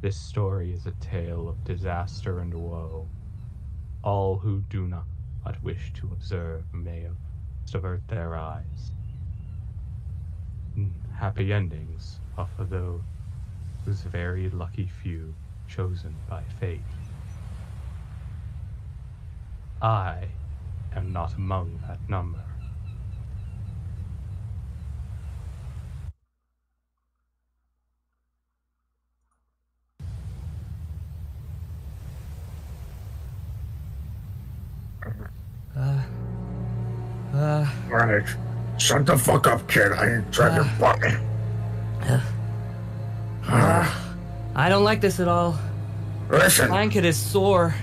This story is a tale of disaster and woe. All who do not but wish to observe may avert their eyes. Mm, Happy endings are for those very lucky few chosen by fate. I am not among that number. Uh, Shut the fuck up, kid. I ain't trying your butt. I don't like this at all. Listen, Blanket is sore.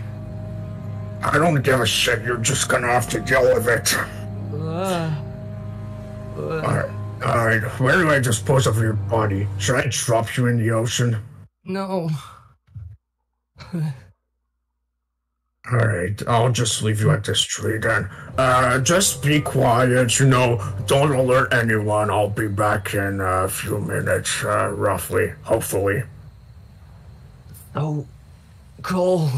I don't give a shit. You're just gonna have to deal with it. Uh, Alright. Alright. Where do I dispose of your body? Should I drop you in the ocean? no. Alright, I'll just leave you at this tree then. Uh, just be quiet, you know, don't alert anyone. I'll be back in a few minutes, uh, roughly, hopefully. Oh, cold.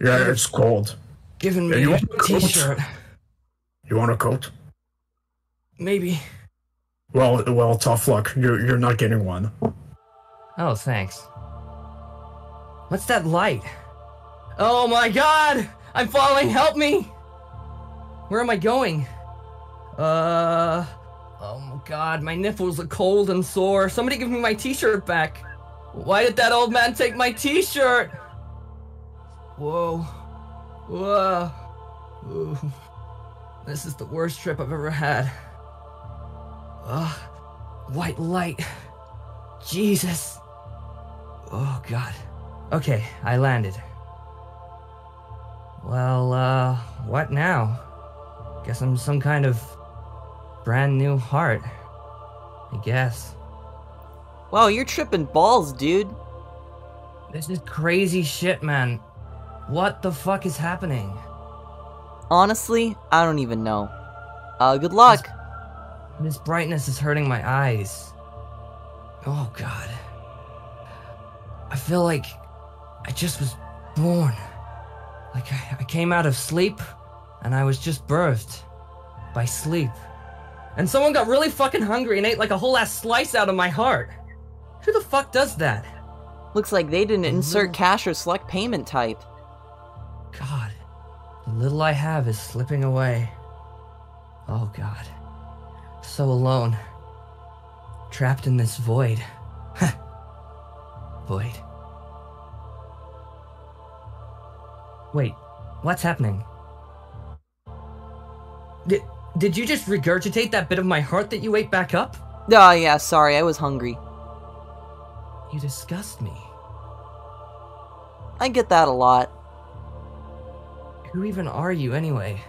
Yeah, it's cold. Giving me you a want a coat? t-shirt. You want a coat? Maybe. Well, well, tough luck. You're, you're not getting one. Oh, thanks. What's that light? Oh my god! I'm falling! Help me! Where am I going? Uh. Oh my god, my nipples are cold and sore. Somebody give me my t shirt back. Why did that old man take my t shirt? Whoa. Whoa. Ooh. This is the worst trip I've ever had. Ugh. White light. Jesus. Oh, God. Okay, I landed. Well, uh, what now? Guess I'm some kind of brand new heart. I guess. Wow, you're tripping balls, dude. This is crazy shit, man. What the fuck is happening? Honestly, I don't even know. Uh, good luck. This brightness is hurting my eyes. Oh, God. I feel like I just was born. Like I, I came out of sleep and I was just birthed by sleep. And someone got really fucking hungry and ate like a whole ass slice out of my heart. Who the fuck does that? Looks like they didn't insert cash or select payment type. God, the little I have is slipping away. Oh God, so alone. Trapped in this void. void. Wait, what's happening? Did, did you just regurgitate that bit of my heart that you ate back up? Oh, yeah, sorry, I was hungry. You disgust me. I get that a lot. Who even are you anyway?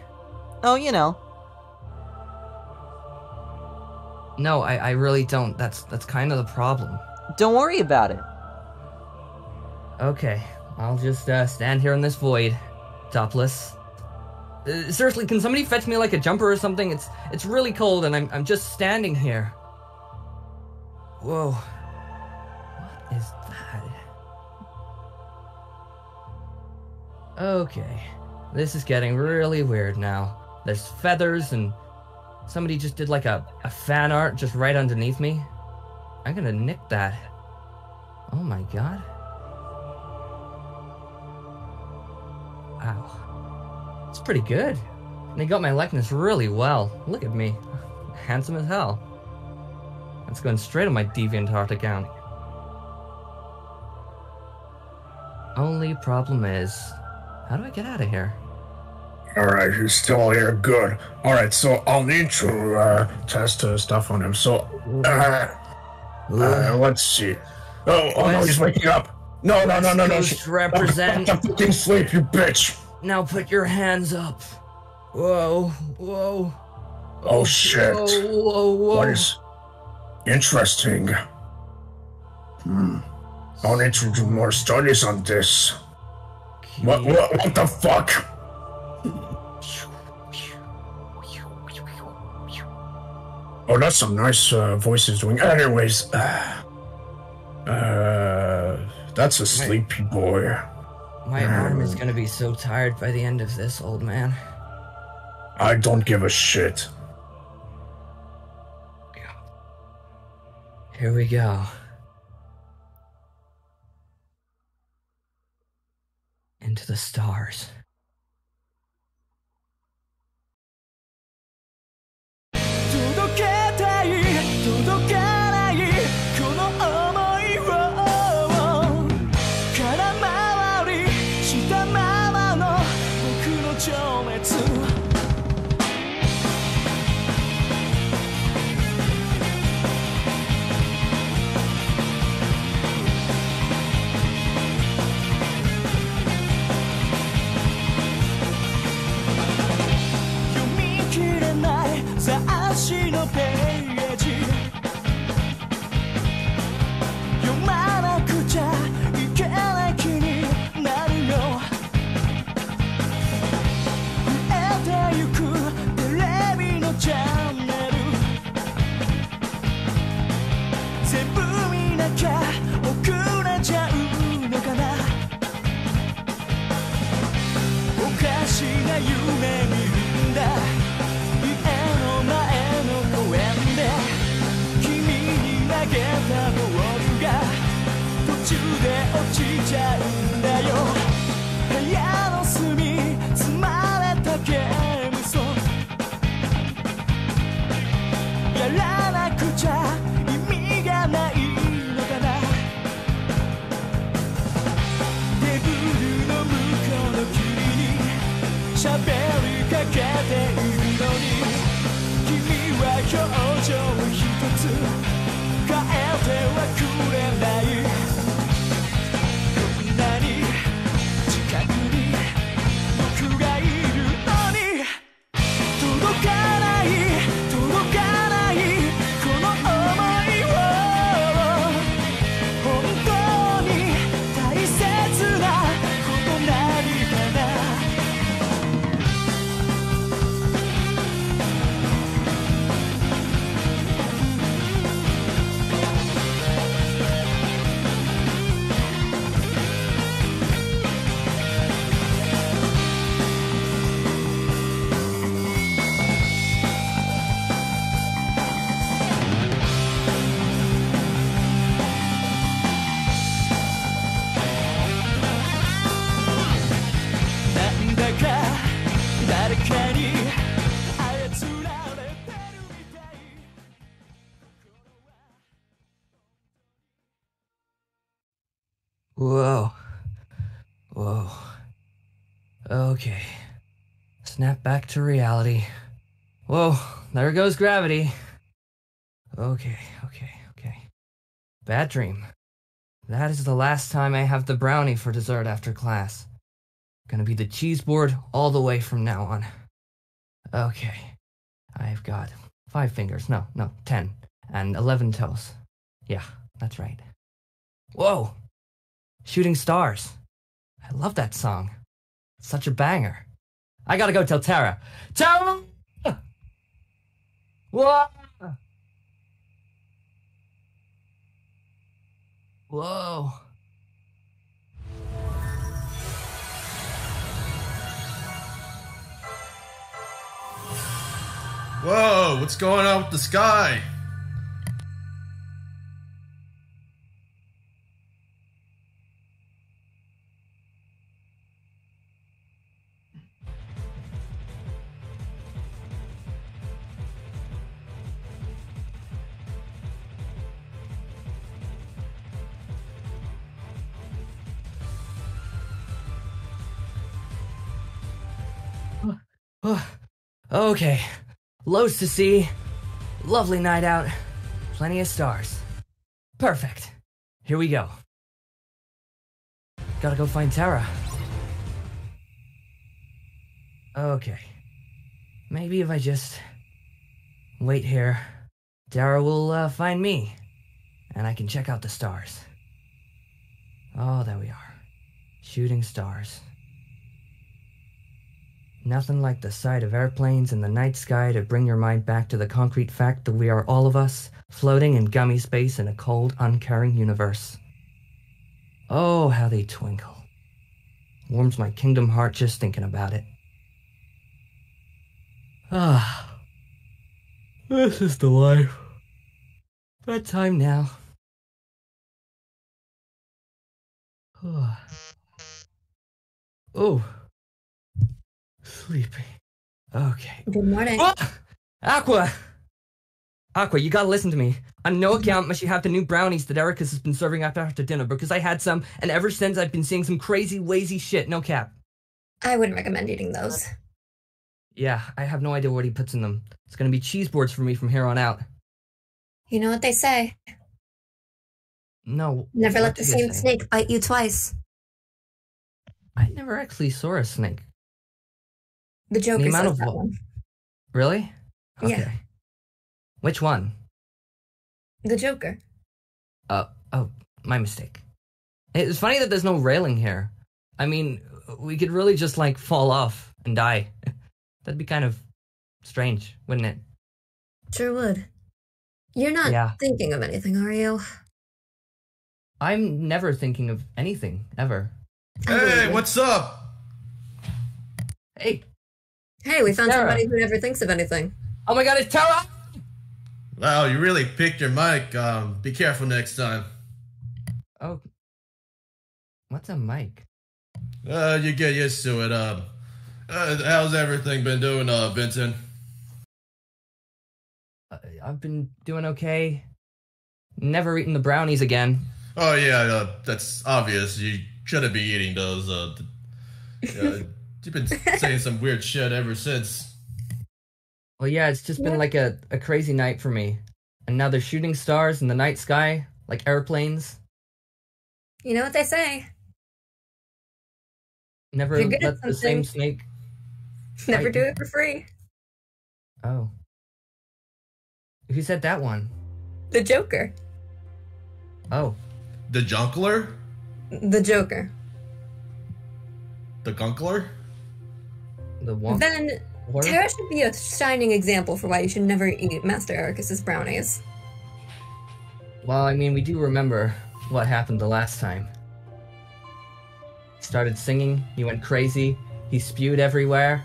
Oh, you know. No, I, I really don't. That's that's kind of the problem. Don't worry about it. Okay, I'll just uh, stand here in this void, topless. Uh, seriously, can somebody fetch me like a jumper or something? It's it's really cold and I'm I'm just standing here. Whoa. What is that? Okay. This is getting really weird now. There's feathers and somebody just did like a, a fan art just right underneath me. I'm gonna nick that. Oh my god. Wow. It's pretty good. They got my likeness really well. Look at me. Handsome as hell. That's going straight on my deviant DeviantArt account. Only problem is, how do I get out of here? Alright, he's still here. Good. Alright, so I'll need to uh, test uh, stuff on him. So, uh, uh, let's see. Oh, oh no, he's waking up. No, no, no, no, no. Ghost represent- the fucking sleep, you bitch. Now put your hands up. Whoa, whoa. Oh, shit. Whoa, whoa, whoa. What is interesting? Hmm. I'll need to do more studies on this. What, what, what the fuck? Oh, that's some nice uh, voices doing. Anyways, uh, uh, That's a sleepy boy. My arm is gonna be so tired by the end of this, old man. I don't give a shit. Here we go. Into the stars. Back to reality. Whoa, there goes gravity. Okay, okay, okay. Bad dream. That is the last time I have the brownie for dessert after class. Gonna be the cheese board all the way from now on. Okay. I've got five fingers. No, no, ten. And eleven toes. Yeah, that's right. Whoa! Shooting Stars. I love that song. Such a banger. I gotta go tell Terra. Terra! Whoa! Whoa. Whoa, what's going on with the sky? Okay. Loads to see. Lovely night out. Plenty of stars. Perfect. Here we go. Gotta go find Terra. Okay. Maybe if I just wait here, Terra will uh, find me, and I can check out the stars. Oh, there we are. Shooting stars. Nothing like the sight of airplanes in the night sky to bring your mind back to the concrete fact that we are all of us floating in gummy space in a cold, uncaring universe. Oh, how they twinkle. Warms my kingdom heart just thinking about it. Ah. This is the life. Bedtime now. oh. Sleepy. Okay. Good morning. Ah! Aqua! Aqua, you gotta listen to me. On no account must you have the new brownies that Eraqus has been serving up after dinner because I had some, and ever since I've been seeing some crazy, lazy shit. No cap. I wouldn't recommend eating those. Yeah, I have no idea what he puts in them. It's gonna be cheese boards for me from here on out. You know what they say? No. Never let the same snake bite you twice. I never actually saw a snake. The Joker amount says of that one. Really? Okay. Yeah. Which one? The Joker. Uh, oh, my mistake. It's funny that there's no railing here. I mean, we could really just like fall off and die. That'd be kind of strange, wouldn't it? Sure would. You're not Yeah. thinking of anything, are you? I'm never thinking of anything ever. Hey, what's up? Hey, Hey, we found Sarah. somebody who never thinks of anything. oh my God, it's Terra! Wow, you really picked your mic. Um, be careful next time. Oh, what's a mic? Uh, you get used to it. Um, uh, how's everything been doing, uh, Vincent? Uh, I've been doing okay. Never eaten the brownies again. Oh yeah, uh, that's obvious. You shouldn't be eating those. Uh, uh, you've been saying some weird shit ever since. Well, yeah, it's just Yeah. been like a, a crazy night for me. And now they're shooting stars in the night sky, like airplanes. You know what they say? Never You're good at let the same something. snake. Never Right. do it for free. Oh. Who said that one? The Joker. Oh. The Jonkler? The Joker. The Gunkler? The one. Then What? Terra should be a shining example for why you should never eat Master Eraqus's brownies. Well, I mean, we do remember what happened the last time. He started singing, he went crazy, he spewed everywhere.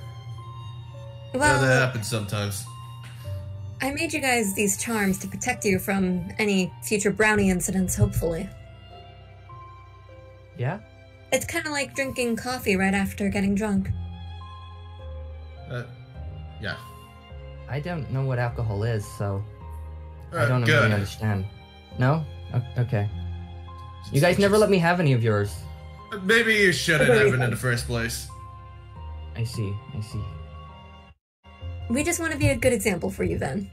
Yeah, Well, that happens sometimes. I made you guys these charms to protect you from any future brownie incidents, hopefully. Yeah? It's kind of like drinking coffee right after getting drunk. Uh, yeah. I don't know what alcohol is, so I Uh, don't good. really understand. No? Okay. You guys never let me have any of yours. Maybe you shouldn't Okay. have it in the first place. I see, I see. We just want to be a good example for you then.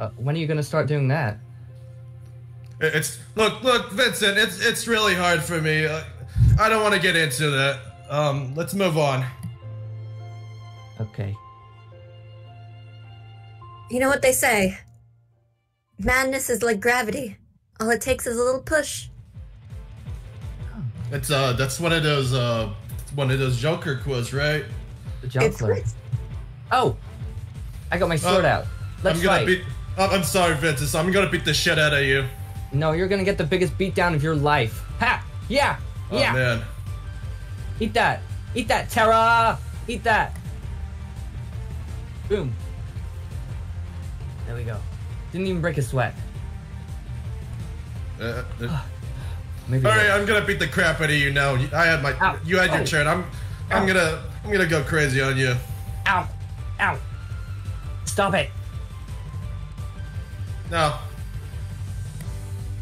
Uh, when are you gonna start doing that? It's look, look, Vincent. It's it's really hard for me. Uh, I don't want to get into that. Um, let's move on. Okay. You know what they say? Madness is like gravity. All it takes is a little push. It's uh, that's one of those uh, one of those Joker quotes, right? The It's Jonkler. Oh! I got my sword Uh, out. Let's I'm gonna fight. beat. Oh, I'm sorry, Vincent. I'm gonna beat the shit out of you. No, you're gonna get the biggest beatdown of your life. Ha! Yeah! Oh yeah! man. Eat that! Eat that, Terra! Eat that! Boom. There we go. Didn't even break a sweat. Uh, uh, Maybe. all it right, did. I'm gonna beat the crap out of you now. I had my. Ow. You had your Ow. turn. I'm. I'm Ow. gonna. I'm gonna go crazy on you. Ow! Ow! Stop it! No.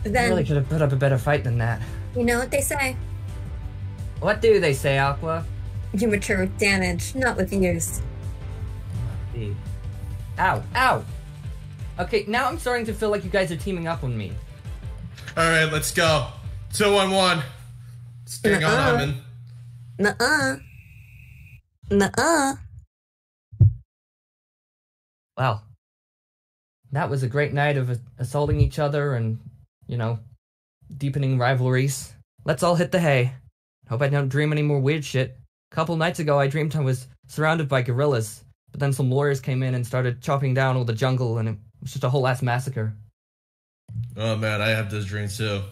I Then, really could have put up a better fight than that. you know what they say? What do they say, Aqua? You mature with damage, not with years. The- Ow! Ow! Okay, now I'm starting to feel like you guys are teaming up on me. All right, let's go. Two one one. Sting on Uh-uh. Hyman. Nuh-uh. Nuh-uh. Well, that was a great night of assaulting each other and, you know, deepening rivalries. Let's all hit the hay. Hope I don't dream any more weird shit. A couple nights ago, I dreamed I was surrounded by gorillas, but then some lawyers came in and started chopping down all the jungle, and it was just a whole ass massacre. Oh man, I have those dreams too.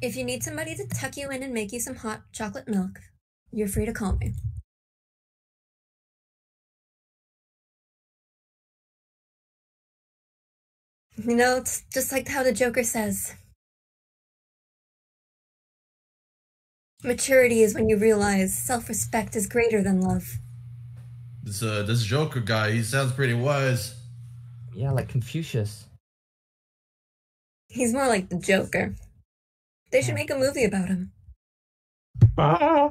If you need somebody to tuck you in and make you some hot chocolate milk, you're free to call me. You know, it's just like how the Joker says. Maturity is when you realize self respect is greater than love. This uh, this Joker guy, he sounds pretty wise. Yeah, like Confucius. He's more like the Joker. They should make a movie about him. Uh,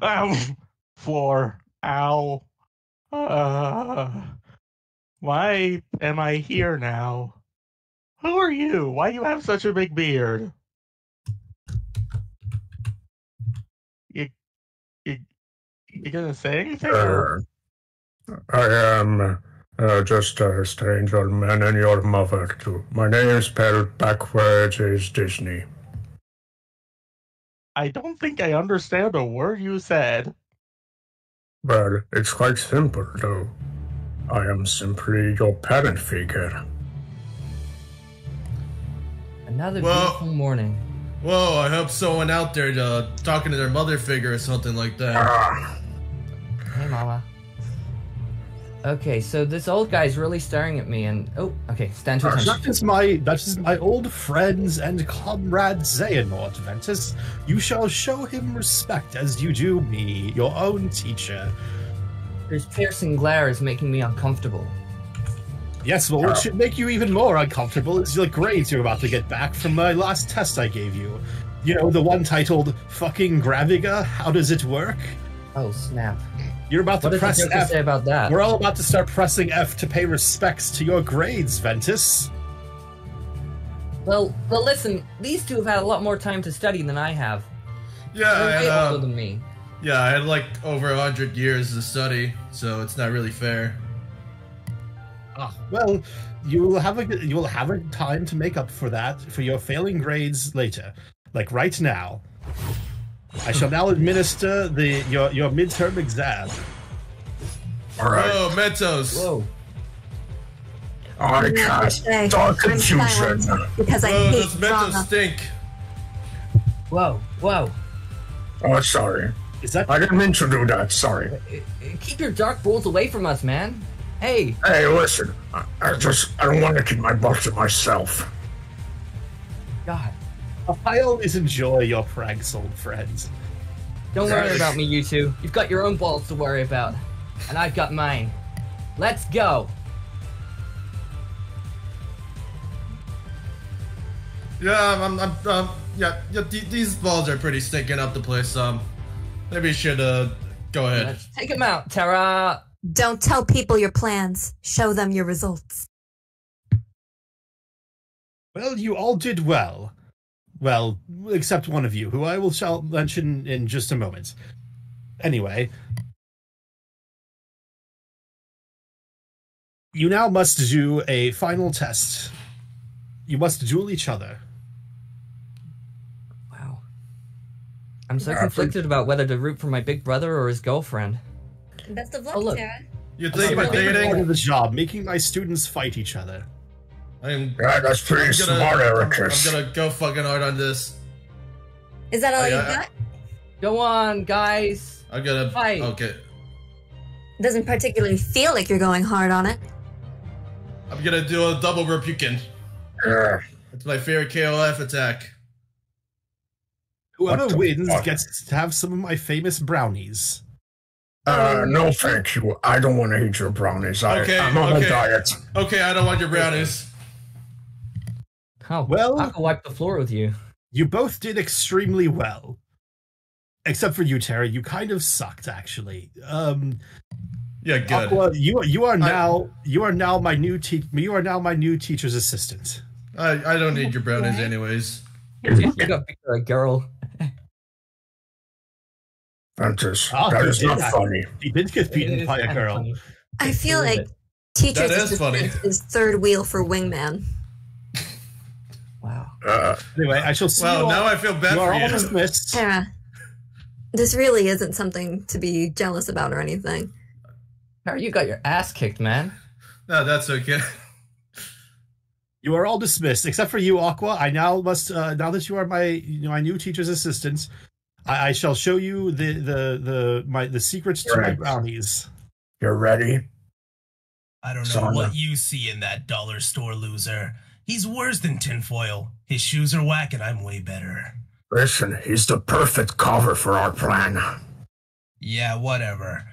ow. Floor. Ow. Uh, why am I here now? Who are you? Why do you have such a big beard? You, you, you gonna say anything? Uh, I am uh, just a strange old man and your mother, too. My name is spelled backwards is Disney. I don't think I understand a word you said. But it's quite simple, though. I am simply your parent figure. Another Well- beautiful morning. Whoa, I hope someone out there uh, talking to their mother figure or something like that. Hey, mama. Okay, so this old guy's really staring at me, and oh, okay, stand to attention. That is my that is my old friends and comrade Xehanort, Ventus. You shall show him respect as you do me, your own teacher. His piercing glare is making me uncomfortable. Yes, well, what should make you even more uncomfortable is your grades you're about to get back from my last test I gave you. You know, the one titled Fucking Graviga, How Does It Work? Oh snap! You're about to does press the Joker F. say about that? We're all about to start pressing F to pay respects to your grades, Ventus. Well, well, listen. These two have had a lot more time to study than I have. yeah, They're had, way uh, older than me. yeah, I had like over a hundred years to study, so it's not really fair. Ah, well, you will have a you will have a time to make up for that for your failing grades later, like right now. I shall now administer the your your midterm exam. all right. Oh, Mentos. Whoa! I Yeah, cast dark I'm confusion. silent because I Whoa, hate does Mentos drama. stink? Whoa! Whoa! Oh, sorry. Is that I didn't mean to do that. Sorry. Keep your dark balls away from us, man. Hey, Hey, listen. I, I just I don't want to keep my butt to myself. God! I always enjoy your pranks, old friends. Don't worry about me, you two. You've got your own balls to worry about, and I've got mine. Let's go. Yeah, I'm, I'm, um, yeah, yeah. th- these balls are pretty stinking up the place. Um, maybe you should uh go ahead. Let's take him out, Terra. Don't tell people your plans. Show them your results. Well, you all did well. Well, except one of you, who I will shall mention in just a moment. Anyway, you now must do a final test. You must duel each other. Wow. I'm so conflicted about whether to root for my big brother or his girlfriend. Best of luck, Oh, look. Terra. You I'm think by really Part dating? of the job, making my students fight each other. I'm, Yeah, that's pretty I'm gonna, smart, I'm, Eraqus. I'm gonna go fucking hard on this. Is that all I- you I- got? Go on, guys. I'm gonna. Fight. Okay. Doesn't particularly feel like you're going hard on it. I'm gonna do a double rebuking. Yeah. It's my favorite KOF attack. Whoever wins fuck? gets to have some of my famous brownies. Uh, no, thank you. I don't want to eat your brownies. I, Okay, I'm on okay. a diet. Okay, I don't want your brownies. Oh, Well- I can wipe the floor with you. You both did extremely well. Except for you, Terry. You kind of sucked, actually. Um, Yeah, good. Aqua, you you are now you are now my new te- you are now my new teacher's assistant. I, I don't need your brownies anyways. you got beat by a girl. Ventus, Ah, that you is did not funny. He did get beaten by a girl. funny. I feel like it. teacher's That is funny. assistant is third wheel for wingman. Wow. Uh, Anyway, I shall see Well, you now all. I feel bad you are for all you. dismissed. Terra, this really isn't something to be jealous about or anything. How you got your ass kicked, man? No, that's okay. You are all dismissed except for you, Aqua. I now must uh, now that you are my you know my new teacher's assistant. I, I shall show you the the the my the secrets to my Right. brownies. You're ready? I don't know Sauna. what you see in that dollar store loser. He's worse than tinfoil. His shoes are whack and I'm way better. Listen, he's the perfect cover for our plan. Yeah, whatever.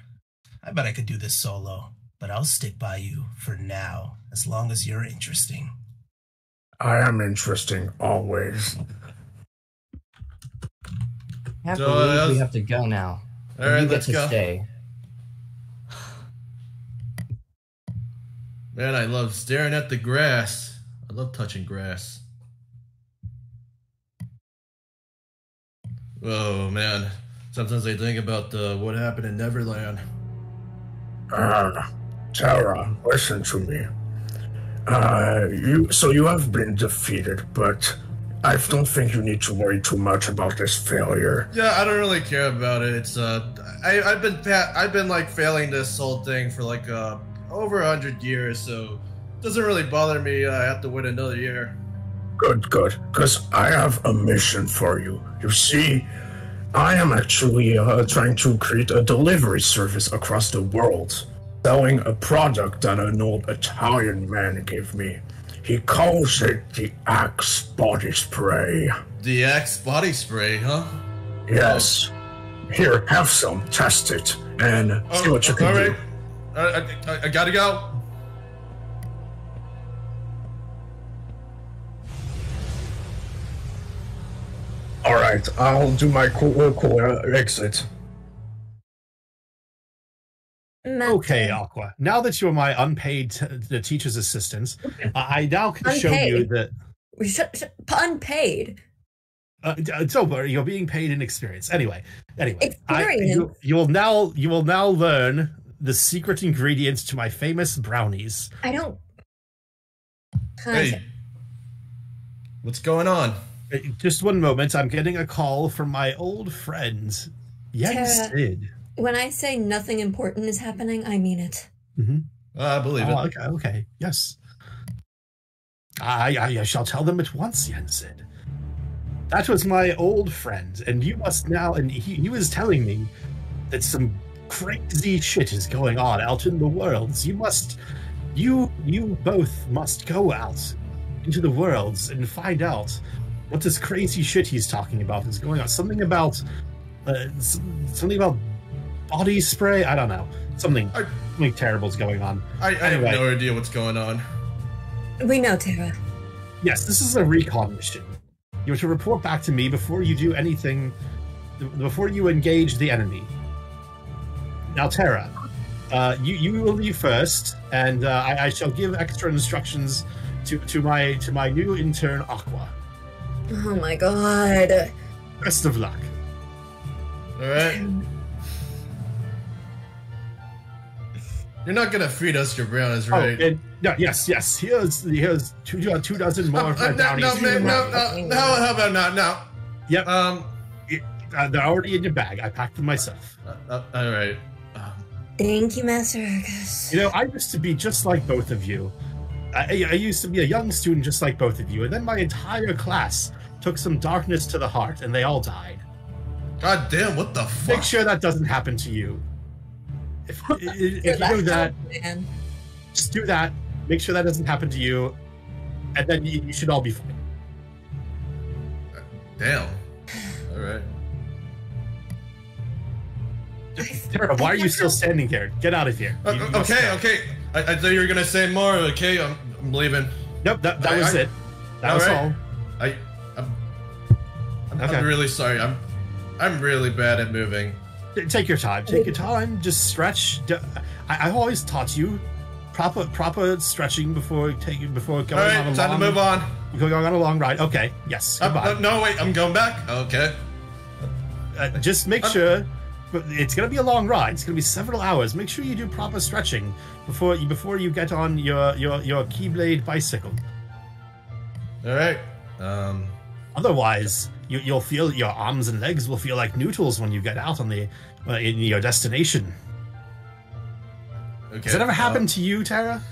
I bet I could do this solo, but I'll stick by you for now, as long as you're interesting. I am interesting always. I have So, to leave. we have to go now. All right, you get let's to go. stay. Man, I love staring at the grass. I love touching grass. Oh man, sometimes I think about uh, what happened in Neverland. Uh, Terra, listen to me. Uh, you, so you have been defeated, but I don't think you need to worry too much about this failure. Yeah, I don't really care about it. It's uh, I I've been pa- I've been like failing this whole thing for like uh over a hundred years, so it doesn't really bother me. uh, I have to wait another year. Good, good, because I have a mission for you. You see, I am actually uh, trying to create a delivery service across the world, selling a product that an old Italian man gave me. He calls it the Axe Body Spray. The Axe body spray, huh? Yes. Here, have some, test it, and see what you can all do. right. Uh, I, I, I gotta go. All right, I'll do my cool, cool uh, exit. Matt, Okay, Aqua. Now that you're my unpaid t- the teacher's assistant, I I now can show you that Shut, shut, unpaid. Uh, d- uh, don't worry, you're being paid in experience. Anyway, anyway, I, you, you will now you will now learn the secret ingredients to my famous brownies. I don't. Hey, what's going on? Uh, Just one moment, I'm getting a call from my old friend, Jens Tara. Sid. When I say nothing important is happening, I mean it. I believe Oh, it. okay, okay, yes. I, I I shall tell them at once, Yen Sid. That was my old friend, and you must now. And he, he was telling me that some crazy shit is going on out in the worlds. You must, you you both must go out into the worlds and find out what this crazy shit he's talking about is going on. Something about, uh, something about body spray. I don't know. Something I- something terrible's going on. I, I Anyway. have no idea what's going on. We know, Terra. Yes, this is a recon mission. You're to report back to me before you do anything, before you engage the enemy. Now, Terra, uh, you you will leave first, and uh, I, I shall give extra instructions to, to my to my new intern Aqua. Oh my god. Best of luck. All right. You're not gonna feed us your brownies, right? Oh, and, no, yes, yes. Here's here's two, two dozen more Uh, of my uh, no, no, man, no, no, no, how about not now? Yep, Um, uh, they're already in your bag. I packed them myself. uh, uh, all right. Um, Thank you, Master Argus. You know, I used to be just like both of you. I, I used to be a young student just like both of you, and then my entire class took some darkness to the heart, and they all died. God damn, what the fuck? Make sure that doesn't happen to you. If, if, if you do that, man. just do that. Make sure that doesn't happen to you, and then you, you should all be fine. Damn. All right. Terra, why are you still standing there? Get out of here. Uh, You- you okay, go. okay. I, I thought you were gonna say more. Okay, I'm, I'm leaving. Nope, that, that I- was I- it. That all was right. all. I, I'm, I'm, Okay. I'm really sorry. I'm, I'm really bad at moving. Take your time. Take your time. Just stretch. I always taught you proper proper stretching before taking before going All on right, a time long to move on. going on a long ride. Okay. Yes. Uh, Goodbye. uh, no, wait, I'm going back. Okay. Uh, just make I'm- sure. But it's going to be a long ride. It's going to be several hours. Make sure you do proper stretching before you before you get on your your your keyblade bicycle. All right. Um. Otherwise, you, you'll feel your arms and legs will feel like noodles when you get out on the uh, in your destination. Okay. Has it ever uh, happened to you, Terra?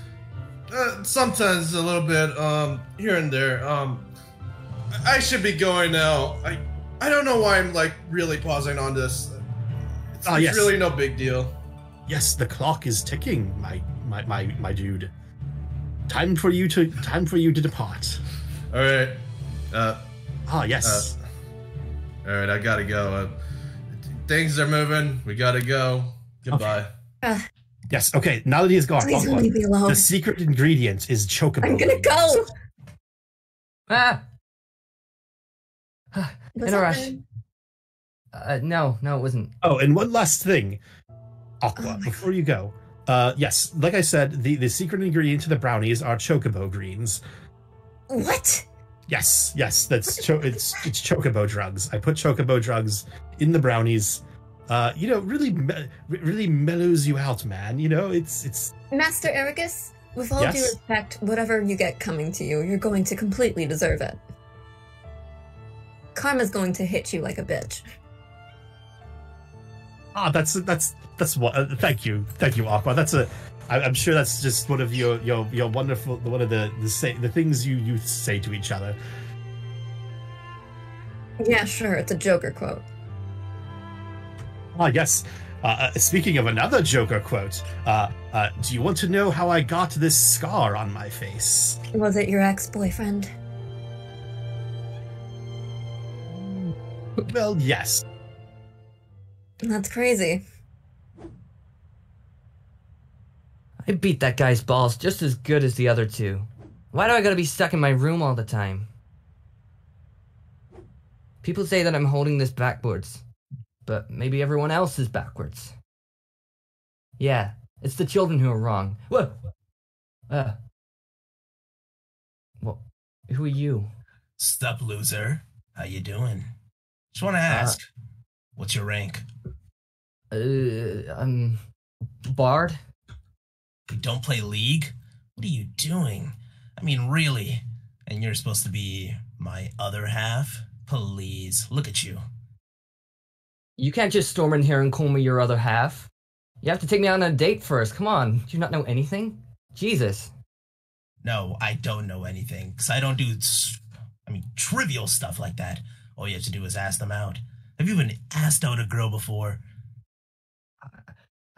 Uh, sometimes a little bit, um, here and there. Um, I should be going now. I I don't know why I'm like really pausing on this. It's, Ah, it's yes. really no big deal. Yes, the clock is ticking, my my my my dude. Time for you to time for you to depart. All right. Uh, Ah, yes. all right. I gotta go. Uh, things are moving. We gotta go. Goodbye. yes. Okay. Now that he is gone, Please Aqua, leave me alone. the secret ingredient is chocobo. I'm gonna go. Ah! What's In a rush. Uh, no, no, it wasn't. Oh, and one last thing, Aqua, Oh my before you go. Uh, yes, like I said, the, the secret ingredient to the brownies are chocobo greens. What? Yes, yes, that's cho- it's it's chocobo drugs. I put chocobo drugs in the brownies. Uh, you know, really, me- really mellows you out, man. You know, it's it's Master Eraqus, with all due respect, whatever you get coming to you, you're going to completely deserve it. Karma's going to hit you like a bitch. ah, that's that's that's what. Uh, thank you, thank you, Aqua. That's a. I, I'm sure that's just one of your your your wonderful one of the the say the things you you say to each other. Yeah, sure, it's a Joker quote. Ah, yes. Uh, uh, speaking of another Joker quote, uh, uh, do you want to know how I got this scar on my face? Was it your ex boyfriend? Well, yes. That's crazy. I beat that guy's balls just as good as the other two. Why do I gotta be stuck in my room all the time? People say that I'm holding this backwards, but maybe everyone else is backwards. Yeah, it's the children who are wrong. What? Uh. Well, who are you? Sup, loser? How you doing? Just want to ask, what's your rank? Uh, I'm Bard? You don't play League? What are you doing? I mean, really? And you're supposed to be my other half? Please, look at you. You can't just storm in here and call me your other half. You have to take me on a date first. Come on. Do you not know anything? Jesus. No, I don't know anything, because I don't do, I mean, trivial stuff like that. All you have to do is ask them out. Have you even asked out a girl before?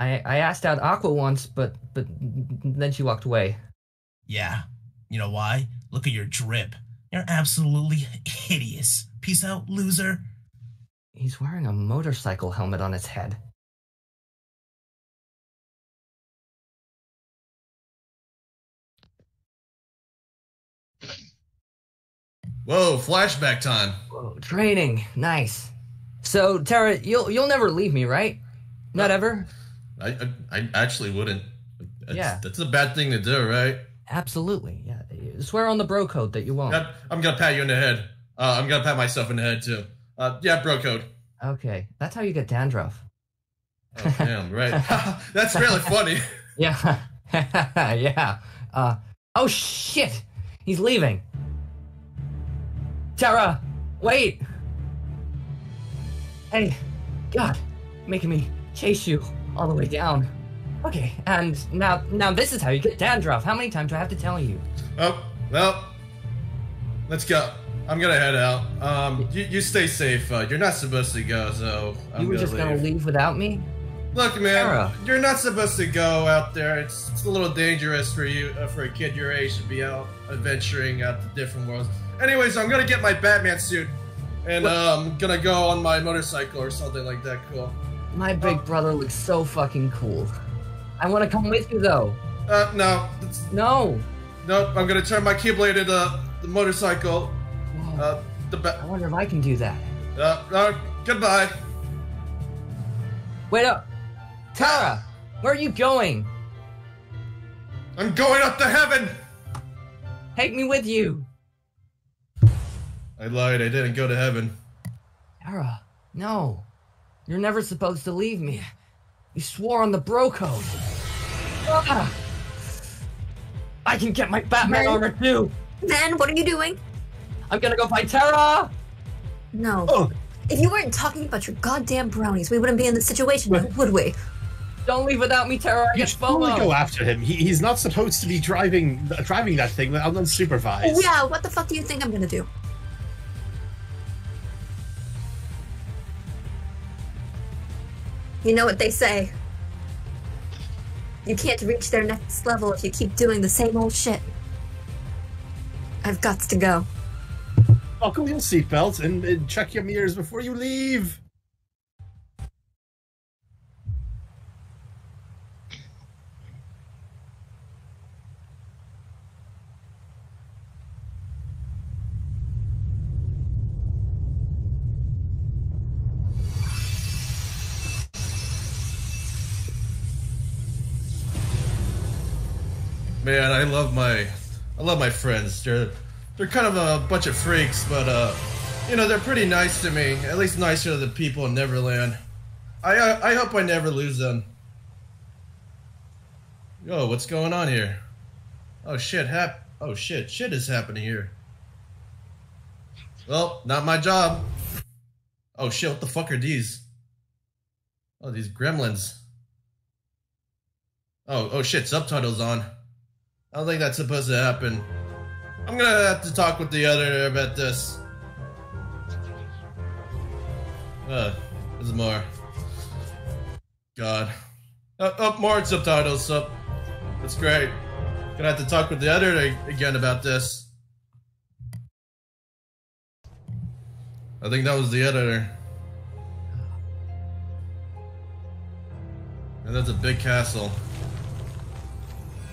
I, I asked out Aqua once, but but then she walked away. Yeah. You know why? Look at your drip. You're absolutely hideous. Peace out, loser. He's wearing a motorcycle helmet on his head. Whoa, flashback time. Whoa, training, nice. So Terra, you'll you'll never leave me, right? Not ever. I I, I actually wouldn't. That's, Yeah. that's a bad thing to do, right? Absolutely. Yeah. Swear on the bro code that you won't. I'm, I'm gonna pat you in the head. Uh, I'm gonna pat myself in the head too. Uh, yeah, bro code. Okay, that's how you get dandruff. Oh, damn, right. That's really funny. Yeah. yeah. Uh. Oh shit! He's leaving. Terra, wait. Hey, God, making me chase you all the way down. Okay, and now, now this is how you get dandruff. How many times do I have to tell you? Oh, well, let's go. I'm gonna head out. Um, you, you stay safe. Uh, you're not supposed to go, so I'm you were gonna just leave. gonna leave without me? Look, man, Terra. you're not supposed to go out there. It's, it's a little dangerous for you, uh, for a kid your age, to be out adventuring out to different worlds. Anyways, I'm gonna get my Batman suit, and um, gonna go on my motorcycle or something like that. Cool. My big brother looks so fucking cool. I want to come with you though. Uh, no, No. nope. I'm gonna turn my Keyblade into the motorcycle. Uh, the I wonder if I can do that. uh, uh, goodbye. Wait up, Terra. Where are you going? I'm going up to heaven. Take me with you, I lied. I didn't go to heaven. Terra. No, you're never supposed to leave me. You swore on the bro code. Ah! I can get my Batman Right. armor too. Man, what are you doing? I'm gonna go fight Terra. No. Oh. If you weren't talking about your goddamn brownies, we wouldn't be in this situation, now, would we? Don't leave without me, Terra. I You get should probably go after him. He, he's not supposed to be driving driving that thing unsupervised. Yeah, what the fuck do you think I'm gonna do? You know what they say. You can't reach their next level if you keep doing the same old shit. I've got to go. Oh, Buckle your seatbelt and, and check your mirrors before you leave. Man, I love my, I love my friends. They're, they're kind of a bunch of freaks, but uh, you know, they're pretty nice to me. At least nicer than the people in Neverland. I, I, I hope I never lose them. Yo, what's going on here? Oh shit, hap. Oh shit, shit is happening here. Well, not my job. Oh shit, what the fuck are these? Oh, these gremlins. Oh, oh shit, subtitles on. I don't think that's supposed to happen. I'm gonna have to talk with the editor about this. Uh, there's more. God. Oh, oh, more subtitles, so that's great. Gonna have to talk with the editor again about this. I think that was the editor. And that's a big castle.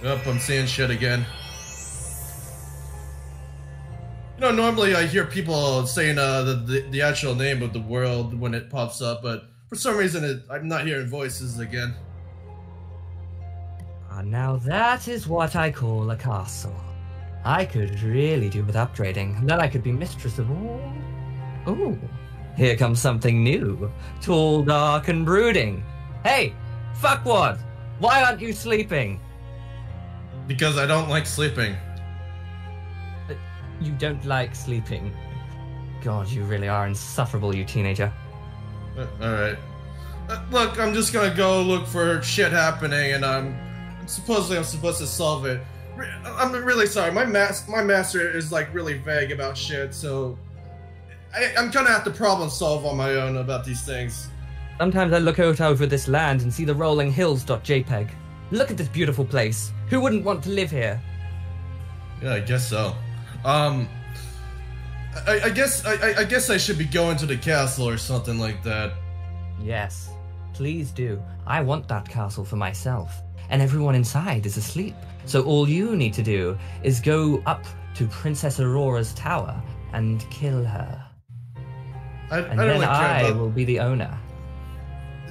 Yep, I'm seeing shit again. You know, normally I hear people saying uh, the, the the actual name of the world when it pops up, but for some reason it, I'm not hearing voices again. Ah, now that is what I call a castle. I could really do with upgrading. Then I could be mistress of all. Ooh, here comes something new. Tall, dark, and brooding. Hey, fuckwad! Why aren't you sleeping? Because I don't like sleeping. You don't like sleeping. God, you really are insufferable, you teenager. Uh, Alright. Uh, look, I'm just gonna go look for shit happening and I'm supposedly I'm supposed to solve it. Re- I'm really sorry. My mas- my master is like really vague about shit, so I- I'm gonna have to problem solve on my own about these things. Sometimes I look out over this land and see the rolling hills.jpg. Look at this beautiful place. Who wouldn't want to live here? Yeah, I guess so. Um, I, I guess I, I- I guess I should be going to the castle or something like that. Yes, please do. I want that castle for myself. And everyone inside is asleep. So all you need to do is go up to Princess Aurora's tower and kill her. I, I And don't then really I about. will be the owner.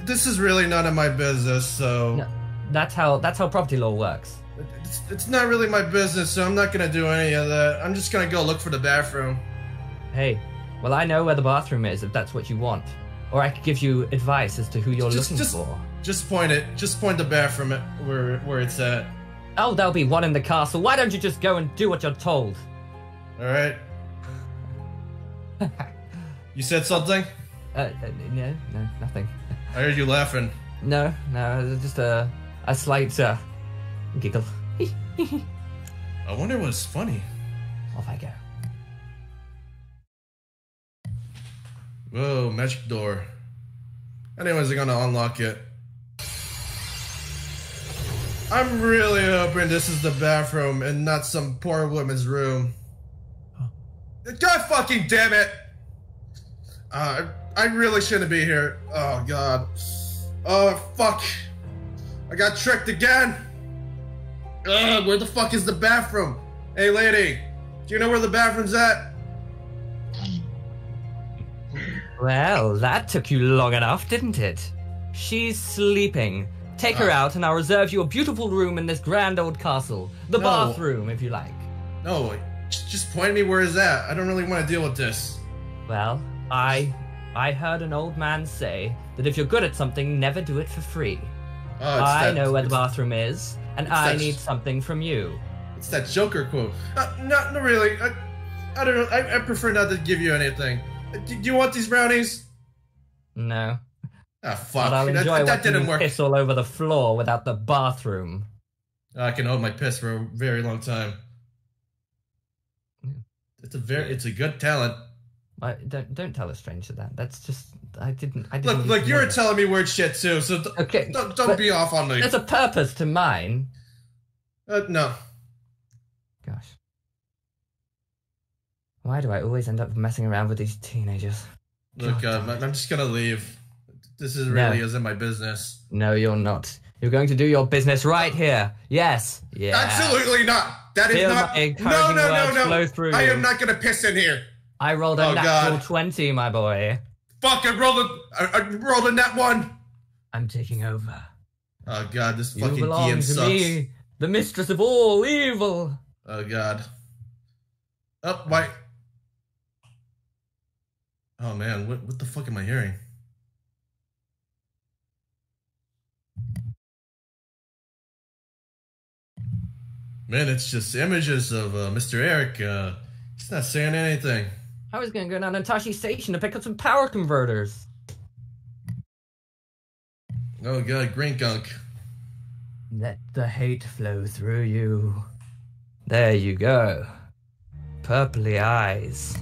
This is really none of my business, so No, that's how that's how property law works. it's, it's not really my business. So I'm not gonna do any of that. I'm just gonna go look for the bathroom. Hey, well I know where the bathroom is if that's what you want. Or I could give you advice as to who you're Just- looking just- for. Just point it. Just point the bathroom at where where it's at. Oh, there'll be one in the castle. Why don't you just go and do what you're told? All right. You said something. Uh, uh, no, no, nothing. I heard you laughing. No, no, it's just a a slight uh, giggle. I wonder what's funny. Off I go. Whoa, magic door. Anyways, I'm gonna unlock it. I'm really hoping this is the bathroom and not some poor woman's room. God fucking damn it! Uh, I I really shouldn't be here. Oh god. Oh fuck. I got tricked again. Ugh, where the fuck is the bathroom? Hey lady, do you know where the bathroom's at? Well, that took you long enough, didn't it? She's sleeping. Take her Ah. out, and I'll reserve you a beautiful room in this grand old castle. The No. bathroom, if you like. No, j- just point me where is that. I don't really want to deal with this. Well, I I heard an old man say that if you're good at something, never do it for free. Oh, it's I that, know where the bathroom is, and it's I that need sh- something from you. It's that Joker quote. Uh, not, not really. I, I don't know. I, I prefer not to give you anything. Uh, Do, do you want these brownies? No. Ah, fuck. But I'll enjoy that watching didn't work. piss all over the floor without the bathroom. I can hold my piss for a very long time. It's a very, it's a good talent. I, don't don't tell a stranger that. That's just I didn't I didn't. Look, look, you're that. telling me weird shit too, so d- Okay, don't, don't be off on me. There's a purpose to mine. Uh, no. Gosh. Why do I always end up messing around with these teenagers? Look, uh, I'm just gonna leave. This is No. really isn't my business. No, you're not. You're going to do your business right here. Yes. Yeah. Absolutely not. That is Feel not. No, no, no, no. I you. am not gonna piss in here. I rolled a Oh, natural God. 20, my boy. Fuck! I rolled a, I, I rolled a net one. I'm taking over. Oh god, this You fucking belong DM to sucks. me, the mistress of all evil. Oh god. Oh my. Oh man, what what the fuck am I hearing? Man, it's just images of uh, Mr. Eric. Uh, he's not saying anything. I was gonna go down to Tosche Station to pick up some power converters. Oh god, green gunk. Let the hate flow through you. There you go. Purpley eyes.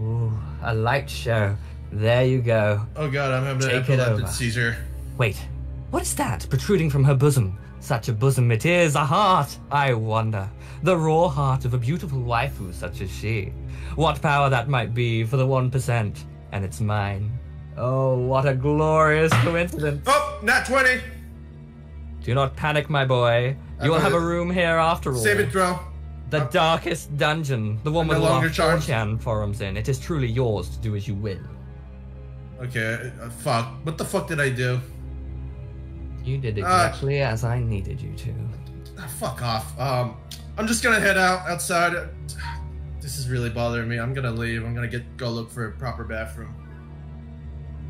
Ooh, a light show. There you go. Oh god, I'm having an Take it epileptic seizure. Wait, what is that protruding from her bosom? Such a bosom it is, a heart, I wonder. The raw heart of a beautiful waifu such as she. What power that might be for the 1%, and it's mine. Oh, what a glorious coincidence. Oh, not 20. Do not panic, my boy. You will have a room here after all. Save it, throw. The darkest dungeon, the one I'm with no all longer our charged. 4chan forums in. It is truly yours to do as you will. Okay, uh, fuck. What the fuck did I do? You did Uh, exactly as I needed you to. Ah, fuck off. Um, I'm just gonna head out outside. This is really bothering me. I'm gonna leave. I'm gonna get go look for a proper bathroom.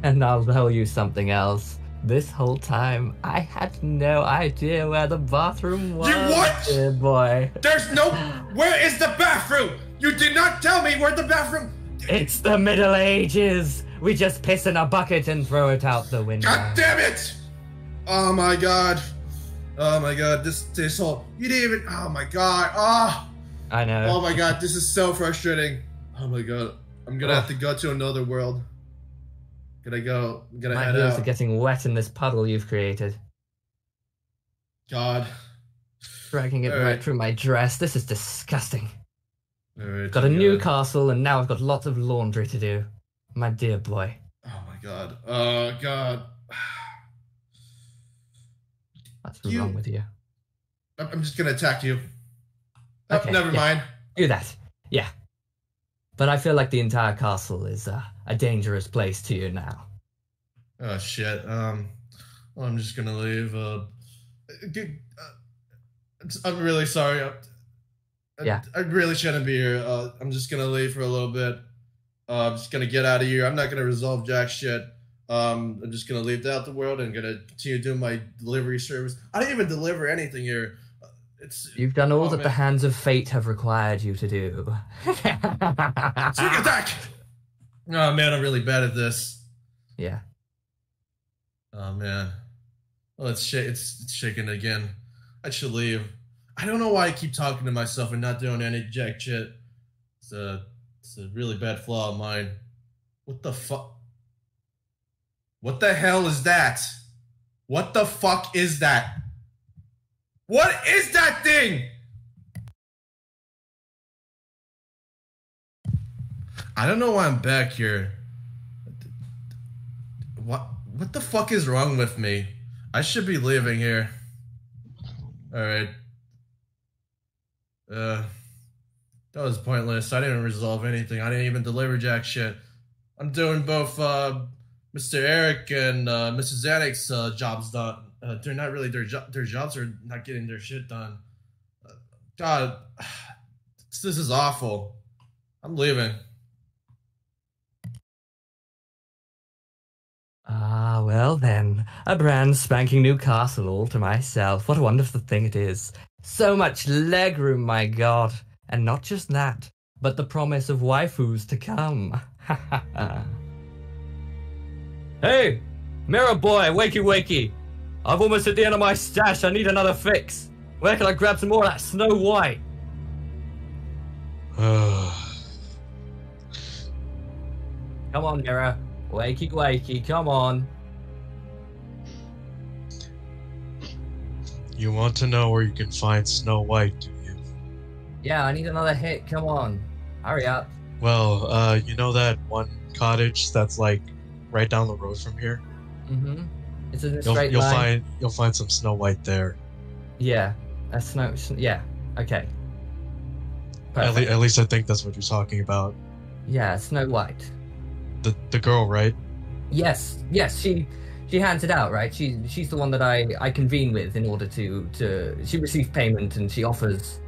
And I'll tell you something else. This whole time, I had no idea where the bathroom was. You what? Dear boy. There's no. Where is the bathroom? You did not tell me where the bathroom. It's the Middle Ages. We just piss in a bucket and throw it out the window. God damn it! Oh my god. Oh my god. This this whole. You didn't even. Oh my god. Oh. I know. Oh my god. This is so frustrating. Oh my god. I'm gonna have to go to another world. Gonna go. I'm gonna My head out. are getting wet in this puddle you've created. God. Dragging it right right. through my dress. This is disgusting. Alright, Got a new gonna- castle, and now I've got lots of laundry to do. My dear boy. Oh my god. Oh god. What's You- wrong with you? I'm just gonna attack you. Oh, never yeah. mind. Do that. Yeah. But I feel like the entire castle is uh, a dangerous place to you now. Oh shit. Um. Well, I'm just gonna leave. Uh. uh, I'm really sorry. I, I- Yeah. I really shouldn't be here. Uh, I'm just gonna leave for a little bit. Uh, I'm just gonna get out of here. I'm not gonna resolve jack shit. Um, I'm just gonna leave out the world and gonna continue doing my delivery service. I didn't even deliver anything here. Uh, It's You've done all Oh, that the hands of fate have required you to do. sneak attack. Oh man, I'm really bad at this. yeah. Oh man. Well, it's sh- it's, it's shaking again. I should leave. I don't know why I keep talking to myself and not doing any jack shit. It's a it's a really bad flaw of mine. What the fuck? What the hell is that? What the fuck is that? What is that thing? I don't know why I'm back here. What what the fuck is wrong with me? I should be leaving here. Alright. Uh that was pointless. I didn't resolve anything. I didn't even deliver jack shit. I'm doing both uh Mr. Eric and uh Mrs. Zanuck's uh, jobs done. Uh, they're not really their jo- their jobs are not getting their shit done. Uh, God, this, this is awful. I'm leaving. Ah, well then. A brand spanking new castle all to myself. What a wonderful thing it is. So much legroom, my god. And not just that, but the promise of waifus to come. hey, Mirror Boy, wakey wakey. I've almost hit the end of my stash. I need another fix. Where can I grab some more of that Snow White? Come on, Mirror. Wakey wakey, come on. You want to know where you can find Snow White, do you? Yeah, I need another hit. Come on. Hurry up. Well, uh, you know that one cottage that's like right down the road from here? Mm-hmm. It's in a You'll, straight you'll line. find you'll find some Snow White there. Yeah, a snow. Yeah, okay. At, le- at least I think that's what you're talking about. Yeah, Snow White. The the girl, right? Yes, yes. She she hands it out, right? She she's the one that I I convene with in order to to. She receives payment and she offers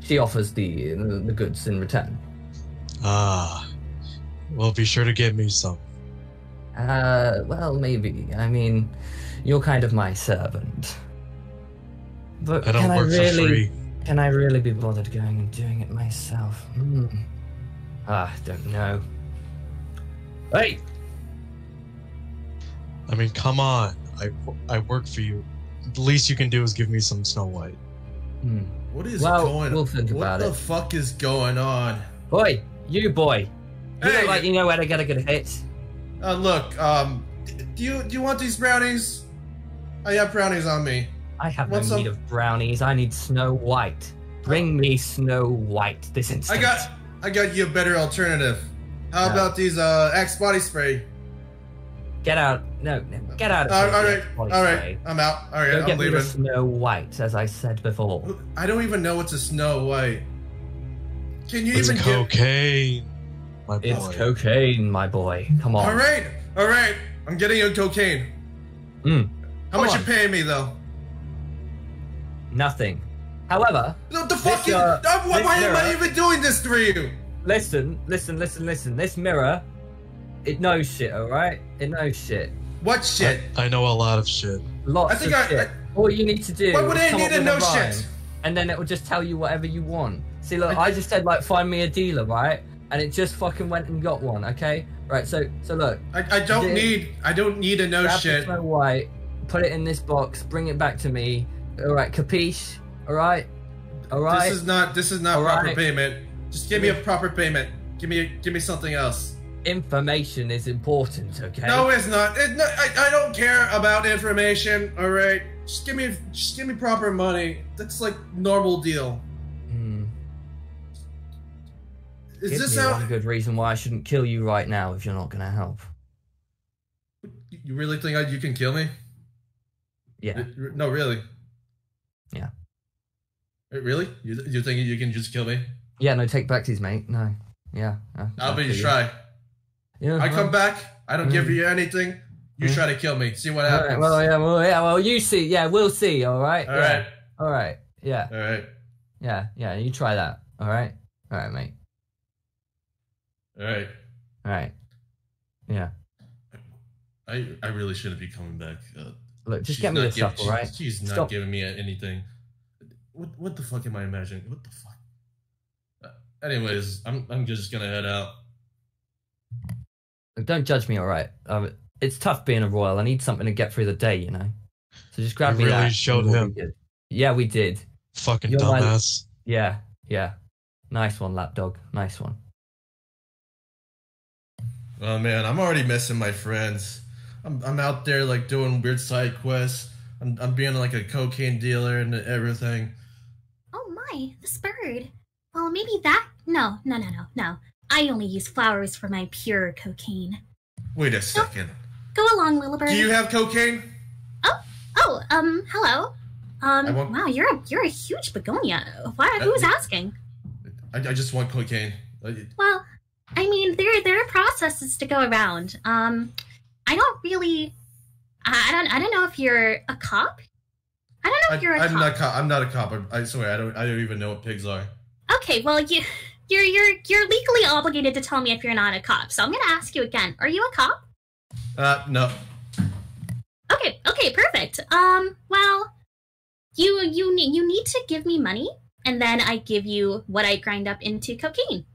she offers the the goods in return. Ah. Well, be sure to get me some. Uh, well, maybe. I mean, you're kind of my servant. But I don't can work I really, for free. Can I really be bothered going and doing it myself? Hmm. Ah, I don't know. Hey, I mean, come on. I I work for you. The least you can do is give me some Snow White. Hmm. What is Well, going we'll think What about the it. fuck is going on? boy, you boy. You Hey! look like you know where to get a good hit. Uh, look, um, do you do you want these brownies? I have brownies on me. I have What's no up? need of brownies. I need Snow White. Bring me Snow White this instant. I got I got you a better alternative. How Yeah. about these uh Axe body spray? Get out. No, no get out of Uh, all right, body all right, spray. I'm out. All right, Go I'm get me leaving. Snow White, as I said before. I don't even know what's a Snow White. Can you It's even get? Cocaine, my boy. It's cocaine, my boy. Come on. All right, all right. I'm getting you cocaine. Mm, How Come much on. you paying me though? nothing. However, What the fuck? This, is, uh, uh, why this why am I even doing this to you? listen, listen, listen, listen. This mirror, it knows shit, alright? It knows shit. What shit? I know a lot of shit. Lots I think of I- shit. All you need to do Why would is I need to know a rhyme, shit? and then it will just tell you whatever you want. See, look, I- I just said like find me a dealer, right? And it just fucking went and got one. Okay, right. So, so look, I, I don't need I don't need a no shit. Snow White, put it in this box, bring it back to me. All right, capiche? All right, all right. This is not this is not All proper right. payment. Just give me a proper payment. Give me give me something else. Information is important. Okay. No, it's not. It, no, I, I don't care about information. All right, just give me just give me proper money. That's like normal deal. Is Give this me how one good reason why I shouldn't kill you right now if you're not gonna help. you really think I, you can kill me? Yeah. R- No, really. Yeah. Uh, Really? You you think you can just kill me? Yeah. No, take back these, mate. No. Yeah. I'll be kill you. try. Yeah. I well- come back. I don't give Mm. you anything. You Mm. try to kill me. See what All happens. right, well, yeah, well, yeah, well, you see, yeah, we'll see. All right, All yeah. right. all right, yeah, All right. yeah, yeah. You try that. All right, all right, mate. All right. All right, yeah. I I really shouldn't be coming back. Uh, Look, just she's get me not the stuff, giv- all right? She's, she's not Stop. giving me anything. What what the fuck am I imagining? What the fuck? Uh, anyways, I'm I'm just gonna head out. Don't judge me, all right? Um, it's tough being a royal. I need something to get through the day, you know. So just grab You me really that. showed and we'll him. Yeah, we did. Fucking You're my- dumbass. Yeah, yeah. Nice one, lapdog. Nice one. Oh man, I'm already missing my friends. I'm I'm out there like doing weird side quests. I'm I'm being like a cocaine dealer and everything. Oh my, this bird. Well, maybe that. No, no, no, no, no. I only use flowers for my pure cocaine. Wait a second. Go along, little bird. Do you have cocaine? Oh, oh, um, hello. Um, want- wow, you're a you're a huge begonia. Why? Who's Uh, asking? I, I just want cocaine. Well, there there are processes to go around. Um, I don't really. I don't. I don't know if you're a cop. I don't know I, if you're a I'm cop. not. Co- I'm not a cop. I'm, I swear. I don't. I don't even know what pigs are. Okay, well, you you're you're you're legally obligated to tell me if you're not a cop. So I'm gonna ask you again. Are you a cop? Uh, no. Okay, okay, perfect. Um, well, you you need you need to give me money and then I give you what I grind up into cocaine.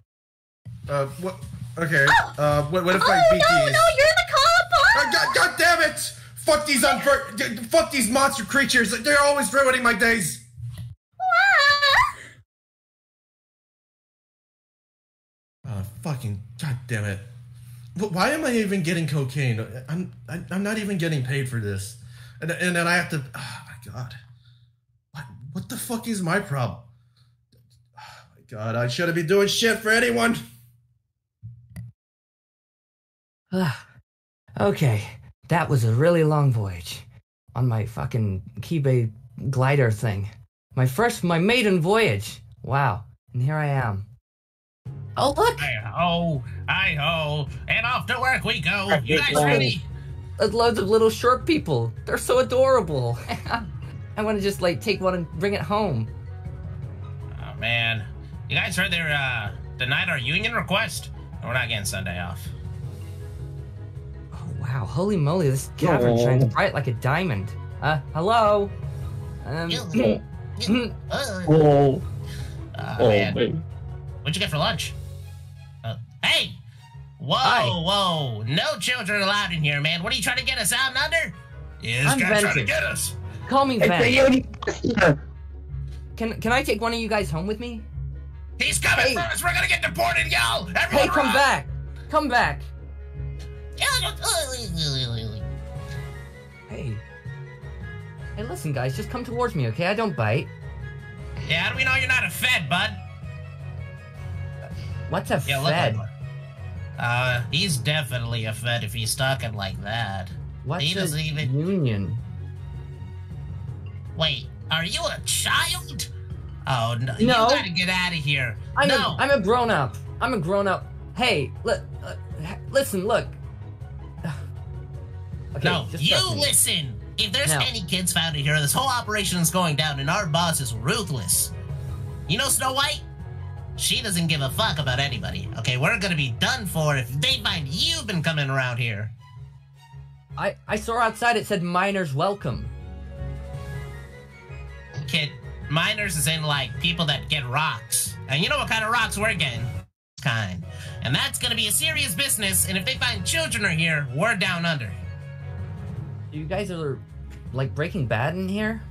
Uh, what? Okay. Uh, what, what if oh I beat no, these? no, you're the cop! Uh, God, God damn it! Fuck these unver- fuck these monster creatures. They're always ruining my days. Oh, fucking god damn it! Wh- Why am I even getting cocaine? I'm I- I'm not even getting paid for this, and and then I have to. Oh my god! What what the fuck is my problem? Oh my god! I shouldn't be doing shit for anyone. Okay, that was a really long voyage on my fucking Keyblade glider thing. My first, my maiden voyage. Wow, and here I am. Oh look! Hi ho, hi ho, and off to work we go. You guys ready? There's loads of little short people. They're so adorable. I want to just like take one and bring it home. Oh man, you guys heard they're uh, denied our union request. We're not getting Sunday off. Wow, holy moly, this cavern Oh. shines bright like a diamond. Uh, hello? Um, Oh, man. What'd you get for lunch? Uh, hey! Whoa, whoa! No children allowed in here, man. What are you trying to get us out and under? Yeah, this I'm guy's trying to get us. Call me Hey, Ben. Can can I take one of you guys home with me? He's coming Hey. for us. We're gonna get deported, y'all. Everyone Hey, come run! back! Come back! Hey. Hey, listen, guys, just come towards me, okay? I don't bite. Yeah, how do we know you're not a fed, bud? What's a Yeah, look fed? Uh, he's definitely a fed if he's talking like that. What's he a doesn't even. union? Wait, are you a child? Oh no! No. You gotta get out of here. I'm no. a, I'm a grown up. I'm a grown up. Hey, li- uh, listen, look. Okay, no, you listen. If there's No. any kids found in here, this whole operation is going down, and our boss is ruthless. You know Snow White? She doesn't give a fuck about anybody. Okay, we're gonna be done for if they find you've been coming around here. I I saw outside it said miners welcome. Kid, miners is in like people that get rocks, and you know what kind of rocks we're getting? Kind, and that's gonna be a serious business. And if they find children are here, we're down under. You guys are like Breaking Bad in here.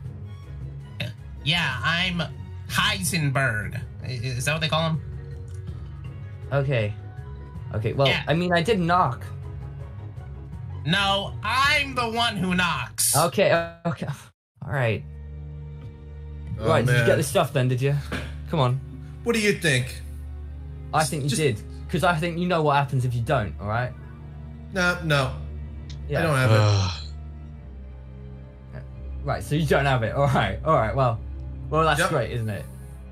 Yeah, I'm Heisenberg. Is that what they call him? Okay. Okay. Well, Yeah. I mean, I did knock. No, I'm the one who knocks. Okay. Okay. All right. Oh, right. Did you get the stuff then? Did you? Come on. What do you think? I think you did. Because I think you know what happens if you don't. All right. No, no. Yeah. I don't have it. Right. So you don't have it. All right. All right. Well. Well, that's Yep. great, isn't it?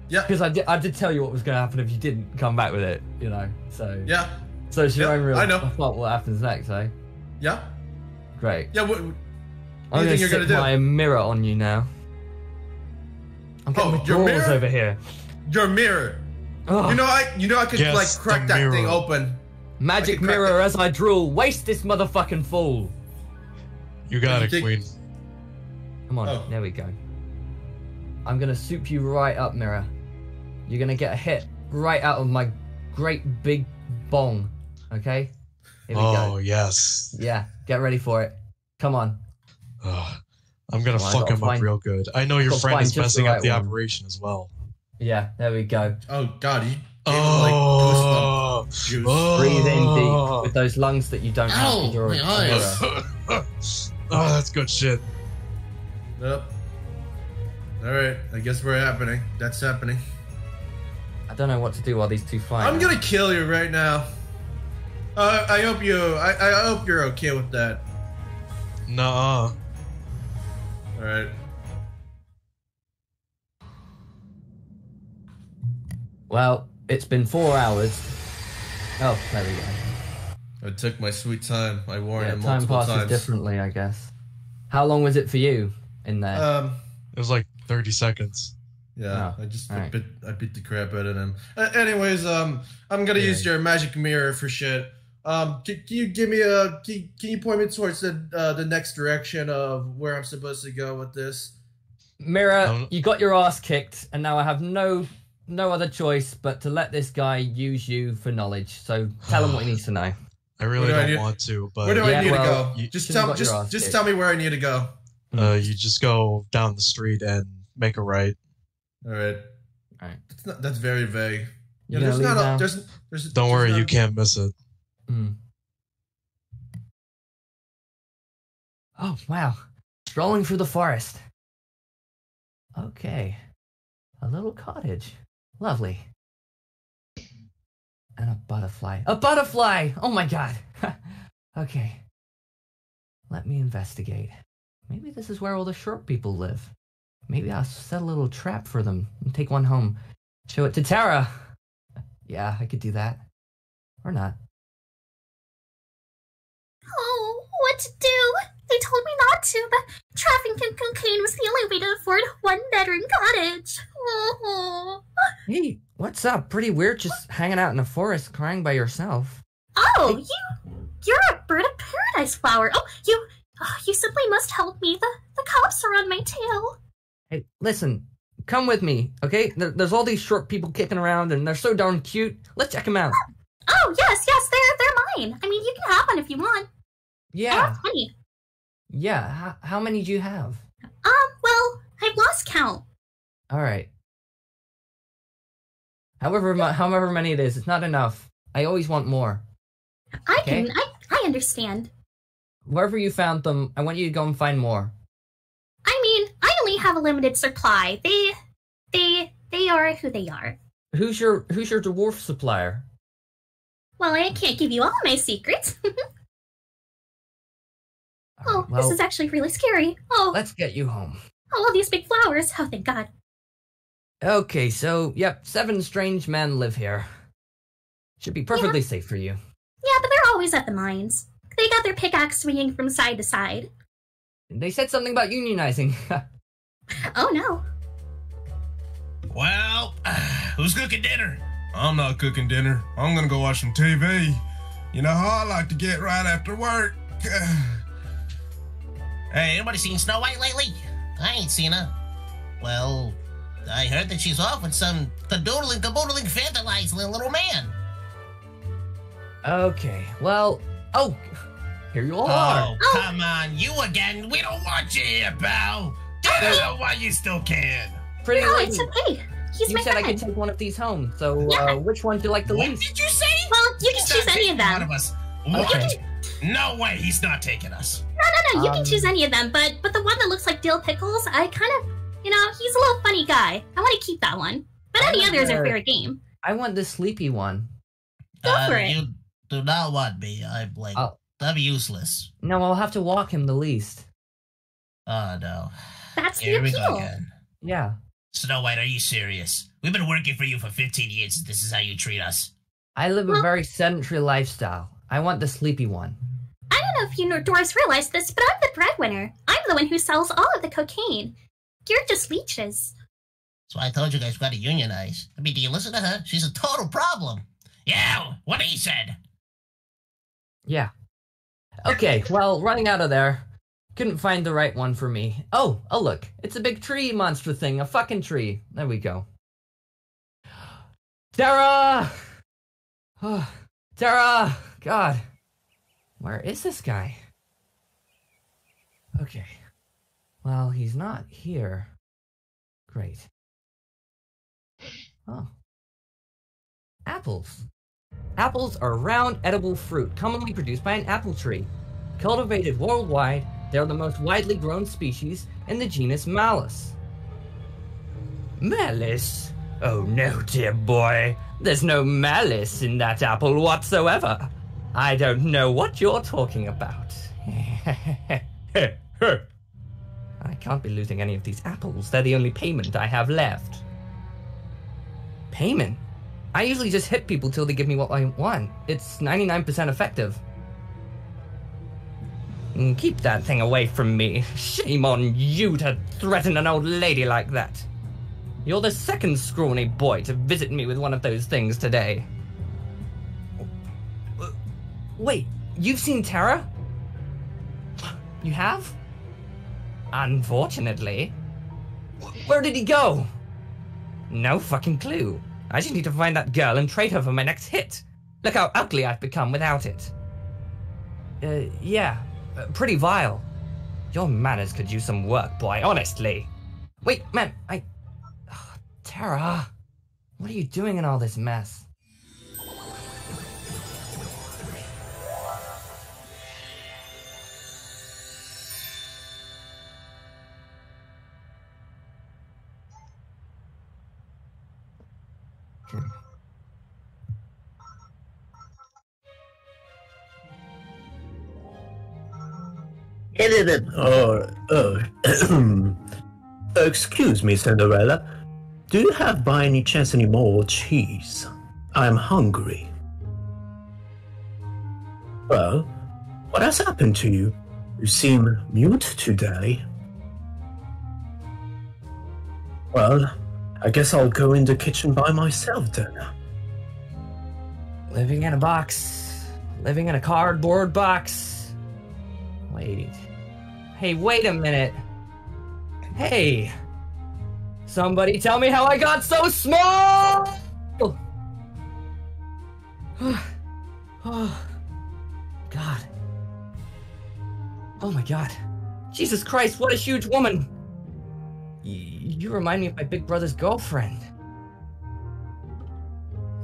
Yeah. Because I did. I did tell you what was going to happen if you didn't come back with it. You know. So. Yeah. So it's your Yep, own real I know. fault what happens next, eh? Yeah. Great. Yeah. What? I'm you gonna think you're stick gonna do? my mirror on you now. I'm getting Oh, the your drawers mirror? over here. Your mirror. Ugh. You know I. You know I could Yes, like crack that thing open. Magic I can crack mirror as I drool. Waste this motherfucking fool. You got You it, think- Queen. Come on, Oh. there we go. I'm gonna soup you right up, mirror. You're gonna get a hit right out of my great big bong. Okay? Here we Oh go. yes. Yeah, get ready for it. Come on. Ugh. I'm gonna Well, fuck him find- up real good. I know your friend is just the messing up the one. operation as well. Yeah, there we go. Oh God. You. Oh, Juice. Oh. Breathe in deep oh. with those lungs that you don't have. Ow, 'cause you're my eyes. oh, that's good shit. Yep. All right. I guess we're happening. That's happening. I don't know what to do while these two fight. I'm gonna kill you right now. Uh, I hope you. I, I hope you're okay with that. Nah. All right. Well, it's been four hours. Oh, there we go. I took my sweet time. I warned Yeah, him time multiple passes times. differently, I guess. How long was it for you in there? Um. It was like 30 seconds. Yeah, Oh, I just I alright. bit I beat the crap out of him. Uh, anyways, um, I'm gonna Yeah. use your magic mirror for shit. Um, can, can you give me a can, can you point me towards the uh, the next direction of where I'm supposed to go with this? Mirror, you got your ass kicked, and now I have no no other choice but to let this guy use you for knowledge. So tell him what he needs to know. I really Where do don't need- want to, but Where do I need well, to go? you Just tell got just just kicked. tell me where I need to go. Uh, you just go down the street and make a right. All right. All right. That's, not, that's very vague. You Yeah, there's not a, there's there's Don't there's worry, not- you can't miss it. Mm. Oh wow, strolling through the forest. Okay, a little cottage, lovely, and a butterfly. A butterfly! Oh my god. okay, let me investigate. Maybe this is where all the short people live. Maybe I'll set a little trap for them and take one home. Show it to Terra. Yeah, I could do that. Or not. Oh, what to do? They told me not to, but trafficking in cocaine was the only way to afford one bedroom cottage. Oh. Hey, what's up? Pretty weird just hanging out in the forest crying by yourself. Oh, you you're a bird of paradise flower. Oh, you oh, you simply must help me. The the cops are on my tail. Hey, listen, come with me, okay? There, there's all these short people kicking around and they're so darn cute. Let's check them out. Oh, yes, yes, they're they're mine. I mean, you can have one if you want. I Yeah, have plenty. yeah. How, how many do you have? Um, well, I've lost count. All right. However, however many it is, it's not enough. I always want more. I Okay. can I I understand. Wherever you found them, I want you to go and find more. I mean, I only have a limited supply. They they they are who they are. Who's your Who's your dwarf supplier? Well, I can't give you all my secrets. Uh, oh, well- this is actually really scary. Oh, Let's get you home. oh, all these big flowers. Oh, thank God. Okay, so yep, seven strange men live here. Should be perfectly safe for you. Yeah, but they're always at the mines. They got their pickaxe swinging from side to side. They said something about unionizing. Oh no. Well, who's cooking dinner? I'm not cooking dinner. I'm gonna go watch some TV. You know how I like to get right after work. Hey, anybody seen Snow White lately? I ain't seen her. Well, I heard that she's off with some cadoodling, caboodling, fantilizing little man. okay, well, oh, here you all are. Oh, come on, you again. We don't want you here, pal. I don't know why you still can. Pretty no, lady, it's okay. He's you my said I could take one of these home. So, Yeah. uh, which one do you like the What least? did you say? Well, you can choose any of them. One of us. You What? can- No way, he's not taking us. No, no, no. You Um, can choose any of them, but but the one that looks like dill pickles, I kind of, you know, he's a little funny guy. I want to keep that one. But I any like others are fair game. I want the sleepy one. Go uh, for it. You do not want me. I'm like, Oh. I'm useless. No, I'll have to walk him the least. Oh no. That's the Here we go appeal. again. Yeah, Snow White, are you serious? We've been working for you for 15 years. and This is how you treat us. I live a very sedentary lifestyle. I want the sleepy one. I don't know if you know Doris realized this, but I'm the breadwinner. I'm the one who sells all of the cocaine. You're just leeches. So I told you guys we got to unionize. I mean, do you listen to her? She's a total problem. Yeah, what he said. Yeah. Okay, well, running out of there. Couldn't find the right one for me. Oh, oh look, it's a big tree monster thing, a fucking tree. There we go. Terra! Oh, Terra! God. Where is this guy? Okay. Well, he's not here. Great. Oh. Apples. Apples are round, edible fruit commonly produced by an apple tree. Cultivated worldwide, they are the most widely grown species in the genus Malus. Malice? Oh no, dear boy. There's no malice in that apple whatsoever. I don't know what you're talking about. I can't be losing any of these apples. They're the only payment I have left. Payment? I usually just hit people till they give me what I want. It's 99% effective. Keep that thing away from me. Shame on you to threaten an old lady like that. You're the second scrawny boy to visit me with one of those things today. Wait, you've seen Terra? You have? Unfortunately. Where did he go? No fucking clue. I just need to find that girl and trade her for my next hit. Look how ugly I've become without it. Uh, yeah, uh, pretty vile. Your manners could use some work, boy, honestly. Wait, man, I. Ugh, Terra, what are you doing in all this mess? Oh, oh. oh. Excuse me, Cinderella. Do you have by any chance any more cheese? I'm hungry. Well, what has happened to you? You seem mute today. Well, I guess I'll go in the kitchen by myself then. Living in a box. Living in a cardboard box. Wait. Hey, wait a minute. Hey. Somebody tell me how I got so small! oh, God. Oh my God. Jesus Christ, what a huge woman! Y- you remind me of my big brother's girlfriend.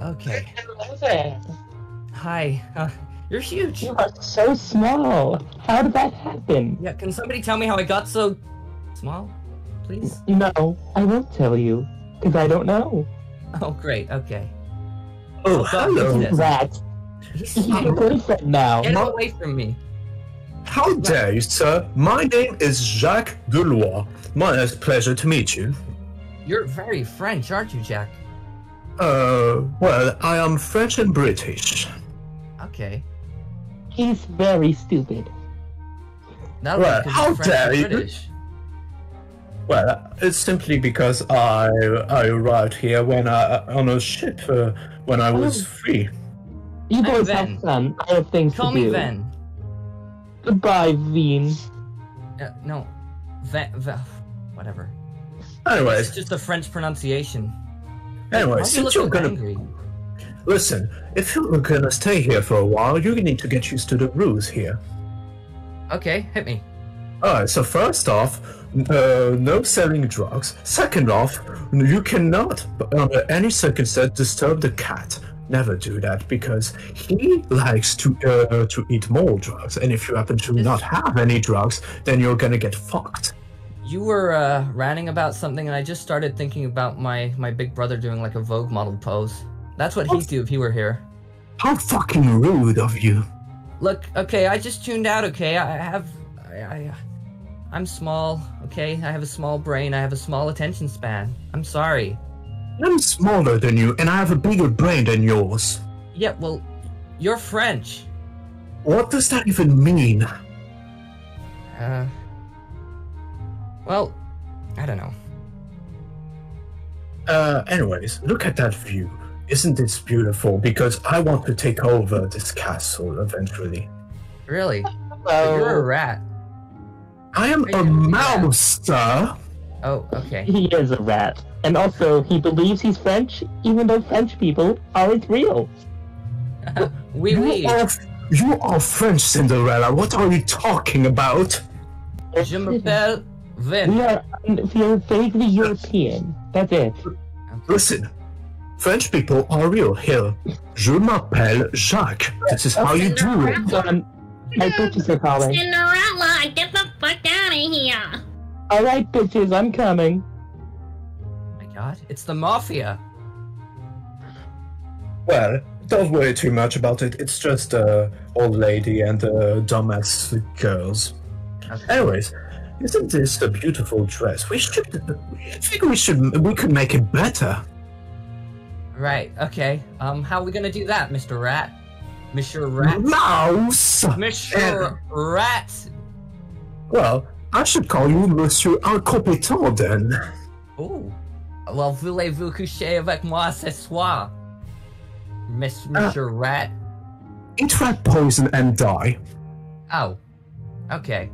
Okay. Hi. Uh, you're huge. You are so small. How did that happen? Yeah, can somebody tell me how I got so small, please? No, I won't tell you, because I don't know. Oh, great. Okay. Oh, God, hello. who's this? Rat. He's He's your boyfriend now. Get away from me. How dare you, sir? My name is Jacques Delois. My it's a pleasure to meet you. You're very French, aren't you, Jack? Uh, well, I am French and British. Okay. He's very stupid. Not Well, because how dare you? British. Well, it's simply because I I arrived here when I on a ship uh, when I was Oh. free. You I'm boys have fun. I have things Call to me do. Ven. Goodbye, Veen. Uh, no, Ven. Ven. Whatever. It's just a French pronunciation. anyway, Why do you since you're gonna angry? Listen, if you're gonna stay here for a while, you need to get used to the rules here. Okay, hit me. Alright, so first off, uh, no selling drugs. Second off, you cannot, under any circumstance, disturb the cat. Never do that because he likes to uh, to eat more drugs, and if you happen to not have any drugs, then you're gonna get fucked. You were uh, ranting about something, and I just started thinking about my my big brother doing like a Vogue model pose. That's what he'd do if he were here. How fucking rude of you! Look, okay, I just tuned out. Okay, I have, I, I, I'm small. Okay, I have a small brain. I have a small attention span. I'm sorry. I'm smaller than you, and I have a bigger brain than yours. Yeah, well, you're French. What does that even mean? Uh, well, I don't know. Uh, anyways, look at that view. Isn't this beautiful? Because I want to take over this castle eventually. Really? Hello. You're a rat. I am a mouse, sir. Oh, okay. He is a rat. And also, he believes he's French, even though French people aren't real. Oui, you oui. Are, you are French, Cinderella. What are you talking about? Je m'appelle Vin. We are, we are vaguely European. That's it. Listen, French people are real here. Je m'appelle Jacques. This is how you do it. Um, my bitches are calling. Cinderella, get the fuck out of here! Alright, bitches, I'm coming. my god, it's the mafia. Well, don't worry too much about it. It's just a old lady and uh, dumbass girls. Anyways, isn't this a beautiful dress? We should. I think we should. We could make it better. Right, okay. Um, how are we gonna do that, Mr. Rat? Mr. Rat? Mouse. Mr. Rat! Well, I should call you Monsieur Incompétent then. Ooh. Well, voulez-vous coucher avec moi ce soir? Miss, Mr. Rat? Eat rat poison and die. Oh. Okay.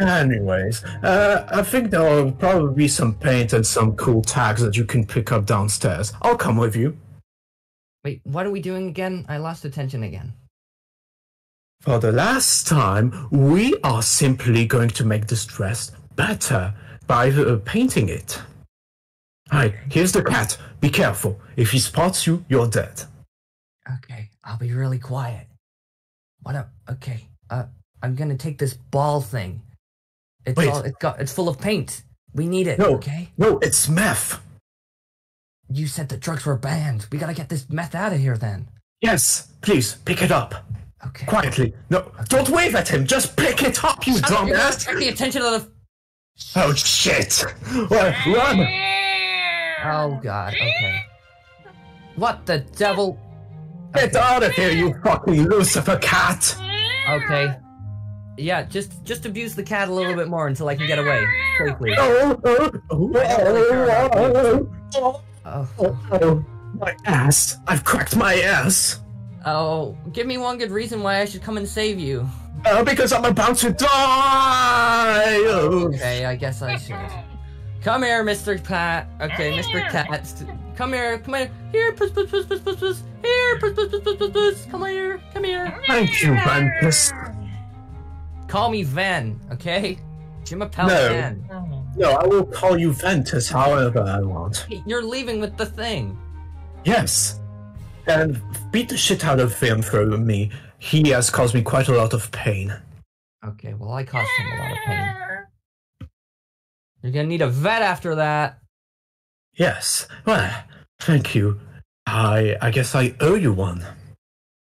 Anyways, uh, I think there will probably be some paint and some cool tags that you can pick up downstairs. I'll come with you. Wait, what are we doing again? I lost attention again. For the last time, we are simply going to make this dress better by uh, painting it. Hi, here's the cat. Be careful. If he spots you, you're dead. Okay, I'll be really quiet. What up? Okay, uh, I'm gonna take this ball thing. It's Wait. all, it's got, it's full of paint. We need it. No, Okay. no, it's meth. You said the drugs were banned. We gotta get this meth out of here then. Yes, please pick it up. Okay. Quietly. No, don't wave at him. Just pick it up, you Shut up, you're dumbass. attract the attention of the. Oh shit! Well, run! Oh god. Okay. What the devil? Get out of here, you fucking Lucifer cat! Okay. Yeah, just just abuse the cat a little bit more until I can get away safely. Oh, oh, oh, I don't really care about oh, Oh. oh, oh, my ass! I've cracked my ass! Oh, give me one good reason why I should come and save you. Uh, because I'm about to die! Oh. Okay, I guess I should. Come here, Mr. Cat. Okay, Mr. Cat. Come here, come here. Here, puss, puss, puss, puss, puss, puss. Here, puss, puss, puss, puss, puss, puss. Come here, come here. Thank you, Ventus. Call me Ven, okay? Jim Appel No. Ven. No, I will call you Ventus however I want. You're leaving with the thing. Yes. And beat the shit out of him for me. He has caused me quite a lot of pain. Okay, well, I caused him a lot of pain. You're gonna need a vet after that. Yes. Well, thank you. I I guess I owe you one.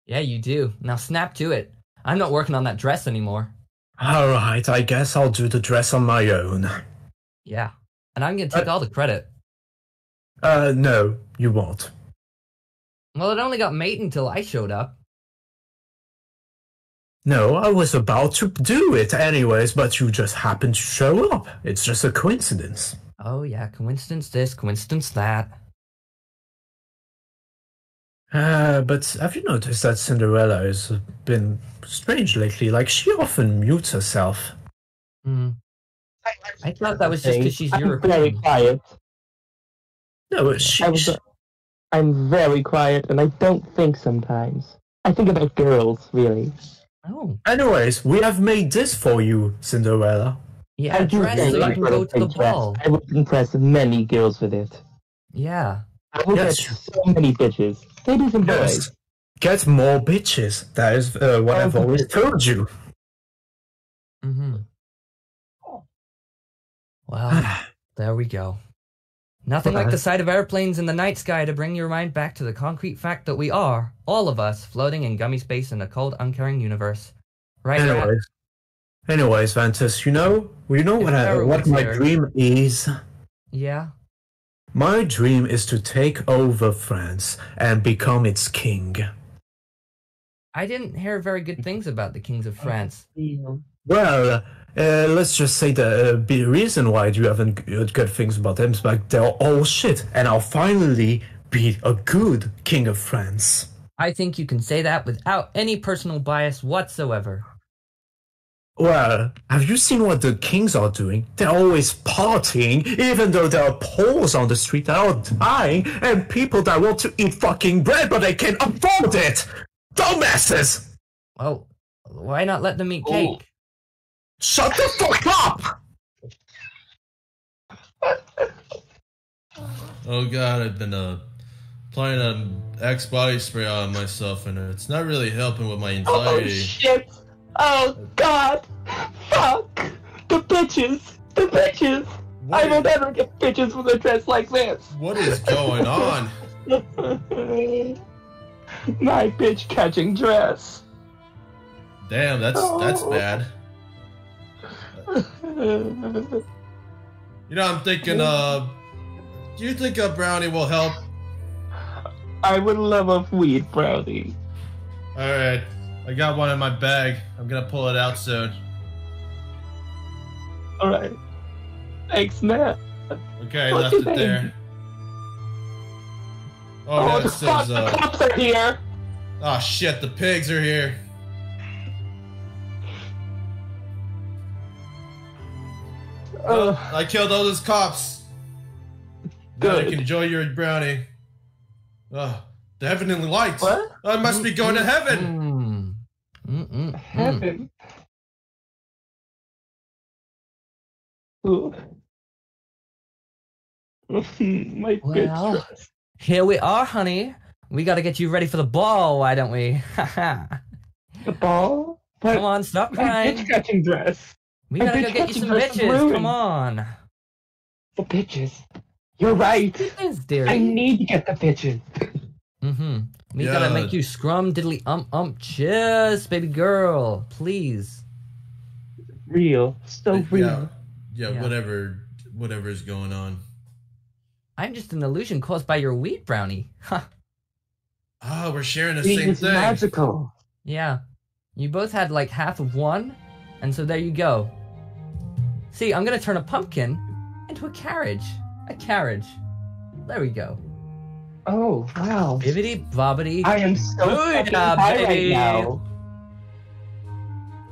Yeah, you do. Now snap to it. I'm not working on that dress anymore. Alright, I guess I'll do the dress on my own. Yeah. And I'm gonna take all the credit. Uh, no, you won't. Well, it only got made until I showed up. No, I was about to do it anyways, but you just happened to show up. It's just a coincidence. Oh, yeah, coincidence this, coincidence that. Uh, but have you noticed that Cinderella has been strange lately? Like, she often mutes herself. Hmm. I thought that was just because she's I'm European. very quiet. No, she, I was, I'm very quiet, and I don't think sometimes. I think about girls, really. Oh. Anyways, we have made this for you, Cinderella. Yeah, I do dress think so you I can would go to the impress- ball. I would impress many girls with it. Yeah. I would Yes. get so many bitches. Ladies and boys. Yes. Get more bitches. That is uh, what I've always told you. Mm-hmm. Well, there we go. Nothing like the sight of airplanes in the night sky to bring your mind back to the concrete fact that we are, all of us, floating in gummy space in a cold, uncaring universe. Right, Rat? Anyways, anyways, Ventus, you know, you know what I, what my dream is. Yeah. My dream is to take over France and become its king. I didn't hear very good things about the kings of France. Well, uh, let's just say the uh, the reason why you haven't heard good things about them is like they're all shit, and I'll finally be a good king of France. I think you can say that without any personal bias whatsoever. Well, have you seen what the kings are doing? They're always partying, even though there are Poles on the street that are dying, and people that want to eat fucking bread, but they can't afford it! Dumbasses! Well, why not let them eat cake? Shut the fuck up! Oh god, I've been uh applying an Axe body spray on myself, and it's not really helping with my anxiety. Oh anxiety. shit! Oh god! Fuck! The bitches! The bitches! I will never get bitches with a dress like this! what is going on? My bitch catching dress. Damn, that's that's Oh. bad. You know, I'm thinking. Uh, do you think a brownie will help? I would love a weed brownie. All right, I got one in my bag. I'm gonna pull it out soon. Alright. Thanks, Matt. Okay, I left it name? there. Oh, Oh, yeah, the it fuck, says. the Uh, cops are here! oh shit, the pigs are here. Uh, well, I killed all those cops. Now you Good. can enjoy your brownie. Oh, the heavenly lights. What? Oh, I must be going to heaven. Hmm. Mm-mm. Heaven. My good Well, here we are, honey. We gotta get you ready for the ball, why don't we? the ball? Come on, stop My crying. bitch catching dress. We My gotta go get you some bitches. Come on. The bitches. You're right. dearie. I need to get the bitches. Mm-hmm. We Yeah. gotta make you scrum diddly um um cheers, baby girl. Please. Real. So real. Yeah, yeah, Yeah. whatever, whatever's going on. I'm just an illusion caused by your weed brownie. Ha. Oh, we're sharing the Being same is thing. magical. Yeah. You both had like half of one, and so there you go. See, I'm gonna turn a pumpkin into a carriage. A carriage. There we go. Oh, wow. Bibbity bobbity. I am so fucking high right now.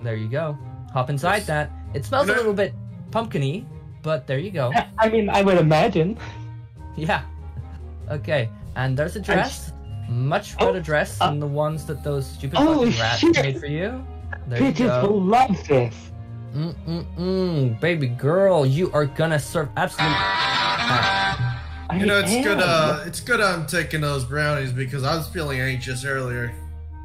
There you go. Hop inside that. It smells a little bit pumpkiny, but there you go. I mean, I would imagine. Yeah. Okay. And there's a dress. Much oh, better dress uh, than the ones that those stupid Oh, fucking rats shit. made for you. There you go. will love this. Mm-mm-mm. Baby girl, you are gonna serve absolute. You know, it's I good. Uh, it's good. I'm taking those brownies because I was feeling anxious earlier.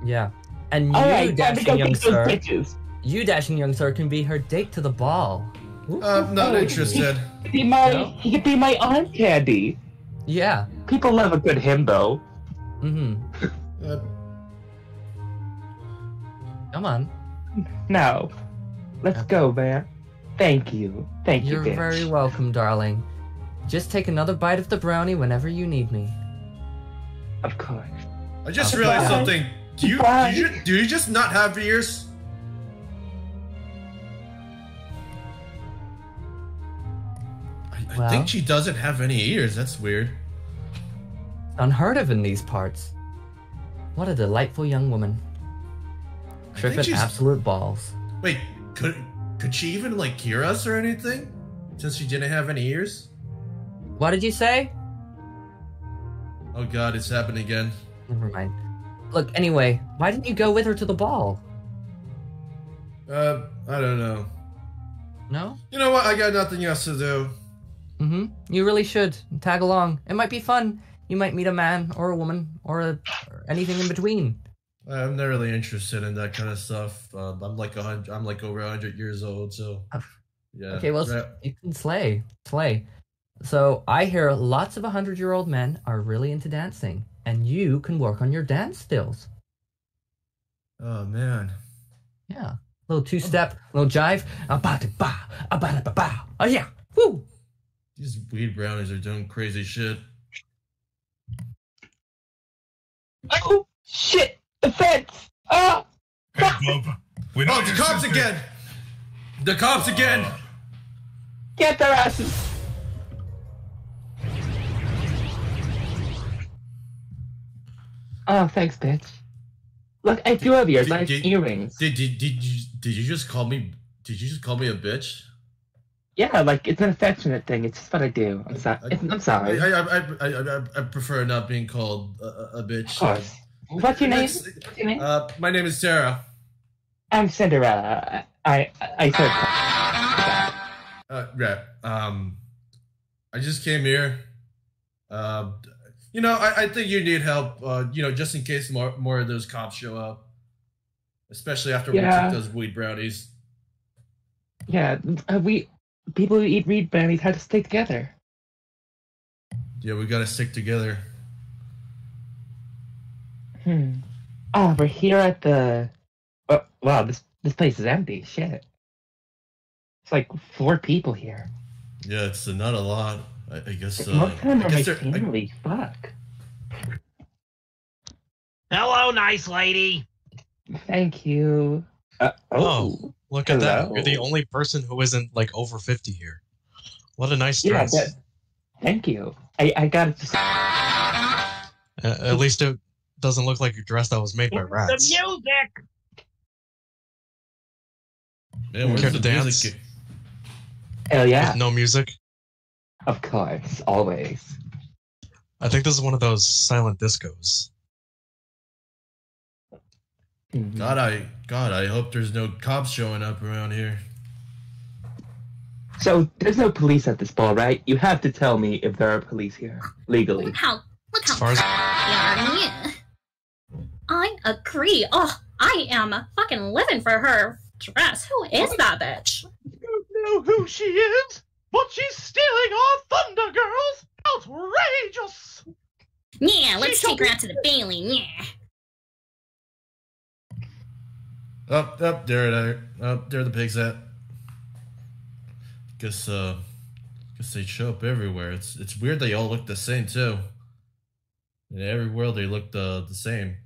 Yeah. And you, All right, time dashing go young sir. bitches. You, dashing young sir, can be her date to the ball. Uh, not Oh, interested. He could be my, No? he could be my arm candy. Yeah. People love a good himbo. Mm-hmm. Uh, Come on. No. Let's go, man. Thank you. Thank You're you, bitch. very welcome, darling. Just take another bite of the brownie whenever you need me. Of course. I just realized bye. something. Do you, do you do you just not have ears? I, I Well? think she doesn't have any ears. That's weird. Unheard of in these parts. What a delightful young woman. I think Tripping absolute balls. Wait, could could she even like hear us or anything? Since she didn't have any ears? What did you say? Oh god, it's happened again. Never mind. Look, anyway, why didn't you go with her to the ball? Uh, I don't know. No? You know what? I got nothing else to do. Mm-hmm. You really should. Tag along. It might be fun. You might meet a man or a woman or, a, or anything in between. I'm not really interested in that kind of stuff. Um, I'm like a hundred. I'm like over a hundred years old, so yeah. Okay, well, Yeah. you can slay. Slay. So I hear lots of 100 year old men are really into dancing, and you can work on your dance skills. Oh man. Yeah. Little two step, little jive. Ba-da-ba, ba-da-ba-ba. Oh, yeah. Woo. These weed brownies are doing crazy shit. Oh, shit! The fence! Ah! Hey, Bub. We know Oh, the cops sister- again! The cops again! Get their asses! Oh, thanks, bitch. Look, I do have ears. I have Did- earrings. Did, did did you did you just call me? Did you just call me a bitch? Yeah, like it's an affectionate thing. It's just what I do. I'm sorry. It's, I'm sorry. I I, I, I, I, I prefer not being called a, a- bitch. Of course. What's your name? What's your name? Uh, my name is Sarah. I'm Cinderella. I I, I said. Uh, yeah. Um, I just came here. Uh, you know, I, I think you need help. Uh, you know, just in case more more of those cops show up, especially after Yeah. we took those weed brownies. Yeah, uh, we people who eat weed brownies have to stay together. Yeah, we gotta stick together. Hmm. Oh, we're here at the. Oh, wow, this this place is empty. Shit. It's like four people here. Yeah, it's not a lot. I, I guess. Uh, Most of them I are my guess they're- I- Fuck. Hello, nice lady. Thank you. Uh, Oh, oh, look at that. You're the only person who isn't like over 50 here. What a nice Yeah, dress. that, thank you. I I got it. Just, Uh, at least it doesn't look like a dress that was made by rats. The rats. music. Yeah, where's Care the to dance? music? Hell yeah. With no music. Of course, always. I think this is one of those silent discos. Mm-hmm. God, I God, I hope there's no cops showing up around here. So there's no police at this ball, right? You have to tell me if there are police here legally. Look how look how As far as- proud you I agree. Oh, I am fucking living for her dress. Who is that bitch? You don't know who she is, but she's stealing our thunder, girls! Outrageous! Yeah, let's She take her out to the Bailey. Yeah. Up, up there, there, up there. The pigs at. Guess, uh, guess they show up everywhere. It's it's weird. They all look the same too. In every world, they look the the same.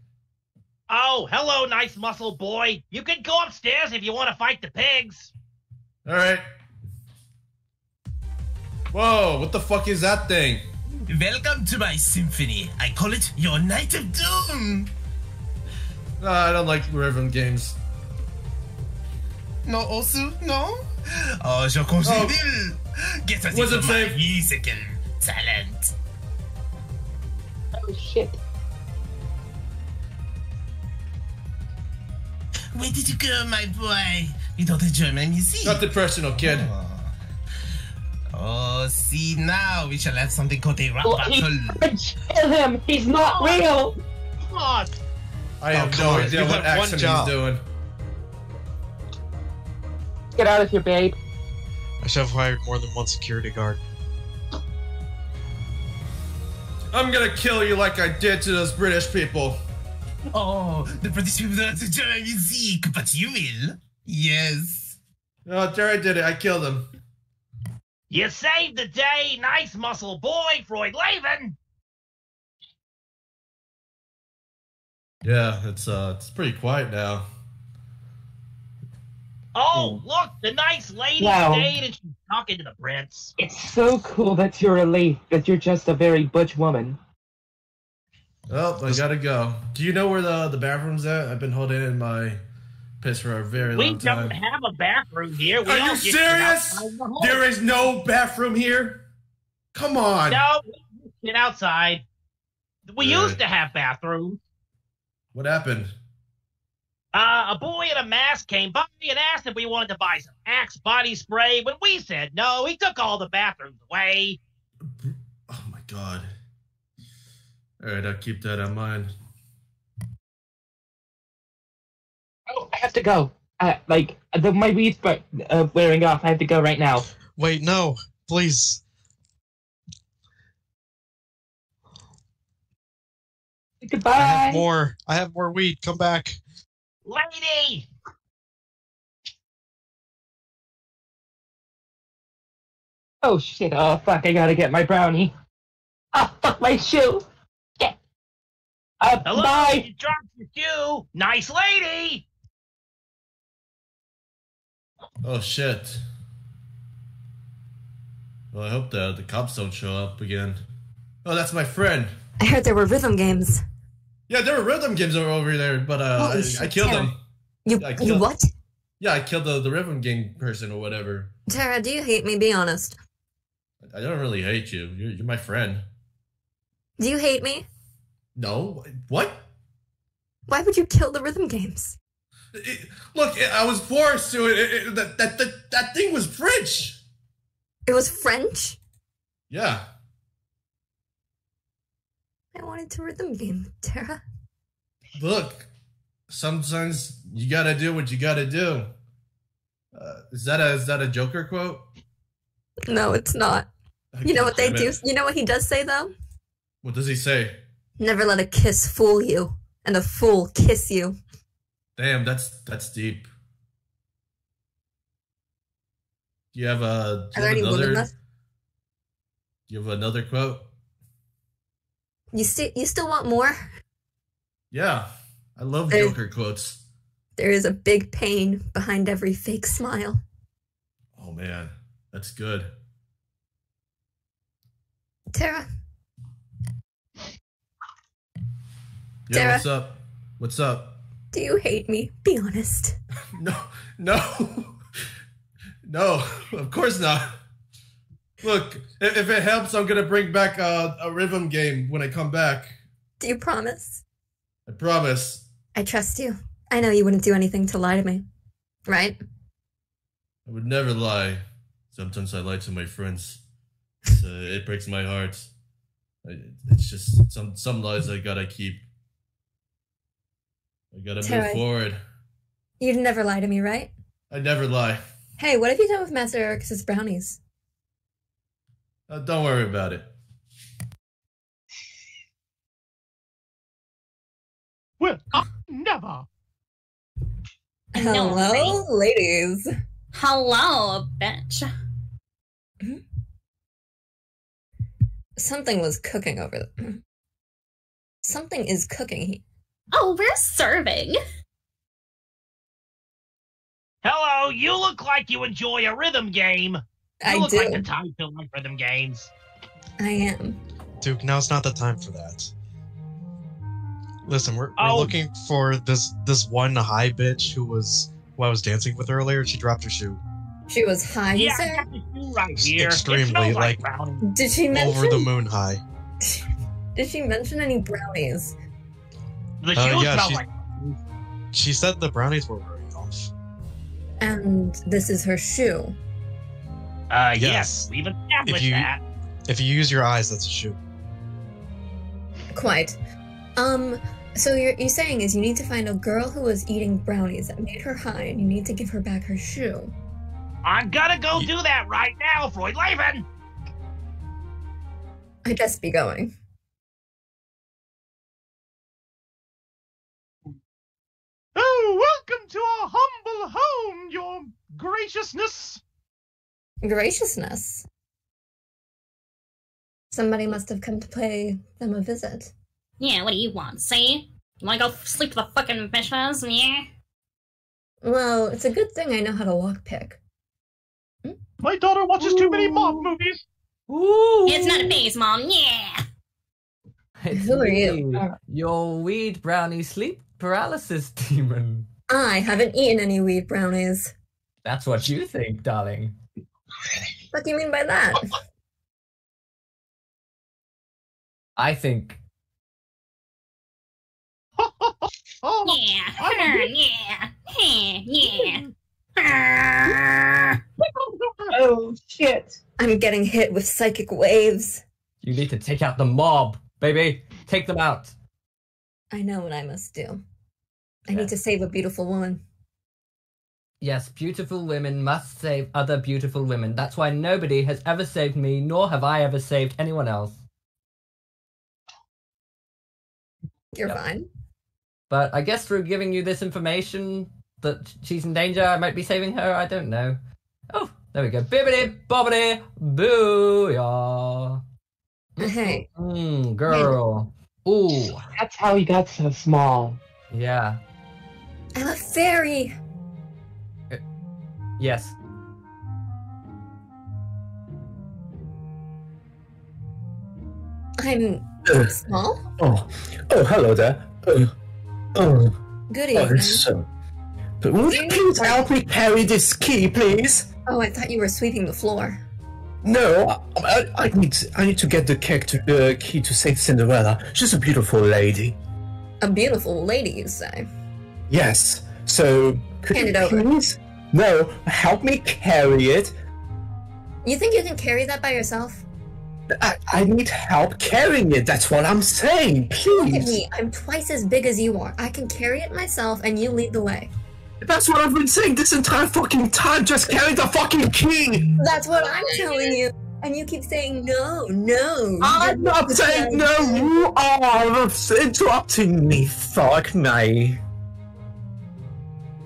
Oh, hello, nice muscle boy. You can go upstairs if you want to fight the pigs. All right. Whoa! What the fuck is that thing? Welcome to my symphony. I call it your Night of Doom. No, I don't like rhythm games. No, also, no? Oh, je considère. Oh. Get ready Was for it my safe? musical talent. Oh shit. Where did you go, my boy? You don't enjoy my music? Nothing personal, kid. Oh, Oh, see now we shall have something called a rap Well, battle. he- Kill him! He's not oh. real! Oh, come on. I Oh, have come no on, idea you what have one he's job. doing. Get out of here, babe. I should have hired more than one security guard. I'm gonna kill you like I did to those British people. Oh, the British people don't enjoy my music, but you will. Yes. Oh, there I did it. I killed him. You saved the day, nice muscle boy, Freud Levin. Yeah, it's uh, it's pretty quiet now. Oh, look, the nice lady Wow. stayed and she's talking to the prince. It's so cool that you're a relieved that you're just a very butch woman. Oh, I gotta go. Do you know where the the bathroom's at? I've been holding in my piss for a very We long time. don't have a bathroom here. We Are you serious? the. There is no bathroom here. Come on. No, get outside. We Yeah. used to have bathrooms. What happened? Uh, a boy in a mask came by and asked if we wanted to buy some Axe body spray. When we said no, he took all the bathrooms away. Oh my god. All right, I'll keep that in mind. Oh, I have to go. Uh, like, the, my weed's but, uh, wearing off. I have to go right now. Wait, no, please. I Goodbye. have more. I have more weed. Come back. Lady! Oh shit! Oh fuck! I gotta get my brownie. Ah, fuck my shoe. Shit. Uh, Hello, bye. you dropped your shoe. Nice lady! Oh shit. Well, I hope the the cops don't show up again. Oh, that's my friend. I heard there were rhythm games. Yeah, there were rhythm games over- over there, but uh, I, shit, I killed Terra. them. You Yeah, I you what? Yeah, I killed the, the rhythm game person or whatever. Terra, do you hate me? Be honest. I don't really hate you. You're, you're my friend. Do you hate me? No, what? Why would you kill the rhythm games? Look, I was forced to it. it, it that, that that that thing was French. It was French. Yeah. I wanted to rhythm game, Terra. Look, sometimes you gotta do what you gotta do. Uh, is that a is that a Joker quote? No, it's not. You know what they do? You know what he does say though? What does he say? Never let a kiss fool you, and a fool kiss you. Damn, that's that's deep. Do you have a? Do you have another? Do you have another quote? You still you still want more? Yeah, I love There's- Joker quotes. There is a big pain behind every fake smile. Oh man, that's good. Terra, Yeah, Sarah. what's up? What's up? Do you hate me? Be honest. No, no, No, of course not. Look, if, if it helps, I'm gonna bring back a, a rhythm game when I come back. Do you promise? I promise. I trust you. I know you wouldn't do anything to lie to me. Right? I would never lie. Sometimes I lie to my friends. Uh, it breaks my heart. I, it's just some some lies I gotta keep. I gotta move forward. You'd never lie to me, right? I never lie. Hey, what have you done with Master Eraqus's brownies? Uh, don't worry about it. Well, I never. Hello, ladies. Hello, bitch. Something was cooking over there. Something is cooking. Oh, we're serving. Hello, you look like you enjoy a rhythm game. You I look do. like the type to like rhythm games. I am. Duke, now's not the time for that. Listen, we're, we're Oh. looking for this this one high bitch who was who I was dancing with earlier. She dropped her shoe. She was high, you Yeah, I got the shoe right here. Extremely, smells like, brownie. Did she mention? Over the moon high. Did she mention any brownies? The Uh, shoe yeah, smells she- like. She said the brownies were wearing off. And this is her shoe. Uh, yes, Yes. we've established If you that. if you use your eyes, that's a shoe. Quite. Um, so you're, you're saying is you need to find a girl who was eating brownies that made her high, and you need to give her back her shoe. I'm gonna go do that right now, Freud Laven. I just be going. Oh, welcome to our humble home, your graciousness. Graciousness. Somebody must have come to pay them a visit. Yeah, what do you want? See? You wanna go sleep with the fucking fishes? Yeah? Well, it's a good thing I know how to lockpick. Hmm? My daughter watches too many mob movies. Ooh. It's not a phase, mom. Yeah. It's Who are you? Your weed brownie sleep paralysis demon. I haven't eaten any weed brownies. That's what you think, darling. What do you mean by that? I think Yeah. Her, yeah. Heh, yeah. Oh shit. I'm getting hit with psychic waves. you need to take out the mob, baby. Take them out. I know what I must do. I need to save a beautiful woman. Yes, beautiful women must save other beautiful women. That's why nobody has ever saved me, nor have I ever saved anyone else. You're Yep. fine. But I guess through giving you this information that she's in danger, I might be saving her. I don't know. Oh, there we go. Bibbidi bobbidi booyah. Hey, Mm, girl. Ooh, That's how he got so small. yeah. I'm a fairy. Yes. I'm Uh, small. oh, oh, hello there. Uh, oh, Good oh, evening. so. But would you please help me carry this key, please? Oh, I thought you were sweeping the floor. No, I, I, need to, I need to get the key to the key to save Cinderella. She's a beautiful lady. A beautiful lady, you say? Yes. So could Hand you it over. please? No, help me carry it. You think you can carry that by yourself? I, I need help carrying it. That's what I'm saying. Please. Look at me. I'm twice as big as you are. I can carry it myself, and you lead the way. That's what I've been saying this entire fucking time. Just carry the fucking key. That's what I'm telling you. And you keep saying no, no. I'm not saying no. You are interrupting me. Fuck me.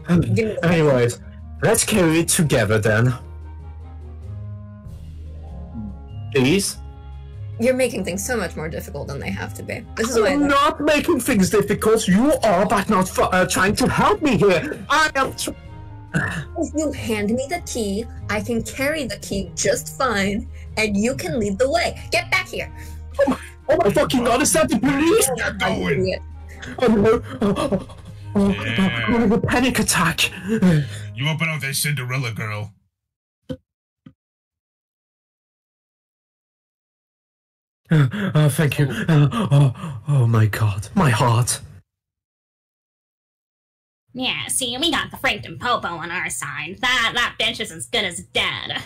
Anyways, let's carry it together then. Please. You're making things so much more difficult than they have to be. This is why. I'm not making things difficult. You are, but not fu- uh, trying to help me here. I am. Tr- If you hand me the key, I can carry the key just fine, and you can lead the way. Get back here. oh my oh my fucking god! Is that the police? Get going. Oh no! Oh, oh, oh, I'm having a panic attack. You open up that Cinderella girl. Uh, uh, thank you. Uh, oh, oh my god, my heart. Yeah, see, we got the Frankton Popo on our side. That that bitch is as good as dead.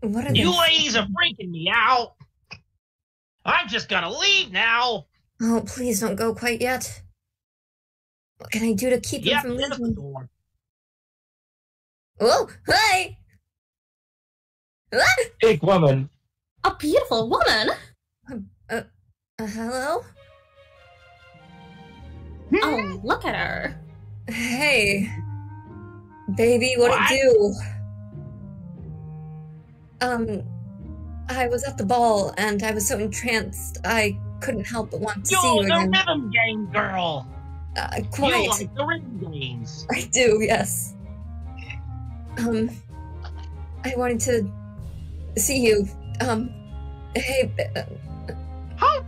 What are You they? ladies are freaking me out. I'm just gonna leave now. Oh, please don't go quite yet. What can I do to keep Yep, them from leaving? door. Oh, hi! Big woman. A beautiful woman. Uh, uh, hello? Oh, look at her. Hey. Baby, what What? it do? Um, I was at the ball and I was so entranced I couldn't help but want to see you You're the rhythm game girl. Uh, You quite. like the rhythm games. I do, yes. Um, I wanted to see you. Um, hey, uh, How?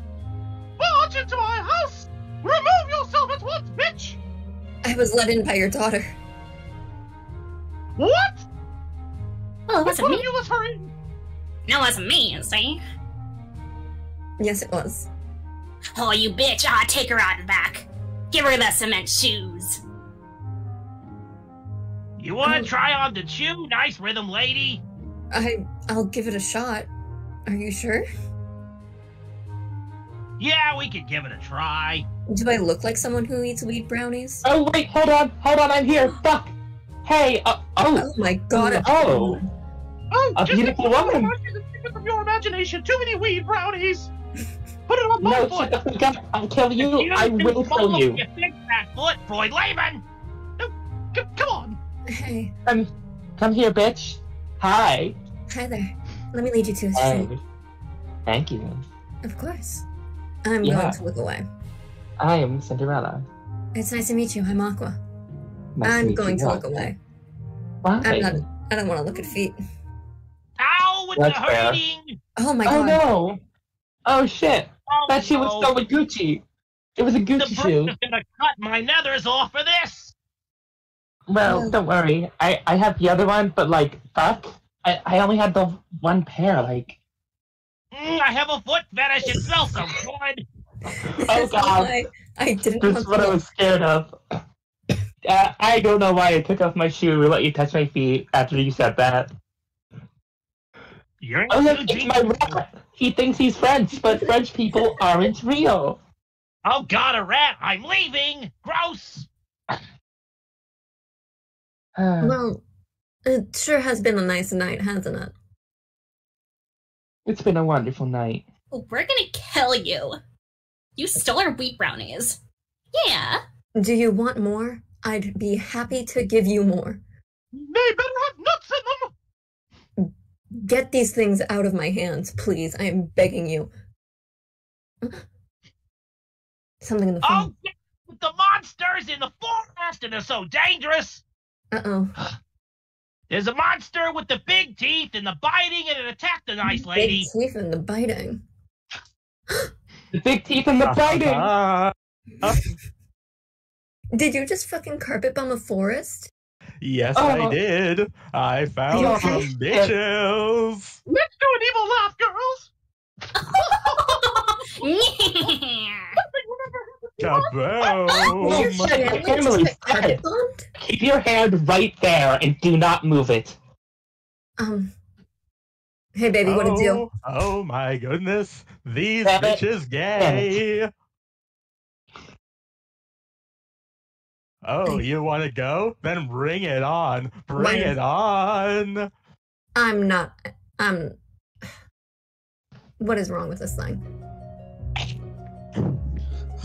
Barge into my house! Remove yourself at once, bitch! I was let in by your daughter. What? Well, it wasn't me. of you was hurry. It wasn't me, you see. Yes, it was. Oh, you bitch! Ah, take her out of the back. Give her the cement shoes. You wanna try on the shoe, nice rhythm lady? I, I'll give it a shot. Are you sure? Yeah, we could give it a try. Do I look like someone who eats weed brownies? Oh wait, hold on, hold on, I'm here. Fuck. Hey, uh, oh, Oh my god. oh, Oh, A just beautiful ignore woman. the images and of your imagination. Too many weed brownies. Put it on my no, foot. shut the fuck up. I'll kill you. You I will follow kill you. You big fat foot, Freud Lehman. No, c- come on. Hey, Come, come here, bitch. Hi. hi there. Let me lead you to a Hey. street. Thank you. Of course. I'm Yeah. going to look away. I am Cinderella. It's nice to meet you. I'm Aqua. Nice I'm meet you. going to Why? look away. Why? I'm not. I don't want to look at feet. Ow, with That's the fair. hurting. Oh my god. oh no. Oh shit. Oh, That shoe was no. so with Gucci. It was a The Gucci shoe. brute's is gonna cut my nethers off for this. Well, Oh. don't worry. I I have the other one, but like, fuck. I I only had the one pair. Like, Mm, I have a foot fetish. It smells so good. oh god. why I didn't This is what I was scared of. Uh, I don't know why I took off my shoe and let you touch my feet after you said that. You're Oh look, too it's my rat. He thinks he's French, but French people aren't real. Oh God, a rat! I'm leaving. Gross. Well, it sure has been a nice night, hasn't it? it's been a wonderful night. Oh, we're gonna kill you. You stole our wheat brownies. Yeah. Do you want more? I'd be happy to give you more. They better have nuts in them. Get these things out of my hands, please. I am begging you. Something in the Oh, phone. yeah, with the monsters in the forest, and they're so dangerous. Uh oh. There's a monster with the big teeth and the biting, and it attacked the nice lady. Big teeth and the biting. The big teeth and the biting. Did you just fucking carpet bomb a forest? Yes, Oh. I did. I found You some okay? bitches. Let's do an evil laugh, girls. Oh, Kaboom! shit, Family Emily, just got carpet stop. bombed? Keep your hand right there and do not move it. Um. Hey, baby, what it do? Oh, oh my goodness, these Damn it. bitches gay. Oh, you want to go? Then bring it on. Bring Why- it on. I'm not. I'm. What is wrong with this thing?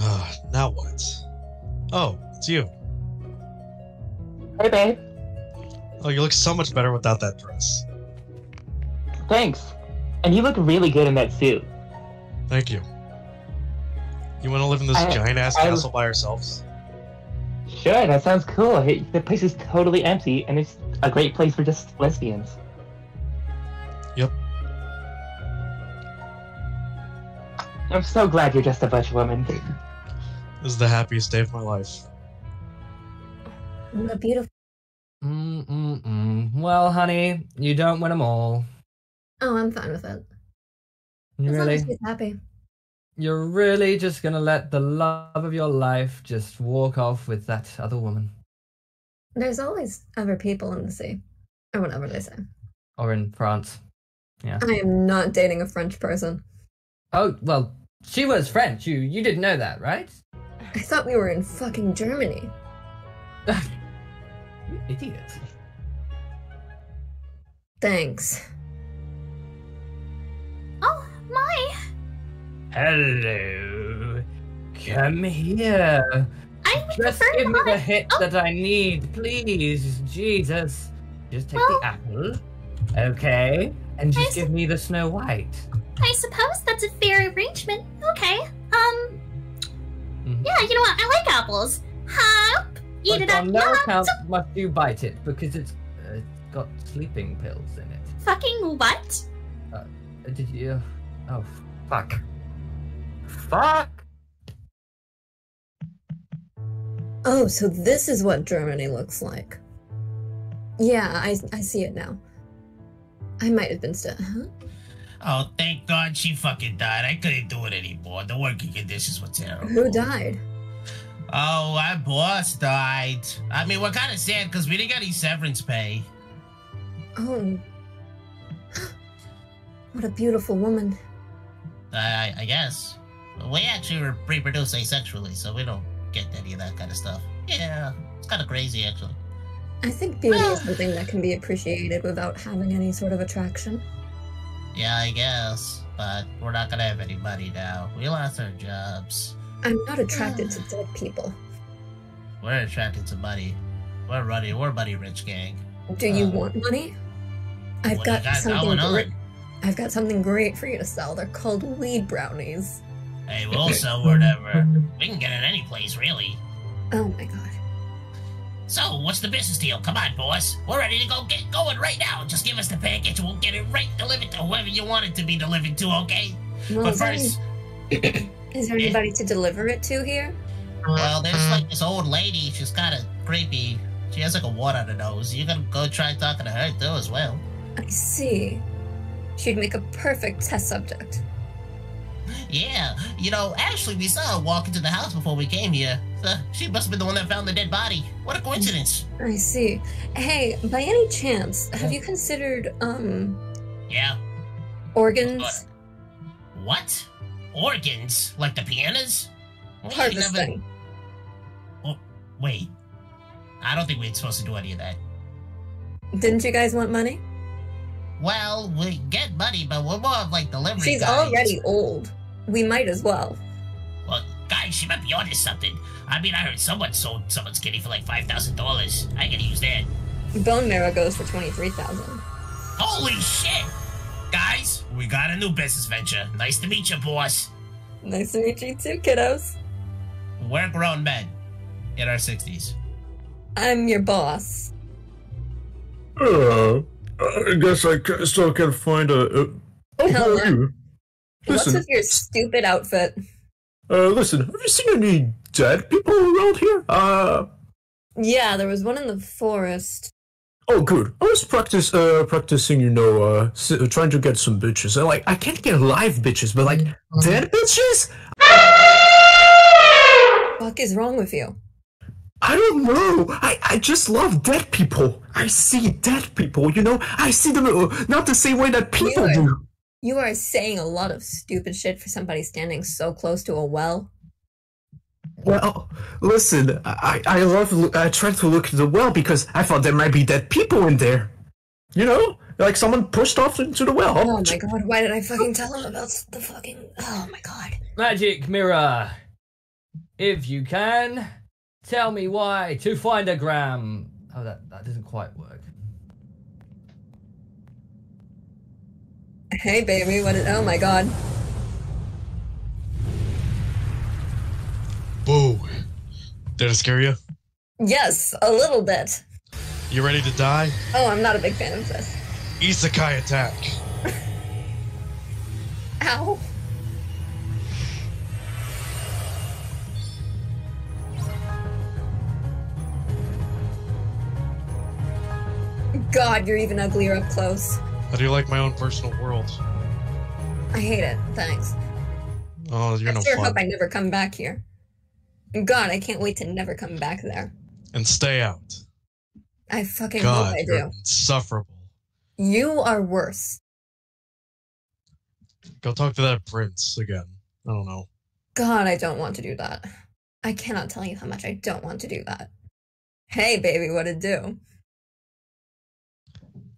Ah, now what? Oh, it's you. Hey, babe. Oh, you look so much better without that dress. Thanks. And you look really good in that suit. Thank you. You want to live in this giant ass I- castle by ourselves? Sure, that sounds cool. Hey, The place is totally empty, and it's a great place for just lesbians. Yep. I'm so glad you're just a butch woman. This is the happiest day of my life. What a beautiful. Mm-mm-mm. Well, honey, you don't win them all. Oh, I'm fine with it. You As long as really, she's happy. you're really just gonna let the love of your life just walk off with that other woman, There's always other people in the sea, or whatever they say. or in France? Yeah. I am not dating a French person. Oh well, she was French. You you didn't know that, right? I thought we were in fucking Germany. You idiot. Thanks. Oh my! Hello. Come here. I would Just prefer give me the hit Oh. that I need, please. Jesus. Just take the apple. Okay. And just give me the Snow White. I suppose that's a fair arrangement. Okay. Um. Mhm. Yeah, you know what? I like apples. Hop. Eat but it up. on no Yeah. account must you bite it because it's, uh, it's got sleeping pills in it. Fucking what? Uh, did you? Oh, fuck. Fuck! Oh, so this is what Germany looks like. Yeah, I, I see it now. I might have been still. Huh? Oh, thank God she fucking died. I couldn't do it anymore. The working conditions were terrible. Who died? Oh, our boss died. I mean, we're kind of sad because we didn't get any severance pay. Oh. What a beautiful woman. I, I guess. We actually reproduce asexually, so we don't get any of that kind of stuff. Yeah, it's kind of crazy, actually. I think beauty ah. is something that can be appreciated without having any sort of attraction. Yeah, I guess. But we're not gonna have any money now. We lost our jobs. I'm not attracted to dead people. We're attracted to money. We're money. We're money rich gang. Do you um, want money? I've What do you got got something great. I've got something great for you to sell. They're called weed brownies. Hey, we'll sell whatever. We can get it any place, really. Oh my god. So, what's the business deal? Come on, boss. We're ready to go get going right now. Just give us the package we'll get it right delivered to whoever you want it to be delivered to, okay? Well, but is first, Is there eh? anybody to deliver it to here? well, there's like this old lady. She's kind of creepy. She has like a wart on her nose. You gotta go try talking to her too, as well. I see. She'd make a perfect test subject. Yeah, you know, actually, we saw her walk into the house before we came here. So she must have been the one that found the dead body. What a coincidence. I see. Hey, by any chance, have you considered um Yeah. organs? What? Organs? Like the pianos? We Harvesting. Oh, wait. I don't think we're supposed to do any of that. Didn't you guys want money? Well, we get money, but we're more of like delivery She's guys. already old. We might as well. Well, guys, she might be onto something. I mean, I heard someone sold someone's kitty for like five thousand dollars. I could use that. Bone marrow goes for twenty three thousand. Holy shit! Guys, we got a new business venture. Nice to meet you, boss. Nice to meet you too, kiddos. We're grown men in our sixties. I'm your boss. Uh, I guess I still can find a. a oh, Hell how are yeah. you? What's Listen, with your stupid outfit? uh, listen. Have you seen any dead people around here? Uh, Yeah, there was one in the forest. oh, good. I was practice, uh, practicing. You know, uh, s- uh, trying to get some bitches. And like, I can't get live bitches, but like dead bitches. Fuck is wrong with you? I don't know. I, I just love dead people. I see dead people. You know, I see them uh, not the same way that people do. You are saying a lot of stupid shit for somebody standing so close to a well. Well, listen, I, I love, I tried to look at the well because I thought there might be dead people in there. You know? Like someone pushed off into the well. Oh my god, why did I fucking tell him about the fucking. Oh my god. Magic mirror. If you can, tell me why to find a gram. Oh, that, that doesn't quite work. Hey baby, what is. Oh my god. Boo. Did it scare you? Yes, a little bit. You ready to die? Oh, I'm not a big fan of this. Isekai attack. Ow. God, you're even uglier up close. How do you like my own personal world? I hate it. Thanks. Oh, you're I no sure fun. hope I never come back here. God, I can't wait to never come back there. And stay out. I fucking God, hope I you're do. insufferable. You are worse. Go talk to that prince again. I don't know. God, I don't want to do that. I cannot tell you how much I don't want to do that. Hey, baby, what'd it do?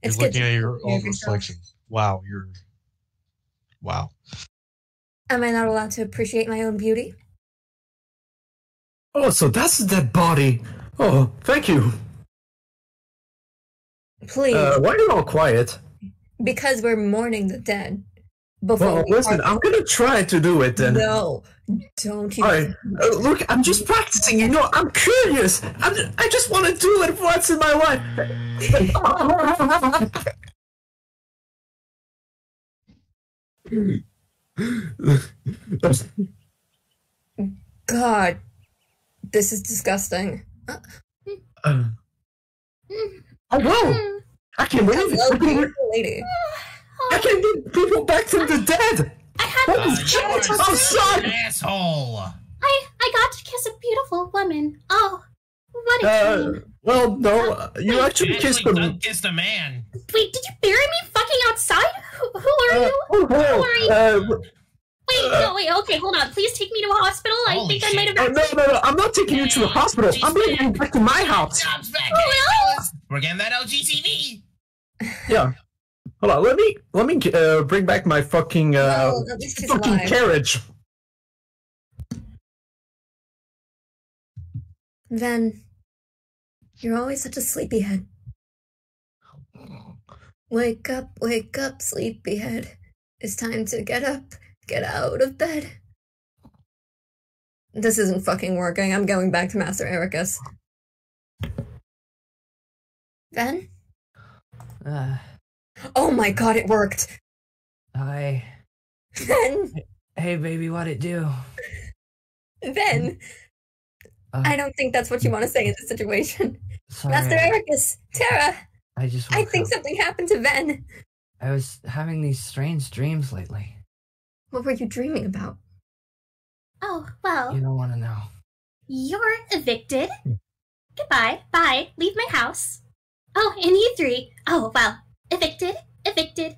You're It's looking at your own yourself. reflection. Wow, you're. Wow. Am I not allowed to appreciate my own beauty? Oh, so that's the dead body. Oh, thank you. Please, Uh, why are you all quiet? because we're mourning the dead. Before Well, we listen, I'm gonna try to do it then. No, don't you? Alright, uh, look, I'm just practicing, you know, I'm curious. I'm ju- I just want to do it once in my life. God, this is disgusting. Uh, oh, whoa! I can't believe it. I can, beautiful lady. I can get people back from the dead! Holy shit, I'm sorry! asshole. I I got to kiss a beautiful woman. Oh, what a Uh, dream. well, no, uh, you actually kissed Actually, them. Kissed a man. Wait, did you bury me fucking outside? Who, who are Uh, you? oh, Who are you? uh, wait, no, wait, okay, hold on. Please take me to a hospital. I Holy think I might have. Oh, no, no, no, I'm not taking you to the hospital. She's I'm bringing you back to my house. Jobs back. Oh, well. We're getting that LGTV. Yeah. Hold on, let me let me uh, bring back my fucking uh, Well, at least he's fucking alive. carriage. Ven, you're always such a sleepyhead. Wake up, wake up, sleepyhead. It's time to get up, get out of bed. This isn't fucking working. I'm going back to Master Eraqus. Ven? Uh, Oh my god, it worked! hi. Ven! Hey, baby, what it do? Then. Uh, I don't think that's what you want to say in this situation. sorry, Master I, Eraqus! Terra! I just I think up. something happened to Ven. I was having these strange dreams lately. What were you dreaming about? Oh, well, You don't want to know. you're evicted. Goodbye. Bye. Leave my house. Oh, and you three. Oh, well. Evicted, evicted,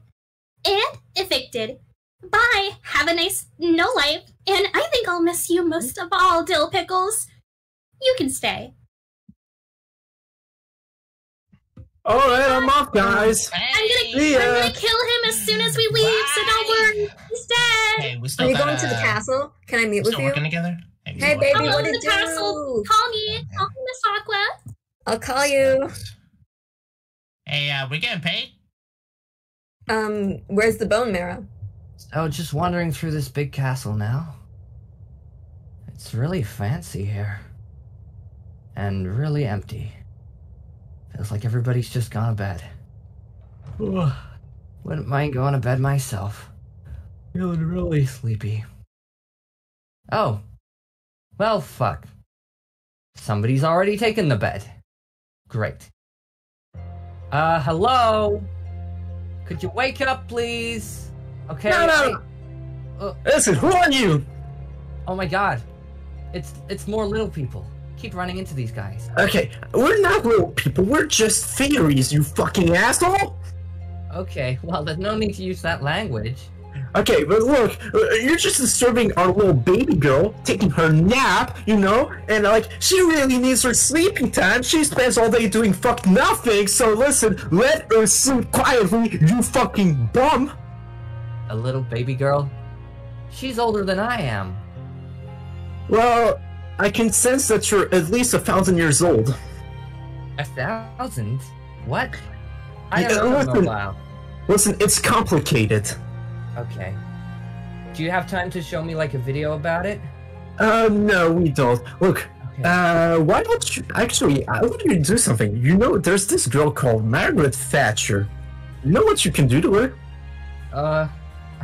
and evicted. Bye. Have a nice no life. And I think I'll miss you most of all, Dill Pickles. You can stay. All right, I'm off, guys. I'm gonna, See I'm gonna kill him as soon as we leave, so don't worry. He's dead. Hey, we Are still you got, going to the castle? Can I meet we with still you? working together. Hey, Hey, baby, working I'll what go to it the castle. Call me. Call me Miss Aqua. I'll call you. Hey, uh, we getting paid? Um, where's the bone marrow? Oh, just wandering through this big castle now. It's really fancy here. And really empty. Feels like everybody's just gone to bed. Ugh. Wouldn't mind going to bed myself. Feeling really sleepy. Oh. Well, fuck. Somebody's already taken the bed. Great. Uh, hello? Could you wake up, please? Okay. No, no. I- Uh, Listen, who are you? oh my god. It's it's more little people. Keep running into these guys. Okay, we're not little people. We're just fairies, you fucking asshole. Okay, well, there's no need to use that language. Okay, but look, uh, you're just disturbing our little baby girl, taking her nap, you know, and like she really needs her sleeping time. She spends all day doing fuck nothing. So listen, let her sleep quietly, you fucking bum. A little baby girl? She's older than I am. Well, I can sense that you're at least a thousand years old. A thousand? What? I Yeah, don't know listen. Listen, it's complicated. Okay. Do you have time to show me like a video about it? Uh, no, we don't. Look, okay. uh, why don't you actually? I want you to do something. You know, there's this girl called Margaret Thatcher. You know what you can do to her? Uh,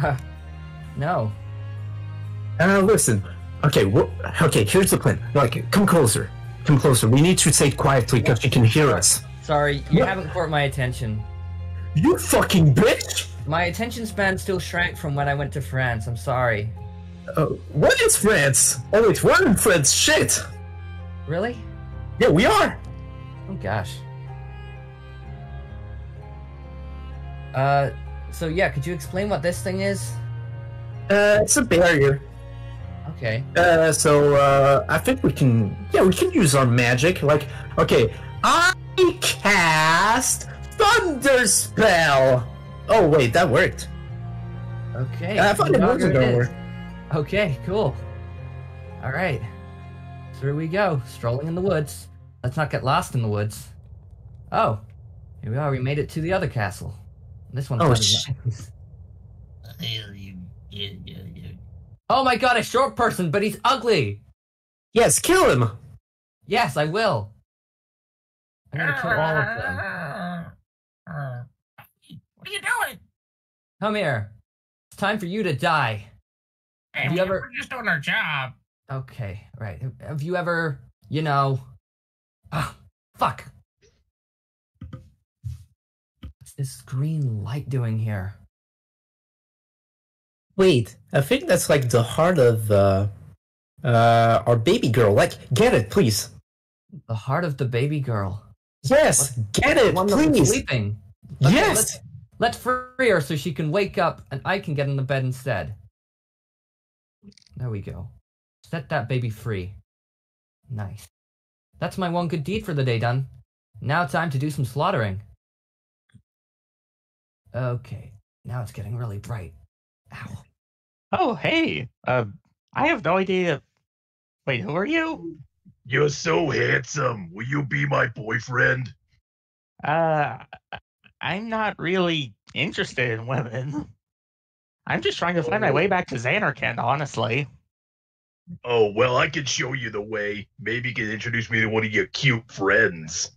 uh no. Uh, listen. Okay, well, okay. Here's the plan. Like, come closer. Come closer. We need to say it quietly because she can hear us. Sorry, you What? haven't caught my attention. You fucking bitch! My attention span still shrank from when I went to France. I'm sorry. Uh, what is France? Oh wait, we're in France. Shit. Really? Yeah, we are. Oh gosh. Uh, so yeah, could you explain what this thing is? Uh, it's a barrier. Okay. Uh, so uh, I think we can. Yeah, we can use our magic. Like, okay, I cast thunder spell. Oh wait, that worked. Okay. I thought it Dogger wasn't gonna work. Okay, cool. All right. So here we go, strolling in the woods. Let's not get lost in the woods. Oh, here we are. We made it to the other castle. This one's Oh, not as sh- nice. Oh my god, a short person, but he's ugly. Yes, kill him. Yes, I will. I'm gonna kill all of them. What are you doing? Come here. It's time for you to die. Hey, Have you ever- we're just doing our job. Okay, right. Have- Have you ever, you know, ah, fuck. What's this green light doing here? Wait, I think that's like the heart of uh, uh, our baby girl. Like, get it, please. The heart of the baby girl. Yes, get it, One that's please. sleeping. Okay, Yes. Let's, let's free her so she can wake up and I can get in the bed instead. There we go. Set that baby free. Nice. That's my one good deed for the day done. Now time to do some slaughtering. Okay. Now it's getting really bright. Ow. Oh, hey. Uh, I have no idea. Wait, who are you? You're so handsome. Will you be my boyfriend? Uh, I'm not really interested in women. I'm just trying to find my way back to Zanarkand, honestly. Oh, well, I can show you the way. Maybe you can introduce me to one of your cute friends.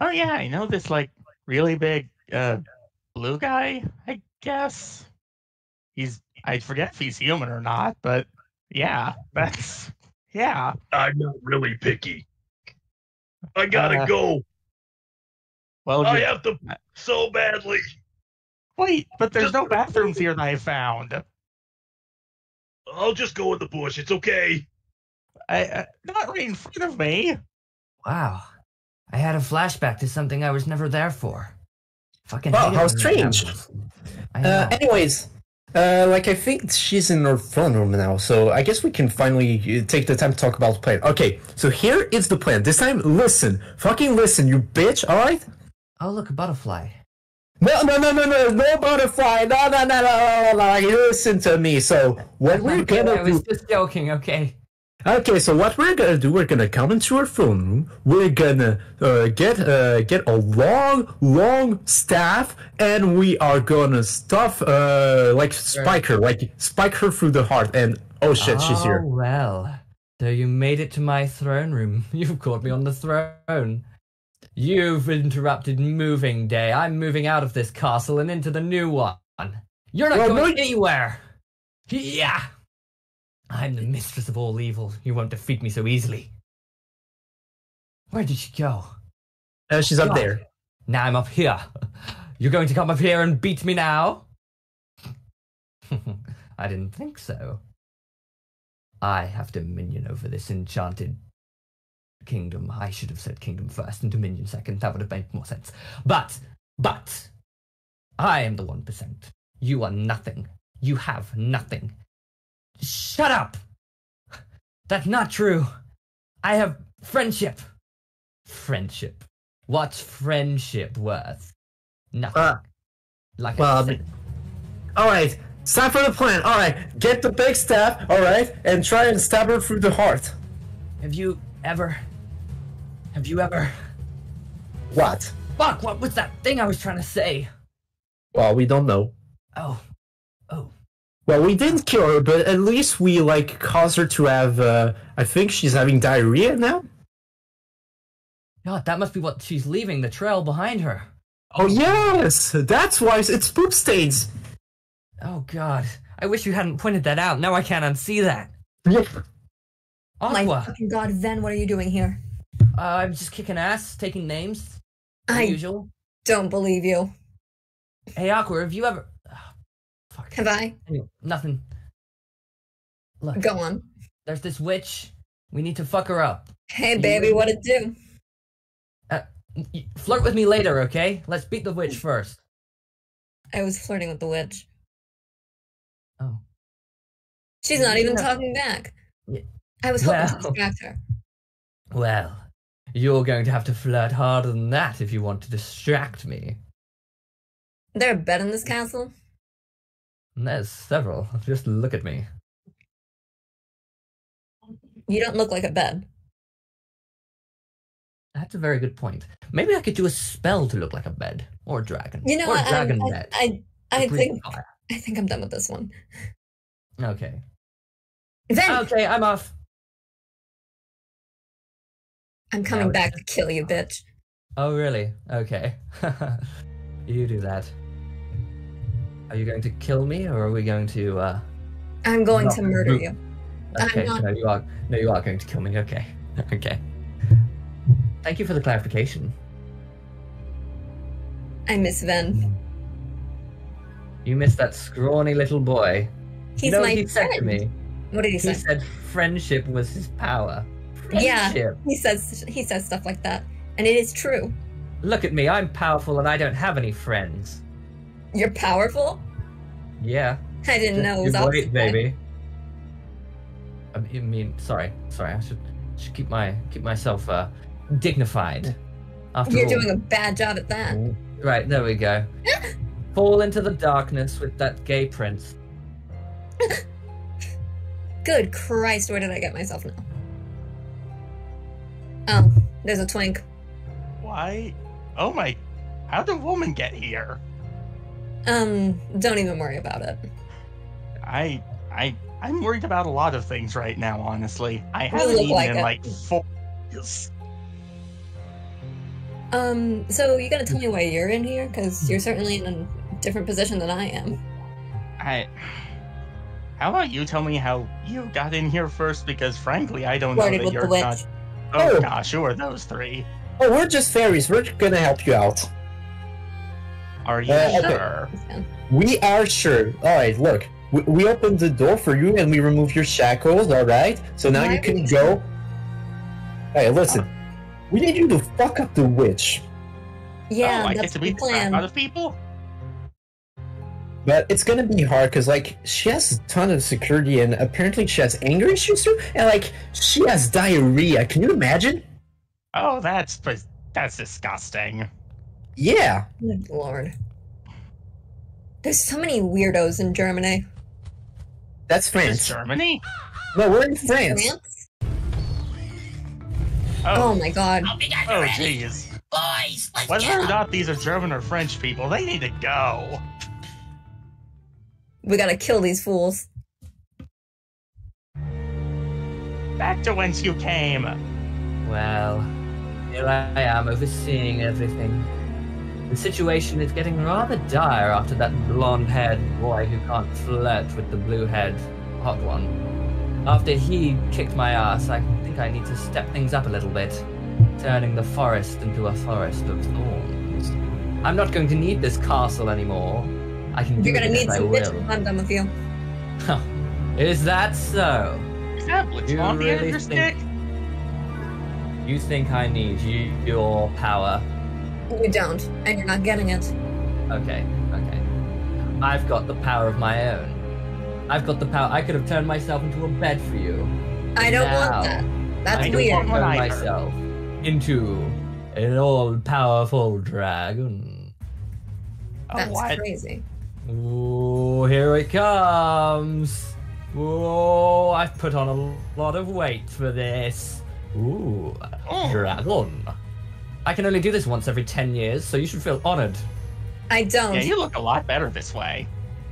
Oh yeah, I know this like really big uh blue guy, I guess. He's I forget if he's human or not, but yeah, that's yeah. I'm not really picky. I gotta Uh, go. Well, I have to so badly. wait, but there's no bathrooms here that I found. I'll just go in the bush. It's okay. I, uh, not right in front of me. Wow. I had a flashback to something I was never there for. Fucking Wow, how strange. happens. I know. Uh, anyways, uh, like I think she's in her throne room now, so I guess we can finally uh, take the time to talk about the plan. Okay, so here is the plan. This time, listen, fucking listen, you bitch. All right? Oh, look, a butterfly. No, no, no, no, no, no butterfly. No, no, no, no, no, no. Listen to me. So what we're gonna do? I was just joking, okay. Okay, so what we're gonna do? We're gonna come into our phone room. We're gonna uh, get uh, get a long, long staff, and we are gonna stuff uh, like spike her, like spike her through the heart. And oh shit, she's Oh, here. well. So you made it to my throne room. You've caught me on the throne. You've interrupted moving day. I'm moving out of this castle and into the new one. You're not Well, going no- anywhere. Yeah. I'm the mistress of all evil. You won't defeat me so easily. Where did she go? Uh, she's up there. Now I'm up here. You're going to come up here and beat me now? I didn't think so. I have dominion over this enchanted kingdom. I should have said kingdom first and dominion second. That would have made more sense. But, but, I am the 1%. You are nothing. You have nothing. Shut up! That's not true. I have friendship. Friendship. What's friendship worth? Nothing. Uh, like well, I said. All right, it's time for the plan. All right, get the big staff. All right, and try and stab her through the heart. Have you ever? Have you ever? What? Fuck! What was that thing I was trying to say? Well, we don't know. Oh, Oh. Well, we didn't kill her, but at least we like caused her to have. Uh, I think she's having diarrhea now. God, that must be what she's leaving the trail behind her. Oh yes, that's why it's poop stains. Oh God, I wish you hadn't pointed that out. Now I can't unsee that. Yeah. My fucking god, Ven, what are you doing here? Uh, I'm just kicking ass, taking names. I usual. don't believe you. Hey, Aqua, have you ever? Fuck. Have I? Anyway, nothing. Look, Go on. there's this witch. We need to fuck her up. Hey, You baby, what it do? Uh, flirt with me later, okay? Let's beat the witch first. I was flirting with the witch. Oh. She's not even Yeah. talking back. Yeah. I was hoping to Well. distract her. Well, you're going to have to flirt harder than that if you want to distract me. There a bed in this castle? There's several. Just look at me. You don't look like a bed. That's a very good point. Maybe I could do a spell to look like a bed or a dragon. You know or a dragon I, bed. I, I, I think fire. I think I'm done with this one. Okay. Then Okay, I'm off. I'm coming back to kill you, bitch. Oh, really? Okay. you do that. Are you going to kill me, or are we going to? uh I'm going to murder you. Okay, not- no, you are. No, you are going to kill me. Okay, okay. Thank you for the clarification. I miss Ven. You miss that scrawny little boy. He's you know my what he said to friend. me? What did he say? He said friendship was his power. Yeah, he says he says stuff like that, and it is true. Look at me. I'm powerful and I don't have any friends. You're powerful. Yeah. I didn't know it was wait, way. baby. I mean- I mean, sorry, sorry. I should should keep my keep myself uh dignified. After You're all. doing a bad job at that. Right, there we go. Fall into the darkness with that gay prince. Good Christ, where did I get myself now? Oh, there's a twink. Why? Oh my! How did a woman get here? Um, don't even worry about it. I, I, I'm worried about a lot of things right now. Honestly, I haven't eaten like in it. like four. years. Um, so you gotta tell me why you're in here, because you're certainly in a different position than I am. I. How about you tell me how you got in here first? Because frankly, I don't Flirted know that you're not. Oh, Oh. gosh, who are those three? Oh, we're just fairies. We're gonna help you out. Are you Uh, okay. sure? We are sure. All right, look. We, we opened the door for you and we removed your shackles. All right. So now Why you can go. Hey, listen. We need you to fuck up the witch, Yeah, oh, I get that's to the beat the crap plan. out of people. But it's gonna be hard because like she has a ton of security and apparently she has anger issues too, and like she has diarrhea. Can you imagine? Oh, that's that's disgusting. Yeah. Good lord. There's so many weirdos in Germany. That's Is France. Germany? No, we're in France. France? Oh, oh my god. Oh, we guys Oh, are ready. jeez. Boys, let's Whether get or 'em. not these are German or French people, they need to go. We gotta kill these fools. Back to whence you came. Well, here I am overseeing everything. The situation is getting rather dire after that blonde haired boy who can't flirt with the blue haired hot one. After he kicked my ass, I think I need to step things up a little bit, turning the forest into a forest of thorns. I'm not going to need this castle anymore. I can You're gonna need some will. bitches. I'm done with you. Is that so? Is that Blitz You on the end of really your think- stick? You think I need you, your power? You don't, and you're not getting it. Okay, okay. I've got the power of my own. I've got the power. I could have turned myself into a bed for you. I don't Now, want that. That's I weird. can turn myself into an all-powerful dragon. Oh, That's what? crazy. Ooh, here it comes. Ooh, I've put on a lot of weight for this. Ooh, Oh. dragon. I can only do this once every 10 years, so you should feel honored. I don't. Yeah, you look a lot better this way.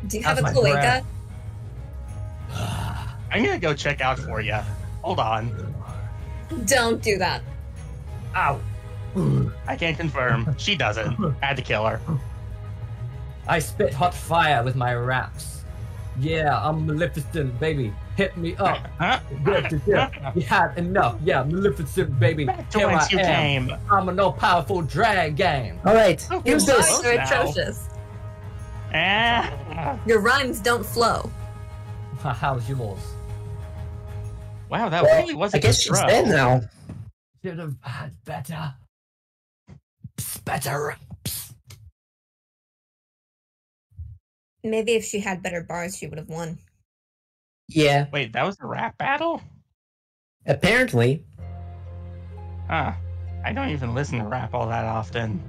Do you have How's a my cloaca? I'm gonna go check out for you. Hold on. Don't do that. Ow. I can't confirm. She doesn't. Had to kill her. I spit hot fire with my raps. Yeah, I'm Maleficent, baby. Hit me up. Huh? Yeah, yeah, yeah. You had enough. Yeah, Maleficent, baby. Back to Here whence I you am. came. I'm an all-powerful dragon. All right. Oh, Here's good this. luck. They're now. atrocious. Ah. Your rhymes don't flow. How's yours? Wow, that Well, really was I a guess good she's throw. dead now. Should have had better. Psst, better. Maybe if she had better bars, she would have won. Yeah, Wait, that was a rap battle? apparently. Huh. I don't even listen to rap all that often.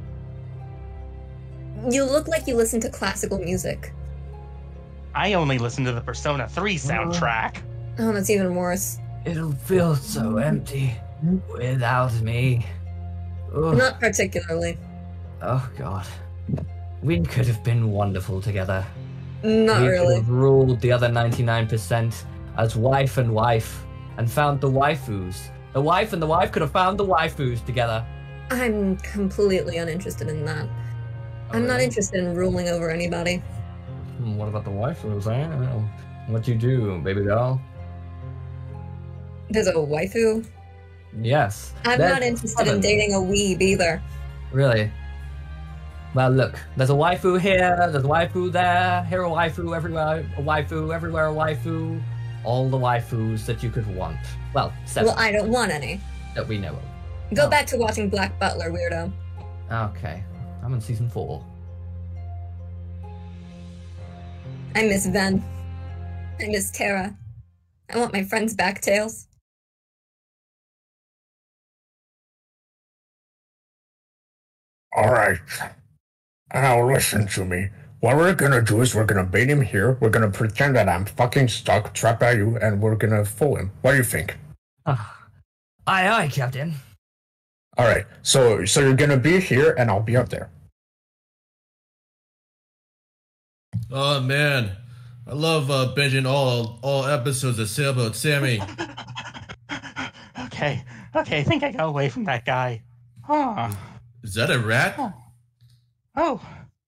You look like you listen to classical music. I only listen to the Persona 3 soundtrack. Oh, that's even worse. It'll feel so empty without me. Ugh. Not particularly. Oh god. We could have been wonderful together. Not we really. could have ruled the other 99% as wife and wife and found the waifus. The wife and the wife could have found the waifus together. I'm completely uninterested in that. I'm not interested in ruling over anybody. Hmm, What about the waifus, eh? Oh, What you do, baby doll? There's a waifu. Yes. I'm not interested in dating a weeb either. Really? Well, look, there's a waifu here, there's a waifu there, here a waifu everywhere, a waifu everywhere, a waifu. All the waifus that you could want. Well, seven Well, I don't want any. that we know of. Go oh. back to watching Black Butler, weirdo. Okay, I'm in season four. I miss Ven. I miss Terra. I want my friends back, Tails. All right. Now listen to me. What we're gonna do is we're gonna bait him here. We're gonna pretend that I'm fucking stuck, trapped by you, and we're gonna fool him. What do you think? Aye, aye, Captain. All right. So, so you're gonna be here, and I'll be up there. Oh man, I love uh, binging all all episodes of Sailboat Sammy. Okay, okay, I think I got away from that guy. Huh. Is that a rat? Oh,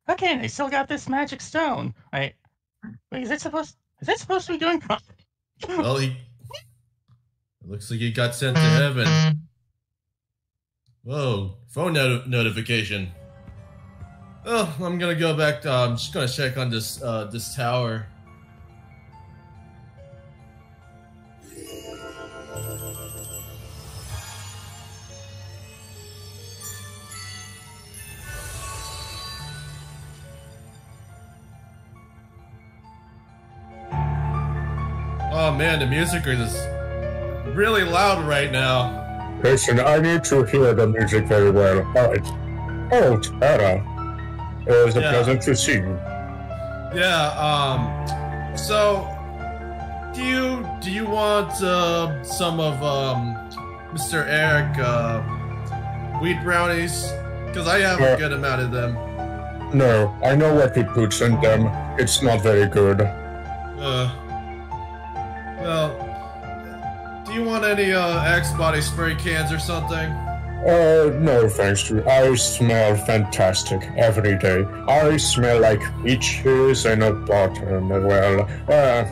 okay, I still got this magic stone. I wait, is it supposed is it supposed to be doing Well, he looks like he got sent to heaven. Whoa, phone not- notification. Oh, I'm gonna go back. To, I'm just gonna check on this uh, this tower. Man, the music is really loud right now. Listen, I need to hear the music very well. Right. Oh, Terra. It was a Yeah. pleasure to see you. Yeah. Um. So, do you do you want uh, some of um, Mr. Eric uh, wheat brownies? Because I have Yeah. a good amount of them. No, I know what he puts in them. It's not very good. Uh. Well, do you want any uh, Axe body spray cans or something? Uh, no thanks to I smell fantastic every day. I smell like peaches and a bottom well. Uh,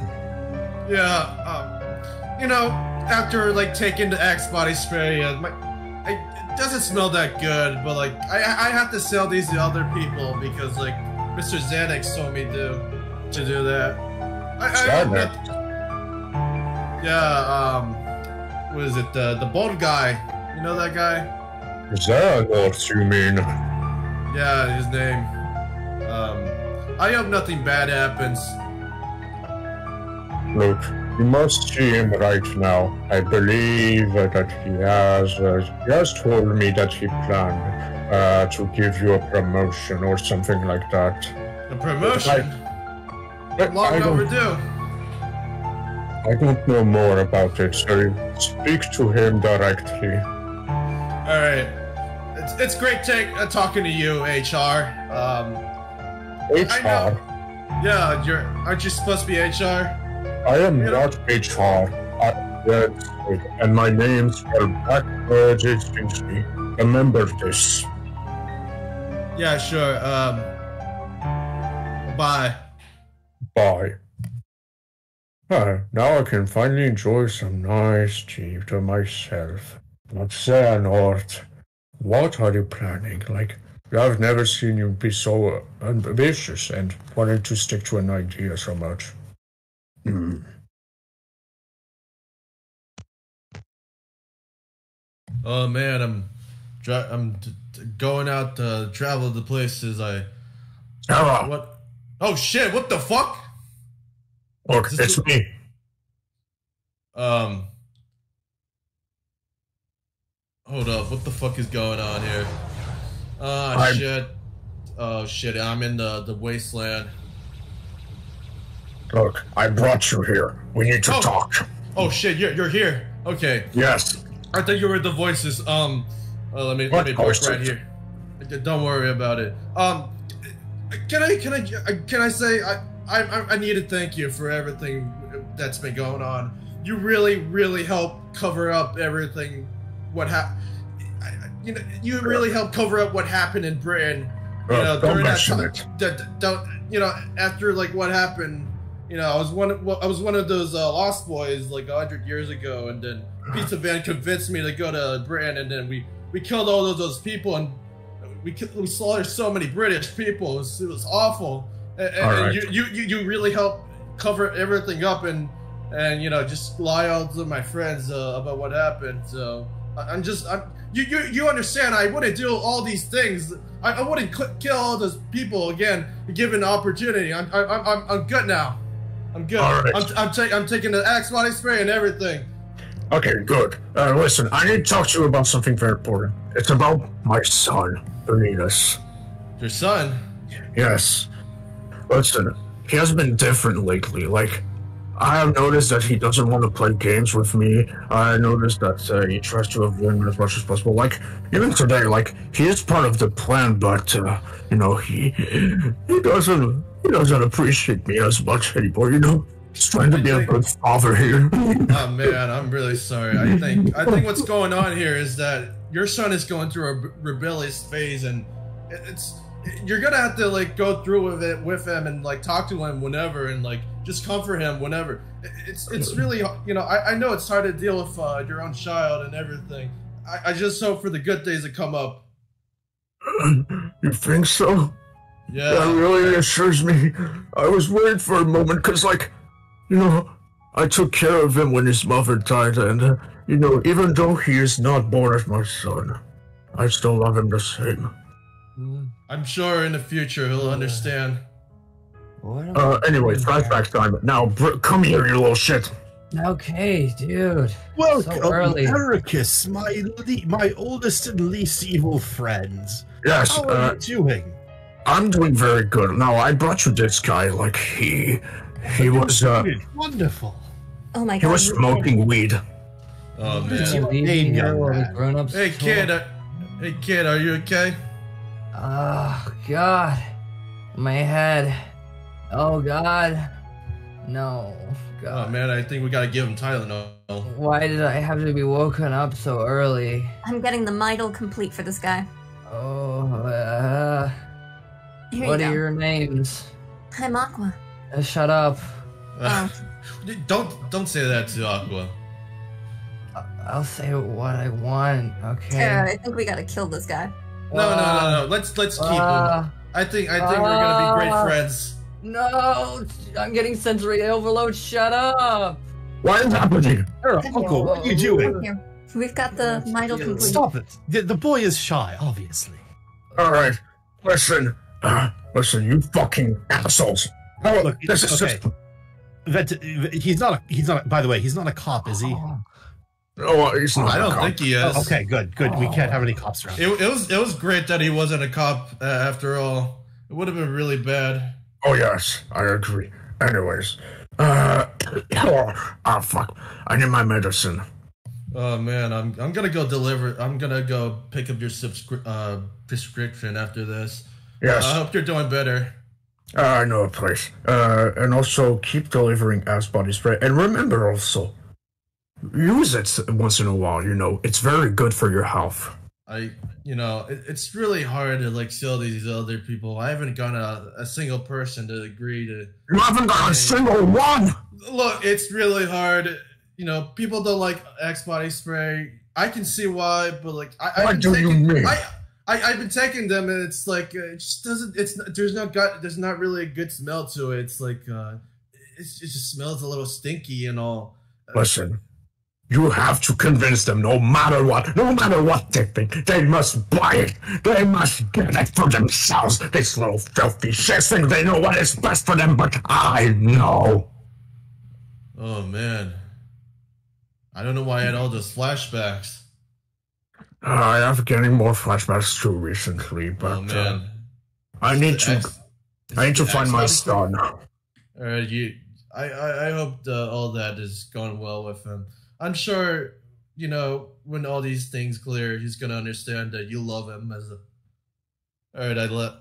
Yeah. Um. You know, after like taking the Axe body spray, uh, my, I, it doesn't smell that good. But like, I I have to sell these to other people because like Mr. Xanax told me to to do that. I, I yeah. Um. What is it? The the bald guy. You know that guy? Xehanort, you mean? Yeah, his name. Um. I hope nothing bad happens. Look, you must see him right now. I believe that he has. Uh, he has told me that he planned uh, to give you a promotion or something like that. A promotion. But Long I overdue. I don't know more about it, so speak to him directly. All right. It's, it's great take, uh, talking to you, HR. Um, know. HR. Yeah, you're. Aren't you supposed to be HR? I am not HR. I, yes, and my name's spelled backwards. Remember this. Yeah, sure. Um, bye. Bye. Ah, now I can finally enjoy some nice tea to myself. But Xehanort, what are you planning? Like, I've never seen you be so uh, ambitious and wanting to stick to an idea so much. Hmm. Oh man, I'm dri- I'm d- d- going out to travel to places I. Hello. What? Oh shit! What the fuck? Look, it's me. Um. Hold up! What the fuck is going on here? Ah I'm- shit! Oh shit! I'm in the the wasteland. Look, I brought you here. We need to Oh. talk. Oh shit! You're you're here. Okay. Yes. I thought you were the voices. Um, uh, let me What let me park right here. Don't worry about it. Um, can I can I can I say I I I- I need to thank you for everything that's been going on. You really really helped cover up everything. What happened? You know, you really helped cover up what happened in Britain. You Uh, know, don't during that mention time. it. d- d- Don't you know? After like what happened, you know, I was one. Of, well, I was one of those uh, lost boys like a hundred years ago, and then Pizza Van convinced me to go to Britain, and then we we killed all of those people, and we we slaughtered so many British people. It was, it was awful. And, and- right. you, you you really help cover everything up, and and you know just lie out to my friends uh, about what happened. So I- I'm just I'm, you you you understand? I wouldn't do all these things. I, I wouldn't cl- kill all those people again, given the opportunity. I'm I'm I'm, I'm good now. I'm good. All right. I'm I'm, ta- I'm taking the Axe body spray and everything. Okay, good. Uh, listen, I need to talk to you about something very important. It's about my son, Vanitas. Your son? Yes. Listen, he has been different lately. Like, I have noticed that he doesn't want to play games with me. I noticed that uh, he tries to avoid me as much as possible. Like, even today, like, he is part of the plan, but, uh, you know, he he doesn't he doesn't appreciate me as much anymore, you know? He's trying to be a good father here. Oh man, I'm really sorry. I think I think what's going on here is that your son is going through a rebellious phase, and it's you're gonna have to like go through with it with him and like talk to him whenever and like just comfort him whenever. It's it's really you know I, I know it's hard to deal with uh, your own child and everything. I, I just hope for the good days to come up. you think so? Yeah. That really reassures me. I was worried for a moment because, like, you know, I took care of him when his mother died, and, uh, you know, even though he is not born as my son, I still love him the same. I'm sure in the future he'll understand. Uh, anyway, flashback time. Now, br- come here, you little shit. Okay, dude. Welcome, So early. Eraqus, my le- my oldest and least evil friends. Yes, How are uh, you doing? I'm doing very good. Now, I brought you this guy. Like, he. He was, uh. Wonderful. Oh my god. He was you smoking weed. Oh Did you man. leave me here while grown-ups Hey kid, uh, hey kid, are you okay? Oh God, my head. Oh God, no. Oh man, I think we gotta give him Tylenol. Why did I have to be woken up so early? I'm getting the Midol complete for this guy. Oh, uh, Here what you are go. your names? I'm Aqua. Uh, shut up. Oh. don't don't say that to Aqua. I'll say what I want. Okay. Terra, I think we gotta kill this guy. No, no, no, no. Let's let's keep uh, him. I think I think we're gonna be great uh, friends. No, I'm getting sensory overload. Shut up. What is happening? Uncle, what are you doing? Here. We've got the Midol complete. Stop it. The, the boy is shy, obviously. Alright, listen. Uh, listen, you fucking assholes. Oh, Look, this is okay. just. That, he's not. A, he's not. By the way, he's not a cop, is he? Oh, he's not. I a don't cop. think he is. Oh, okay, good, good. We can't have any cops around. It, it was it was great that he wasn't a cop uh, after all. It would have been really bad. Oh yes, I agree. Anyways, uh, oh fuck, I need my medicine. Oh man, I'm I'm gonna go deliver. I'm gonna go pick up your subscri- uh, prescription after this. Yes. I hope you're doing better. Uh, I know a place. Uh, and also keep delivering ass body spray. And remember also, use it once in a while. You know, it's very good for your health. I, you know, it, it's really hard to like sell these other people. I haven't got a, a single person to agree to. You haven't got a single one. Look, it's really hard. You know, people don't like Axe body spray. I can see why, but like, I, What I've do been you taking, mean? I, I, I've been taking them, and it's like uh, it just doesn't. It's not, there's no gut. There's not really a good smell to it. It's like uh, it's, it just smells a little stinky and all. Listen, you have to convince them no matter what, no matter what they think, they must buy it. They must get it for themselves. These little filthy shits think they know what is best for them, but I know. Oh man, I don't know why I had all those flashbacks. I have getting more flashbacks too recently, but Oh man, uh, I need to. X- I need to the find my X son. All right, you. I I, I hope uh, all that is going well with him. I'm sure you know when all these things clear, he's gonna understand that you love him as a. All right, I let.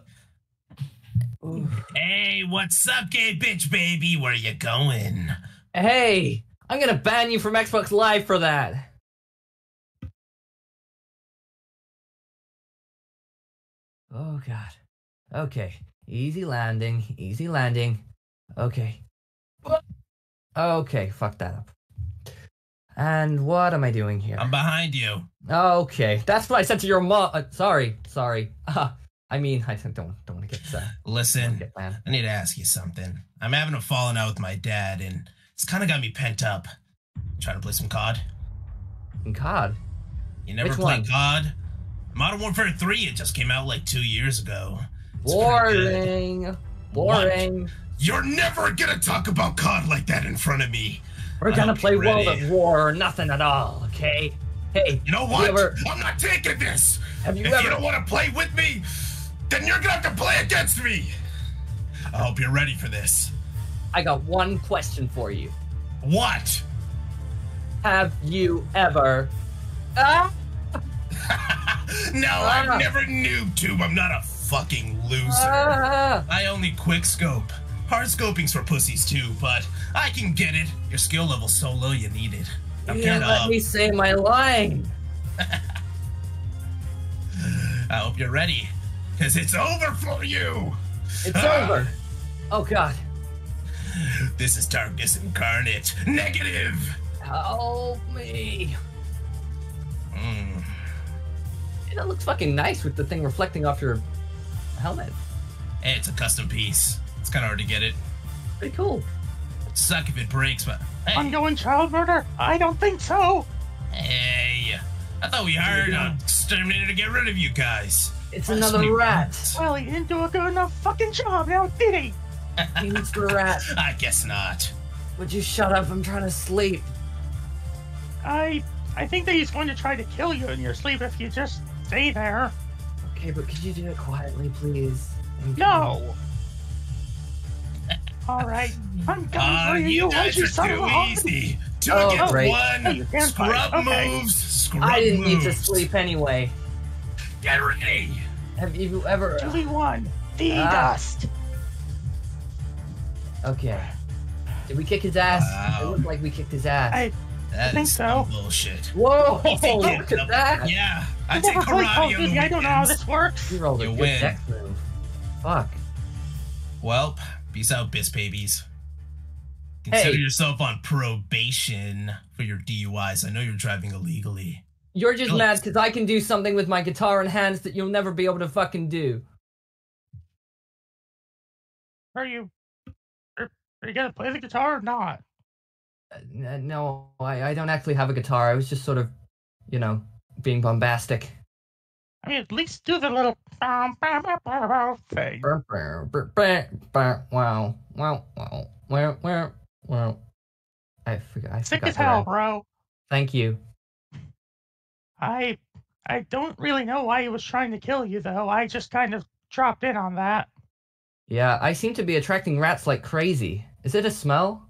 Hey, what's up, gay bitch baby? Where you going? Hey, I'm gonna ban you from Xbox Live for that. Oh god. Okay. Easy landing. Easy landing. Okay. Okay, fuck that up. And what am I doing here? I'm behind you. Okay, that's what I said to your mom. Uh, sorry, sorry. Uh, I mean, I don't don't want to get uh, Listen, get. I need to ask you something. I'm having a falling out with my dad, and it's kind of got me pent up. Trying to play some COD? In COD. You never Which played one? COD? Modern Warfare 3, it just came out like two years ago. It's. Boring. Boring. You're never gonna talk about COD like that in front of me. We're I gonna play World of War or nothing at all, okay? Hey, You know what? ever- I'm not taking this. Have you if ever- you don't want to play with me, then you're gonna have to play against me. I hope you're ready for this. I got one question for you. What? Have you ever? Ah! No, Ah. I've never tube. I'm not a fucking loser. Ah. I only quick scope. Hard scoping's for pussies too, but I can get it. Your skill level's so low you need it. Now Yeah, get let up. me say my line. I hope you're ready, because it's over for you. It's Ah. over. Oh god. This is darkness incarnate. Negative. Help me. Mm. That looks fucking nice with the thing reflecting off your helmet. Hey, it's a custom piece. It's kind of hard to get it. Pretty cool. Suck if it breaks, but hey, Ongoing child murder? I don't think so. hey, I thought we hired a exterminator to get rid of you guys. It's That's another pretty rat. Well, he didn't do a good enough fucking job now, did he? He's the rat. I guess not. Would you shut up? I'm trying to sleep. I I think that he's going to try to kill you in your sleep if you just stay there. Okay, but could you do it quietly, please? Thank No. All right, I'm coming Ah, for you. you You guys you are son of too a easy. Two Oh, against great. One. can't Scrub. Okay. moves. Scrub I didn't need to sleep anyway. Get ready. Have you ever? Two v one. The Ah. dust. Okay. Did we kick his ass? Wow. It looked like we kicked his ass. I That think is so. bullshit. Whoa! You think Look you- at that! Yeah, I I take never played karate on the I don't know how this works. You rolled a You good win. dex move. Fuck. Well, peace out, bis babies. Consider Hey. yourself on probation for your DUIs. I know you're driving illegally. You're just Alex. mad because I can do something with my guitar and hands that you'll never be able to fucking do. Are you? Are, are you gonna play the guitar or not? Uh, no, I, I don't actually have a guitar. I was just sort of, you know, being bombastic. I mean, at least do the little thing. Wow, wow, wow, wow, wow, wow. I forgot. I Sick forgot as hell, bro. Thank you. I I don't really know why he was trying to kill you, though. I just kind of dropped in on that. Yeah, I seem to be attracting rats like crazy. Is it a smell?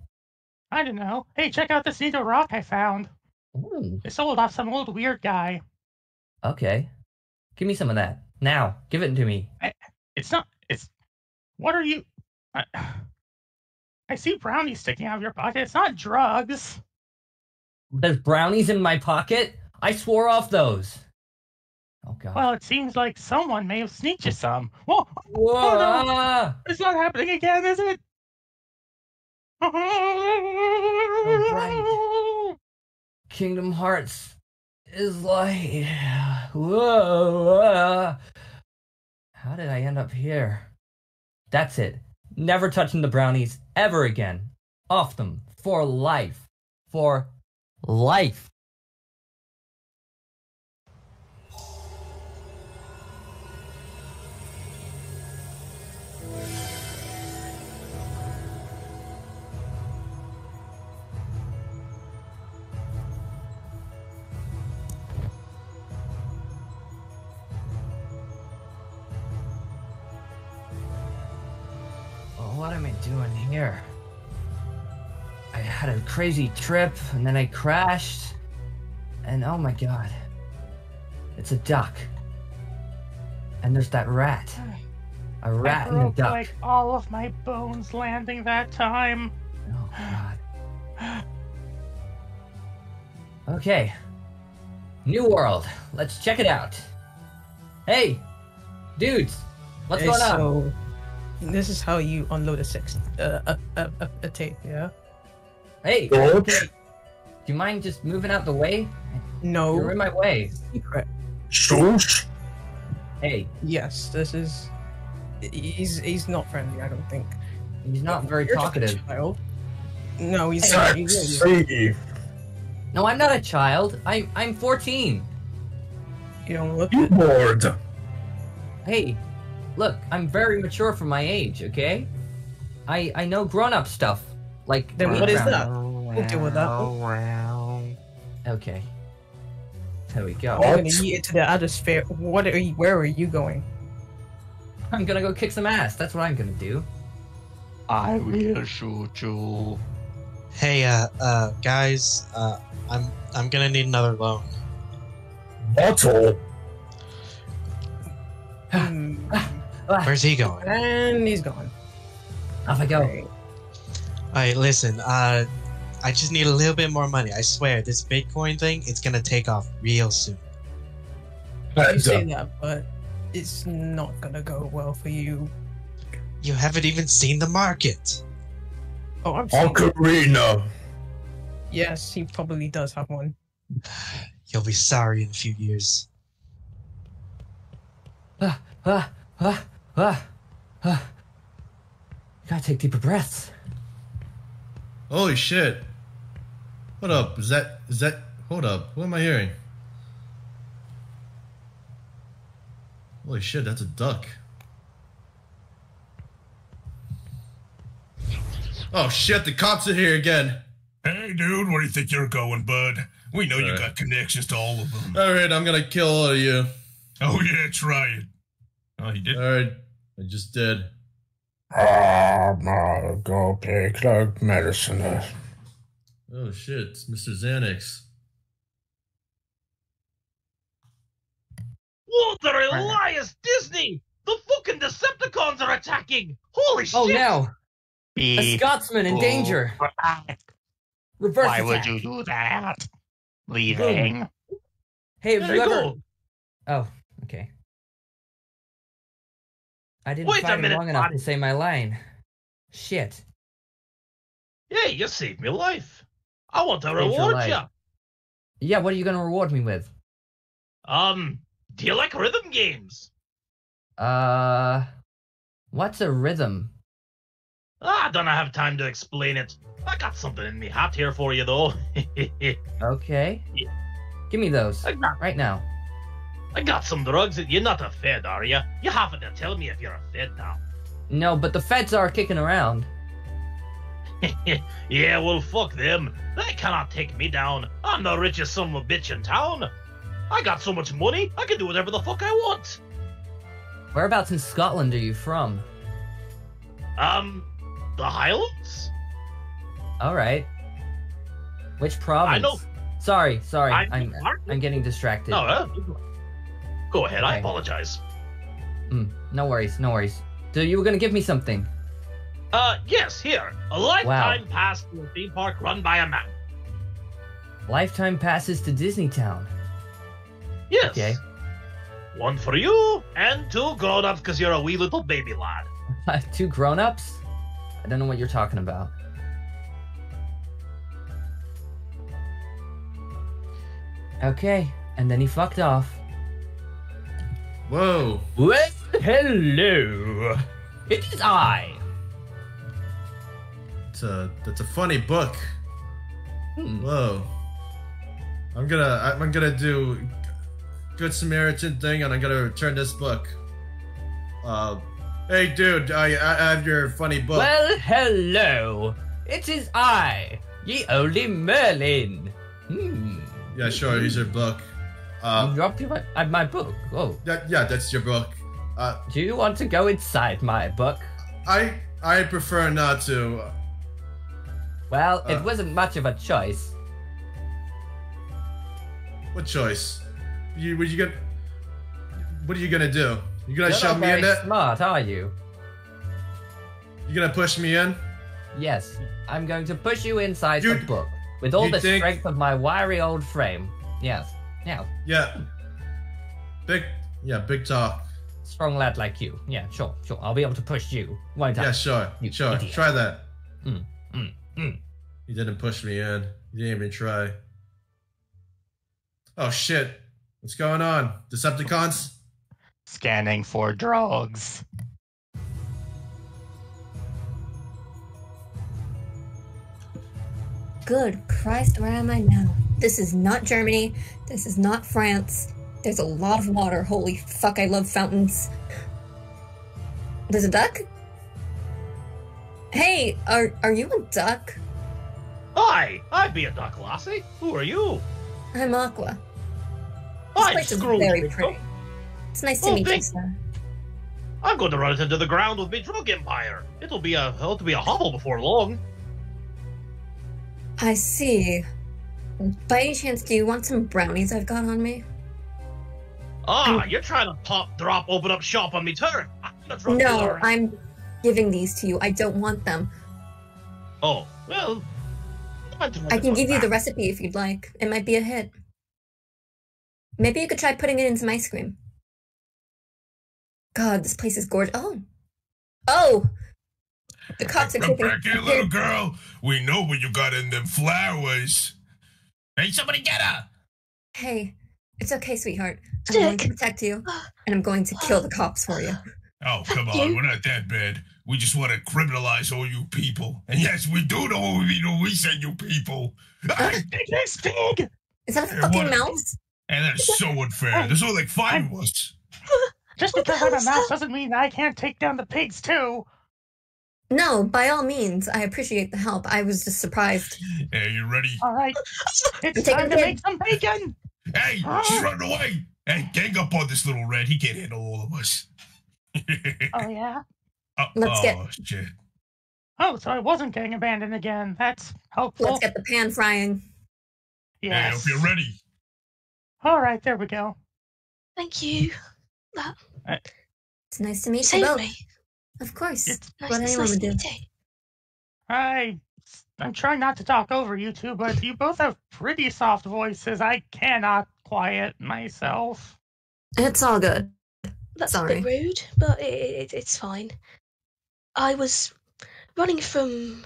I don't know. Hey, check out this neat rock I found. Ooh. It sold off some old weird guy. Okay. Give me some of that. Now. Give it to me. It's not. It's. What are you? I, I see brownies sticking out of your pocket. It's not drugs. There's brownies in my pocket? I swore off those. Oh god. Well, it seems like someone may have sneaked you some. Whoa! Whoa! Oh, no. It's not happening again, is it? right. Kingdom Hearts is like Whoa. uh, How did I end up here? That's it. Never touching the brownies ever again. Off them for life. For life. What am I doing here? I had a crazy trip and then I crashed. And oh my god. It's a duck. And there's that rat. A rat I and a broke duck. like all of my bones landing that time. Oh god. Okay. New world. Let's check it out. Hey, dudes, what's Hey, going on? So, this is how you unload a six uh, a, a, a, a tape, yeah? Hey, George? do you mind just moving out the way? No. You're in my way. Secret. Shush. Hey. Yes, this is. He's he's not friendly. I don't think. He's not very You're just a talkative. child. No, he's Hey, not. He's really- No, I'm not a child. I'm I'm 14. You don't look. You bored. Hey, look, I'm very mature for my age. Okay, I I know grown-up stuff. Like Then what is that? We'll deal with that. Okay. There we go. I'm gonna eat it to the atmosphere. What are you? Where are you going? I'm gonna go kick some ass. That's what I'm gonna do. I will shoot you. Hey, uh, uh, guys, uh, I'm I'm gonna need another loan. Bottle. Where's he going? And he's gone. Off I go. All right, listen. Uh, I just need a little bit more money. I swear, this Bitcoin thing, it's gonna take off real soon. You say that, but it's not gonna go well for you. You haven't even seen the market. Oh, I'm sorry. Ocarina. Yes, he probably does have one. You'll be sorry in a few years. Ah, ah, ah, ah, ah. Gotta take deeper breaths. Holy shit. What up? Is that is that hold up. What am I hearing? Holy shit, that's a duck. Oh shit, the cops are here again. Hey, dude, where do you think you're going, bud? We know you Alright. got connections to all of them. Alright, I'm gonna kill all of you. Oh, yeah, try it. Oh, you did? Alright, I just did. Ah, no, go pick the medicine. Oh shit, it's Mr. Xanax. Walter Elias Disney! The fucking Decepticons are attacking! Holy Oh shit! Oh no! A Scotsman in danger. Reverse Why would you do that? Leaving. Hey, have you you ever? Oh, okay. I didn't Wait a fight minute, long enough buddy. to say my line. Shit. Hey, you saved me life. I want to your reward you. Yeah, what are you gonna reward me with? Um, do you like rhythm games? Uh, what's a rhythm? Ah, I don't have time to explain it. I got something in me hat here for you, though. Okay. Give me those I got, right now. I got some drugs. You're not a Fed, are you? You happen to tell me if you're a Fed now. No, but the feds are kicking around. yeah, well, fuck them. They cannot take me down. I'm the richest son of a bitch in town. I got so much money, I can do whatever the fuck I want. Whereabouts in Scotland are you from? Um, the Highlands? All right. Which province? I know. Sorry, sorry. I'm- I'm I'm getting distracted. No, uh, go ahead. I apologize. Mm, no worries, no worries. So you were gonna give me something? Uh, yes, here. A lifetime pass to a theme park run by a man. Lifetime passes to Disney Town. Yes. Okay. One for you, and two grown ups because you're a wee little baby lad. Two grown-ups? I don't know what you're talking about. Okay, and then he fucked off. Whoa. Well, hello. It is I. It's a that's a funny book. Hmm. Whoa. I'm gonna I'm gonna do good Samaritan thing and I'm gonna return this book. Uh, hey dude, I I have your funny book. Well, hello. It is I, ye only Merlin. Hmm. yeah, sure. Here's your book. Uh, you dropped my, uh, my book. Oh. Yeah, yeah, that's your book. Uh, Do you want to go inside my book? I I prefer not to. Well, it Uh. wasn't much of a choice. What choice? You what you gonna? What are you gonna do? You gonna You're shove me in there? smart, are you? You gonna push me in? Yes, I'm going to push you inside You- the book with all the think- strength of my wiry old frame. Yes, yeah, Yeah. Big. Yeah, big talk. strong lad like you. Yeah, sure, sure. I'll be able to push you. Won't Yeah, sure, You sure. idiot. Try that. Mm, mm, mm. You didn't push me in. You didn't even try. Oh shit! What's going on? Decepticons? Scanning for drugs. Good Christ, where am I now? This is not Germany. This is not France. There's a lot of water. Holy fuck, I love fountains. There's a duck? Hey, are are you a duck? Hi, I'd be a duck, Lassie. Who are you? I'm Aqua. This I'm place is very pretty. It's nice to Oh, meet you, sir. I'm going to run it into the ground with my drug empire. It'll be a it'll be a hovel before long. I see. By any chance, do you want some brownies I've got on me? Ah, you're trying to pop, drop, open up shop on me turn. I'm No. I'm giving these to you. I don't want them. Oh, well. I can give you the recipe if you'd like. It might be a hit. Maybe you could try putting it in some ice cream. God, this place is gorgeous. Oh. Oh! The cops are Come creeping. back here, little girl. We know what you got in them flowers. Hey, somebody get her! Hey, it's okay, sweetheart. I'm going to protect you, and I'm going to kill the cops for you. Oh, come on. We're not that bad. We just want to criminalize all you people. And yes, we do know what we mean when we say you people. Pig, pig! Is that a Yeah, fucking what- mouse? And that's so unfair. There's only like five of us. Just because I'm a mouse doesn't mean I can't take down the pigs too. No, by all means, I appreciate the help. I was just surprised. Hey, you ready? All right, it's Take time to make some bacon. Hey, ah. she's running away. Hey, gang up on this little red. He can't handle all of us. Oh yeah. Oh, Let's oh, get- shit. Oh, so I wasn't getting abandoned again. That's helpful. Let's get the pan frying. Hey, Yes. hope you're ready. All right, there we go. Thank you. That It's nice to meet you both. me. Of course. Nice, what it's anyone nice would to do. meet you. I I'm trying not to talk over you two, but you both have pretty soft voices. I cannot quiet myself. It's all good. That's Sorry. a bit rude, but it, it, it's fine. I was running from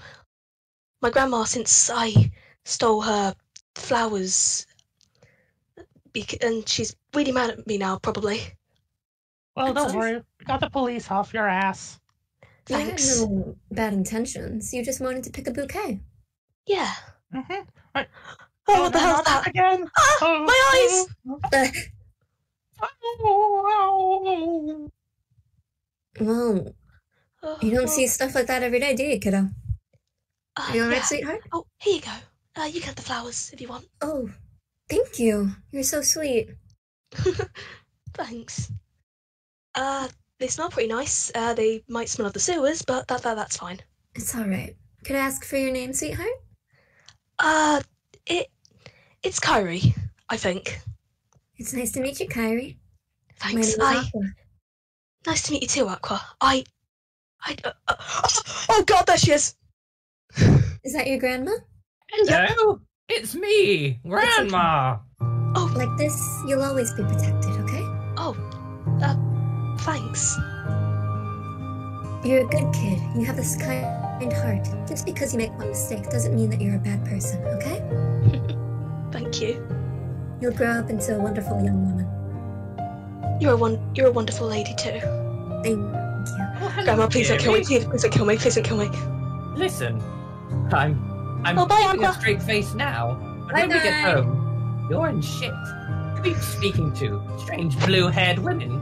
my grandma since I stole her flowers, and she's really mad at me now, probably. Well, don't worry. Got the police off your ass. You had Thanks. no bad intentions. You just wanted to pick a bouquet. Yeah. Mm-hmm. Oh, what the hell's that? Again? Ah, Oh, my eyes! Oh. Well, you don't see stuff like that every day, do you, kiddo? Uh, you alright, yeah. sweetheart? Oh, here you go. Uh, you can have the flowers if you want. Oh, thank you. You're so sweet. Thanks. Uh, they smell pretty nice. Uh, they might smell of the sewers, but that, that that's fine. It's alright. Could I ask for your name, sweetheart? Uh, it it's Kyrie, I think. It's nice to meet you, Kyrie. Thanks. I Aqua. nice to meet you too, Aqua. I, I. Uh, uh, oh God, there she is. Is that your grandma? Hello, it's me, Grandma. Oh, Like this, you'll always be protected, okay? Oh, thanks. You're a good kid. You have this kind heart. Just because you make one mistake doesn't mean that you're a bad person, okay? Thank you. You'll grow up into a wonderful young woman. You're a one. You're a wonderful lady too. Thank you. Oh, Grandma, please don't kill me. Please, please don't kill me. Please don't kill me. Listen, I'm I'm Oh, bye, keeping a straight face now, but Bye, when we get home, you're in shit. Who are you speaking to? Strange blue-haired women?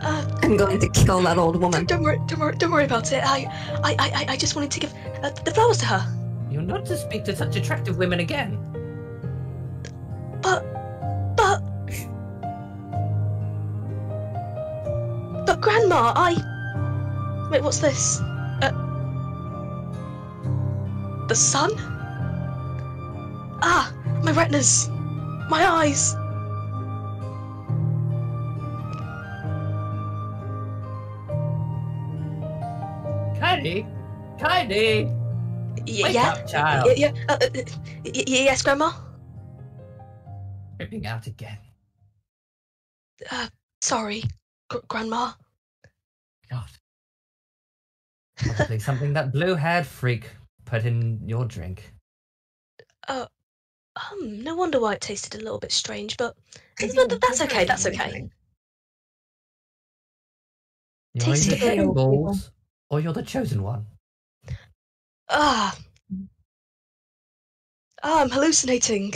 Uh, I'm going to kill that old woman. Don't worry. Don't worry. Don't worry about it. I, I, I, I- I just wanted to give uh, the flowers to her. You're not to speak to such attractive women again. But, but, but, Grandma, I. Wait, what's this? Uh, the sun? Ah, my retinas, my eyes. Kylie, Kylie. Y- Wake yeah, up, child. Y- yeah, uh, uh, y- yes, Grandma. Tripping out again. Uh, sorry, Gr- Grandma. God. Probably something that blue-haired freak put in your drink. Uh, um, no wonder why it tasted a little bit strange, but, that's okay. That's okay. Tasty either little balls, or you're the chosen one. Ah. Ah, I'm hallucinating.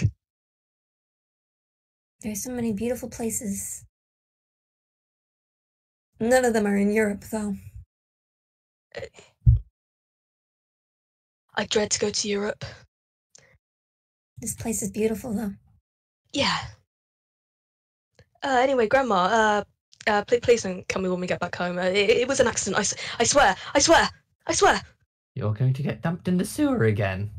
There's so many beautiful places. None of them are in Europe, though. I dread to go to Europe. This place is beautiful, though. Yeah. Uh, anyway, Grandma, uh, uh, please, please don't kill me when we get back home. Uh, it, it was an accident. I, I swear. I swear. I swear. You're going to get dumped in the sewer again.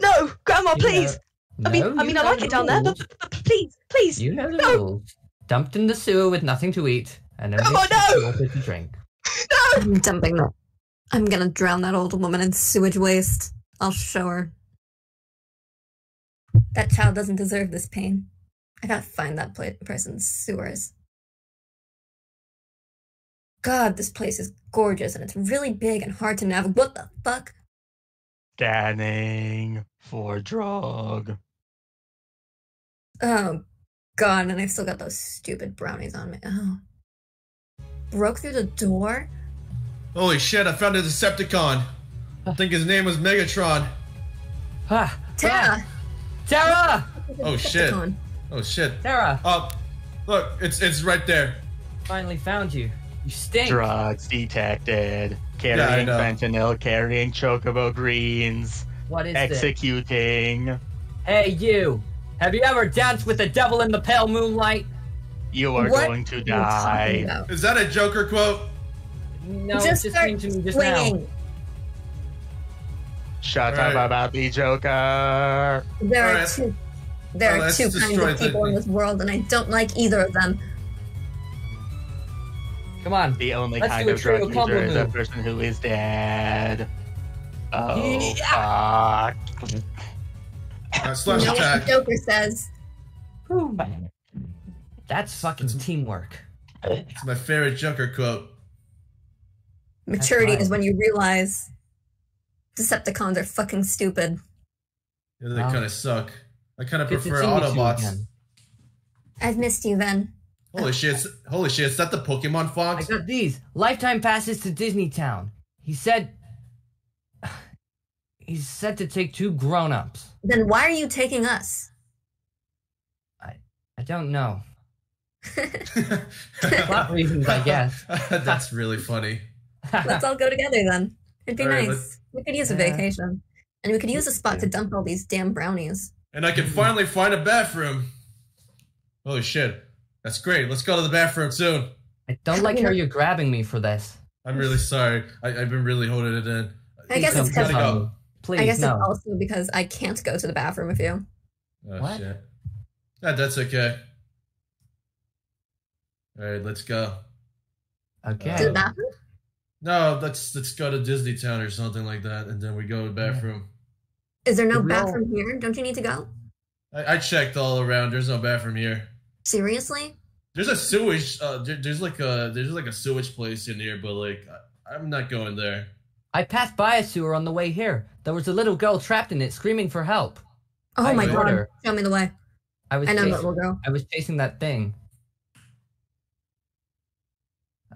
No, Grandma, You know- please. I mean, No, I mean, I like it down there, but, but, but please, please. You know the no. rules. Dumped in the sewer with nothing to eat, and only Grandma, sweet no! water to drink. I'm dumping that. I'm gonna drown that old woman in sewage waste. I'll show her. That child doesn't deserve this pain. I gotta find that pla- person's sewers. God, this place is gorgeous and it's really big and hard to navigate. What the fuck? Scanning for drug. Oh, God, and I've still got those stupid brownies on me. Oh. Broke through the door? Holy shit, I found a Decepticon. I think his name was Megatron. Ah, Terra! Terra! Oh shit. Oh shit. Terra! Oh, look, it's it's right there. Finally found you. You stink. Drugs detected. Carrying know. fentanyl, carrying chocobo greens. What is this? Executing. Hey, you! Have you ever danced with the devil in the pale moonlight? You are What going to are die. Is that a Joker quote? No, Just it just start came to me just now. Shut Alright. up about the Joker. There are Alright. two. There Well, are two kinds of people the- in this world, and I don't like either of them. Come on. The only Let's kind of drug trio combo user is a move. person who is dead. Oh, Yeah. fuck. Uh, slash You know what attack. Joker says. That's fucking teamwork. It's my favorite Joker quote. Maturity right. is when you realize Decepticons are fucking stupid. Yeah, they Wow. kind of suck. I kind of Good to prefer see you two Autobots. again. I've missed you then. Holy shit! Holy shit! Is that the Pokemon Fox? I Fox? got these lifetime passes to Disney Town. He said. He's said to take two grown-ups. Then why are you taking us? I I don't know. Plot reasons, I guess. That's really funny. Let's all go together then. It'd be All right, nice. We could use a Yeah. vacation. And we could use a spot to dump all these damn brownies. And I can finally find a bathroom. Holy shit! That's great. Let's go to the bathroom soon. I don't like how you're grabbing me for this. I'm really sorry. I, I've been really holding it in. I guess it's because Gotta go. Please, I guess no. it's also because I can't go to the bathroom with you. Oh What? shit. Yeah, that's okay. All right, let's go. Okay. Uh, to the bathroom? No, let's let's go to Disney Town or something like that, and then we go to the bathroom. Is there no bathroom here? Don't you need to go? I, I checked all around. There's no bathroom here. Seriously? There's a sewage. Uh, there, there's like a there's like a sewage place in here, but like I, I'm not going there. I passed by a sewer on the way here. There was a little girl trapped in it, screaming for help. Oh I my god. her. Show me the way. I was I know chasing, that little girl. I was chasing that thing.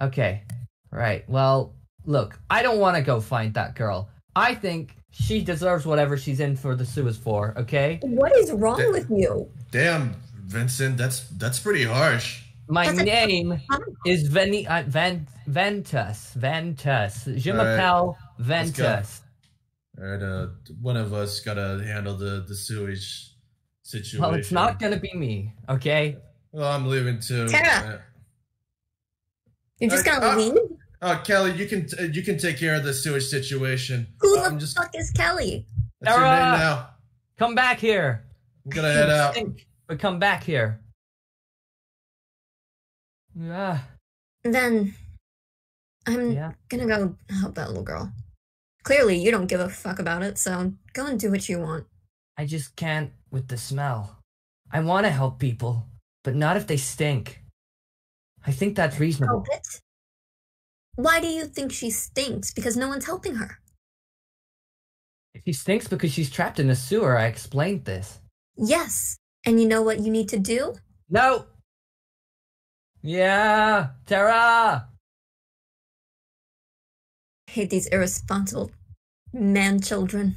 Okay. Right. Well, look, I don't want to go find that girl. I think she deserves whatever she's in for the sewers for, okay? What is wrong with you? Damn, Vincent, that's that's pretty harsh. My name is Veni- uh, Van Ventus. Ventus. Je All right. m'appelle Let's. Ventus. All right, uh, one of us gotta handle the the sewage situation. Well, it's not gonna be me, okay? Well, I'm leaving too. Terra. You're just gonna uh, leave? Oh, Kelly, you can uh, you can take care of the sewage situation. Who I'm the just fuck is Kelly? that's your name Terra! now. Come back here. I'm gonna head out. Stink, But come back here. Yeah. Then I'm Yeah. gonna go help that little girl. Clearly, you don't give a fuck about it, so go and do what you want. I just can't with the smell. I want to help people, but not if they stink. I think that's reasonable. Help it? Why do you think she stinks? Because no one's helping her. She stinks because she's trapped in a sewer. I explained this. Yes. And you know what you need to do? No. Yeah, Terra. I hate these irresponsible man children.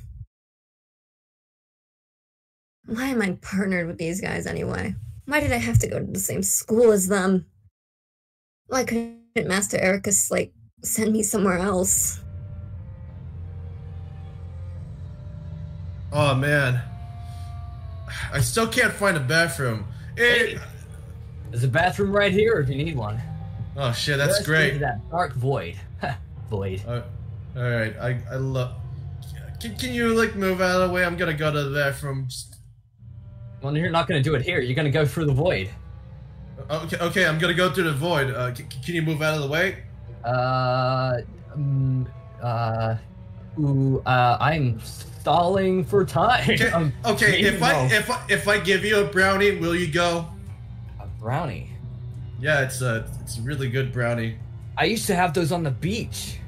Why am I partnered with these guys anyway? Why did I have to go to the same school as them? Why couldn't Master Eraqus, like, send me somewhere else? Oh man, I still can't find a bathroom. Eh, There's a bathroom right here if you need one. oh shit, that's Just great. into That dark void. void. Uh, all right, I I love. Can, can you like move out of the way? I'm gonna go to the bathroom. Just- Well, you're not going to do it here. You're going to go through the void. Okay, okay, I'm gonna go through the void. Uh, c- can you move out of the way? Uh, um, uh, ooh, uh, I'm stalling for time. Okay, Um, okay. If I no. if I, if I give you a brownie, will you go? a brownie. Yeah, it's a it's a really good brownie. I used to have those on the beach.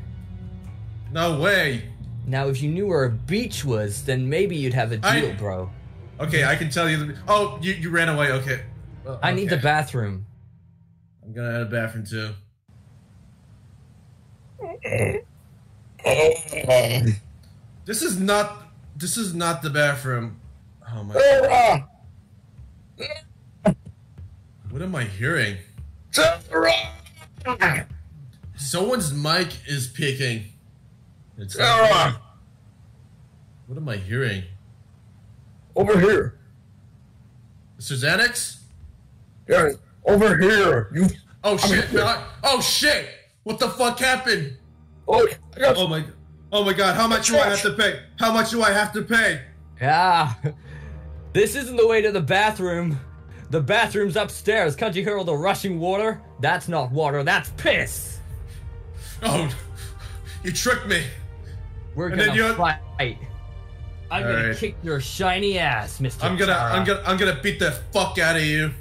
No way. Now, if you knew where a beach was, then maybe you'd have a deal, bro. Okay, I can tell you. The, oh, you you ran away. Okay. Uh, I need the bathroom. I'm gonna add a bathroom too. This is not. This is not the bathroom. Oh my. Oh, God. Ah. What am I hearing? Someone's mic is picking. It's Sarah! What am I hearing? Over here. Mr. Xanax? Yeah, over here. You. Oh shit! I- oh shit! What the fuck happened? Oh, I got Oh my. Oh my god! How much do I have to pay? How much do I have to pay? Yeah. This isn't the way to the bathroom. The bathroom's upstairs. Can't you hear all the rushing water? That's not water, that's piss. Oh, you tricked me. We're And gonna fight. I'm gonna Alright. kick your shiny ass, Mr. I'm gonna, Terra. I'm gonna, I'm gonna beat the fuck out of you.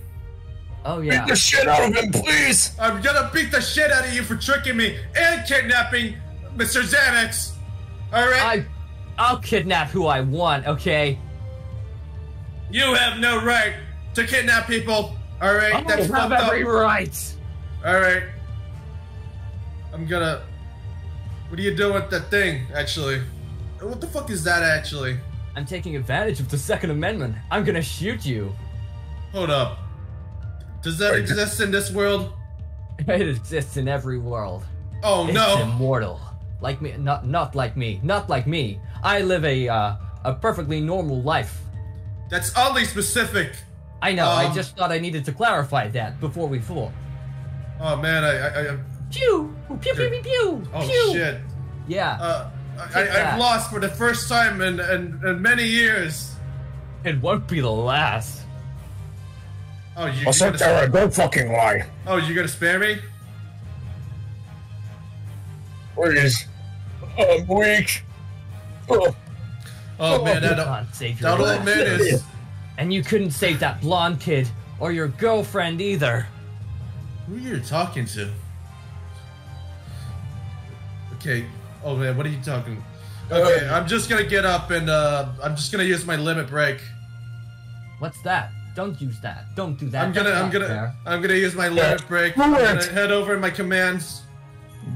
Oh yeah. Beat the shit out of him, please. I'm gonna beat the shit out of you for tricking me and kidnapping Mr. Xanax. All right. I, I'll kidnap who I want. Okay. You have no right to kidnap people. All right. I That's have fucked up. every right. All right. I'm gonna. What are you doing with that thing? Actually, what the fuck is that? Actually, I'm taking advantage of the Second Amendment. I'm gonna shoot you. hold up. Does that exist in this world? It exists in every world. Oh It's no. immortal. Like me, not not like me, not like me. I live a uh, a perfectly normal life. That's oddly specific. I know. I Um, just thought I needed to clarify that before we fought. Oh man, I, I, I Pew! Pew pew pew pew! oh pew. shit. Yeah. Uh, I, I, i've lost for the first time in, in, in many years. It won't be the last. Oh, you, you Also, gonna Terra, don't fucking lie. oh, you gonna spare me? Please. I'm weak. Oh, Oh man, that, You can't save your that old life. man is. And you couldn't save that blonde kid or your girlfriend either. Who are you talking to? Okay. Oh man, what are you talking? Okay, I'm just gonna get up and uh, I'm just gonna use my limit break. What's that? Don't use that. Don't do that. I'm gonna, I'm gonna, fair. I'm gonna use my limit break. I'm gonna head over my commands.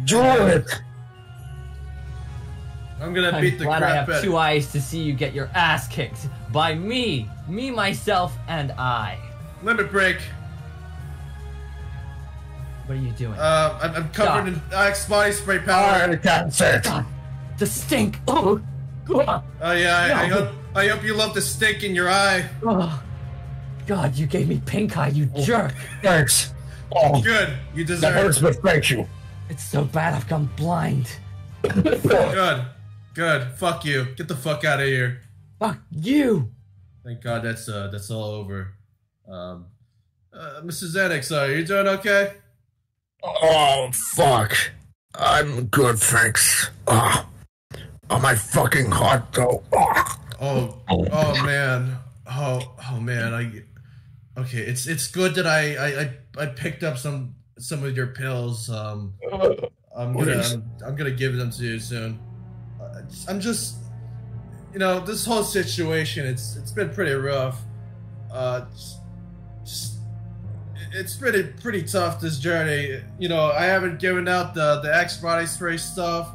Do it. I'm gonna I'm beat the glad I have out two eyes to see you get your ass kicked by me, me, myself, and I. Limit break. What are you doing? Uh, I'm, I'm covered in Axe body spray powder. God, the stink. Oh. Oh yeah, I, I hope I hope you love the stink in your eye. Oh, God, you gave me pink eye, you jerk. Thanks. Oh, Good, you deserve. that hurts, but thank you. It's so bad I've gone blind. Good, good. Fuck you. Get the fuck out of here. Fuck you. Thank God that's uh that's all over. Um, uh, Mrs. Enix, are you doing okay? Oh, fuck. I'm good, thanks. Ah, oh, my fucking heart, though. Ah. Oh, oh man. Oh, oh man. I okay. It's it's good that I I I, I picked up some some of your pills. Um, I'm gonna I'm, I'm gonna give them to you soon. I'm just, you know, this whole situation. It's it's been pretty rough. Uh, just, just- it's pretty pretty tough this journey. You know, I haven't given out the the Axe body spray stuff.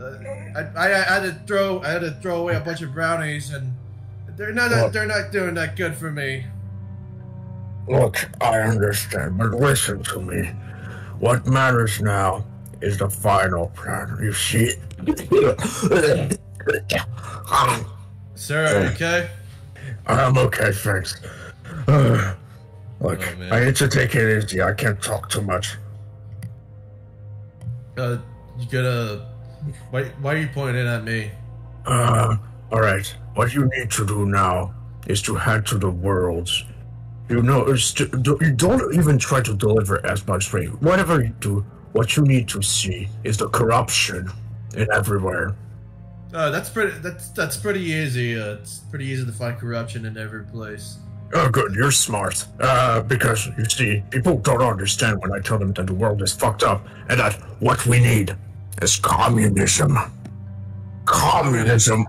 Uh, I, I I had to throw I had to throw away a bunch of brownies and they're not they're not doing that good for me. Look, I understand, but listen to me. What matters now is the final plan. You see? Sir, are you okay? I'm okay, thanks. Uh, look, Oh. I need to take it easy. I can't talk too much. Uh, you gotta. Why why are you pointing at me? Uh, alright. What you need to do now is to head to the worlds. You know, it's to, do, you don't even try to deliver as much spray. Whatever you do, what you need to see is the corruption in everywhere. Uh, that's pretty. That's that's pretty easy. Uh, it's pretty easy to find corruption in every place. Oh, good, you're smart. Uh, because, you see, people don't understand when I tell them that the world is fucked up and that what we need is communism. Communism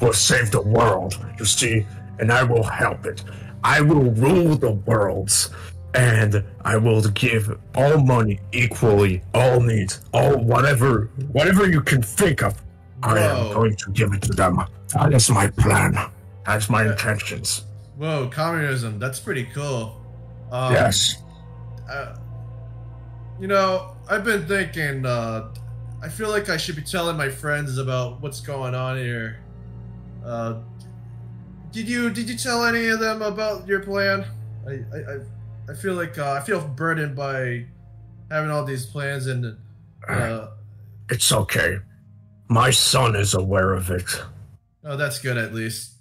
will save the world, you see, and I will help it. I will rule the worlds, and I will give all money equally, all needs, all whatever, whatever you can think of. I am going to give it to them. That is my plan. That's my intentions. Whoa, communism. That's pretty cool. Um, yes. Uh, you know, I've been thinking. Uh, I feel like I should be telling my friends about what's going on here. Uh, did you did you tell any of them about your plan? I I, I, I feel like uh, I feel burdened by having all these plans and. Uh, It's okay. My son is aware of it. oh, that's good at least.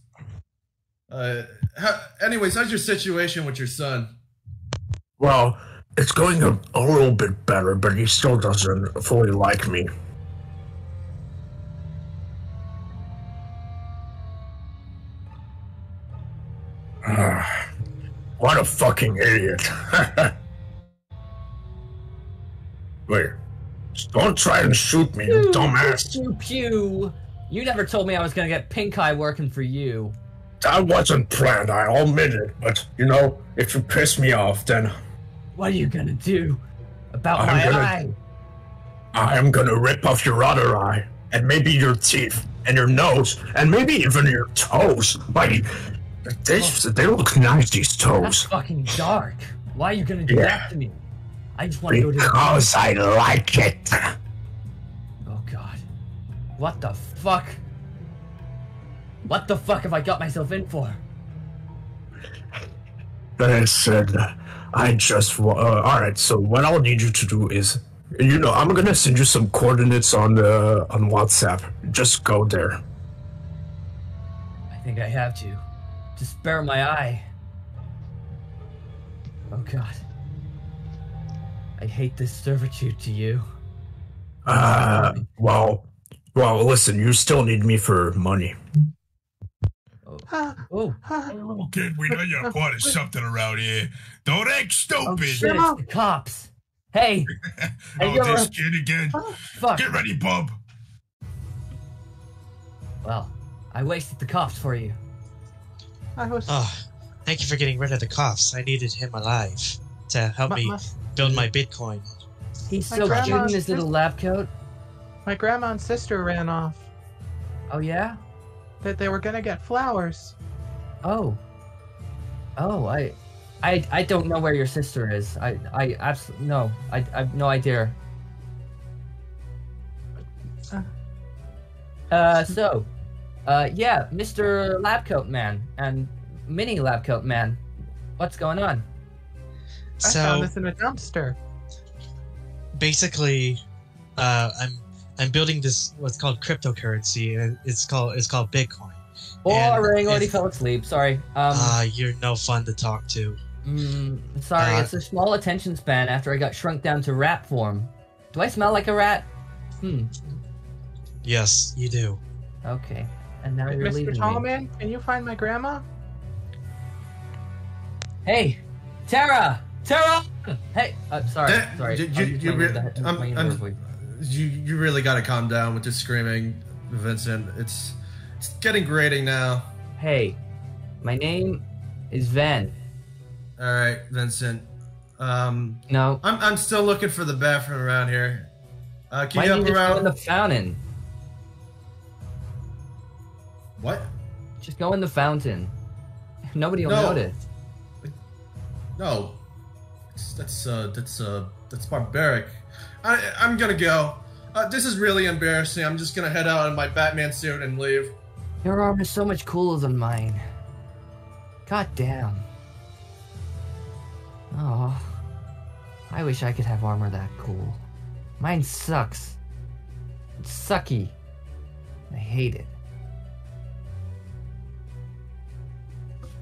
Uh, how, anyways, how's your situation with your son? Well, it's going a, a little bit better, but he still doesn't fully like me. What a fucking idiot. Wait, don't try and shoot me, you dumbass. Pew pew. You never told me I was gonna get pink eye working for you. That wasn't planned, I'll admit it, but you know, if you piss me off, then What are you gonna do about I'm my gonna- eye? I'm gonna rip off your other eye, and maybe your teeth, and your nose, and maybe even your toes. Like, they, they look nice, these toes. That's fucking dark. Why are you gonna do Yeah. that to me? I just want to go to Because I like it. Oh god. What the fuck? What the fuck have I got myself in for? Listen, I said I just uh, all right. So what I'll need you to do is, you know, I'm gonna send you some coordinates on the on WhatsApp. Just go there. I think I have to. To spare my eye. Oh god. I hate this servitude to you. Uh, well, well, listen. You still need me for money. Oh. Oh, kid, we know you're part of something around here. Don't act Oh stupid. shit, it's the cops. Hey! oh, this kid again. Fuck. Get ready, bub. Well, I wasted the cops for you. I was. Oh, thank you for getting rid of the coughs. I needed him alive to help Ma- me ma- build my Bitcoin. He's My so cute in his little lab coat. My grandma and sister ran off. Oh yeah? That they were gonna get flowers. Oh. Oh, I, I, I don't know where your sister is. I, I absolutely no. I, I have no idea. Uh, so, uh, yeah, Mr. Labcoat Man and Mini Labcoat Man, what's going on? I So- found this in a dumpster. basically uh i'm i'm building this what's called cryptocurrency and it's called it's called bitcoin Boring. And Already if- fell asleep. Sorry. Um, uh you're no fun to talk to mm, sorry. uh, it's a small attention span after I got shrunk down to rat form. Do I smell like a rat? Hmm. yes you do Okay. And now you're Mr. leaving me. Tallman, can you find my grandma? Hey, Terra! Terra! Hey, uh, sorry, Eh, sorry. You, I'm you, just you, re- the- I'm- I'm- with the voice. you, you really got to calm down with this screaming, Vincent. It's it's getting grating now. Hey, my name is Ven. All right, Vincent. Um, no, I'm I'm still looking for the bathroom around here. Uh, can Why you don't up you just go in around? the fountain? What? Just go in the fountain. Nobody will No. notice. No, It's- that's uh that's uh that's barbaric. I I'm gonna go. Uh, this is really embarrassing. I'm just gonna head out in my Batman suit and leave. Your arm is so much cooler than mine. God damn. Oh, I wish I could have armor that cool. Mine sucks. It's sucky. I hate it.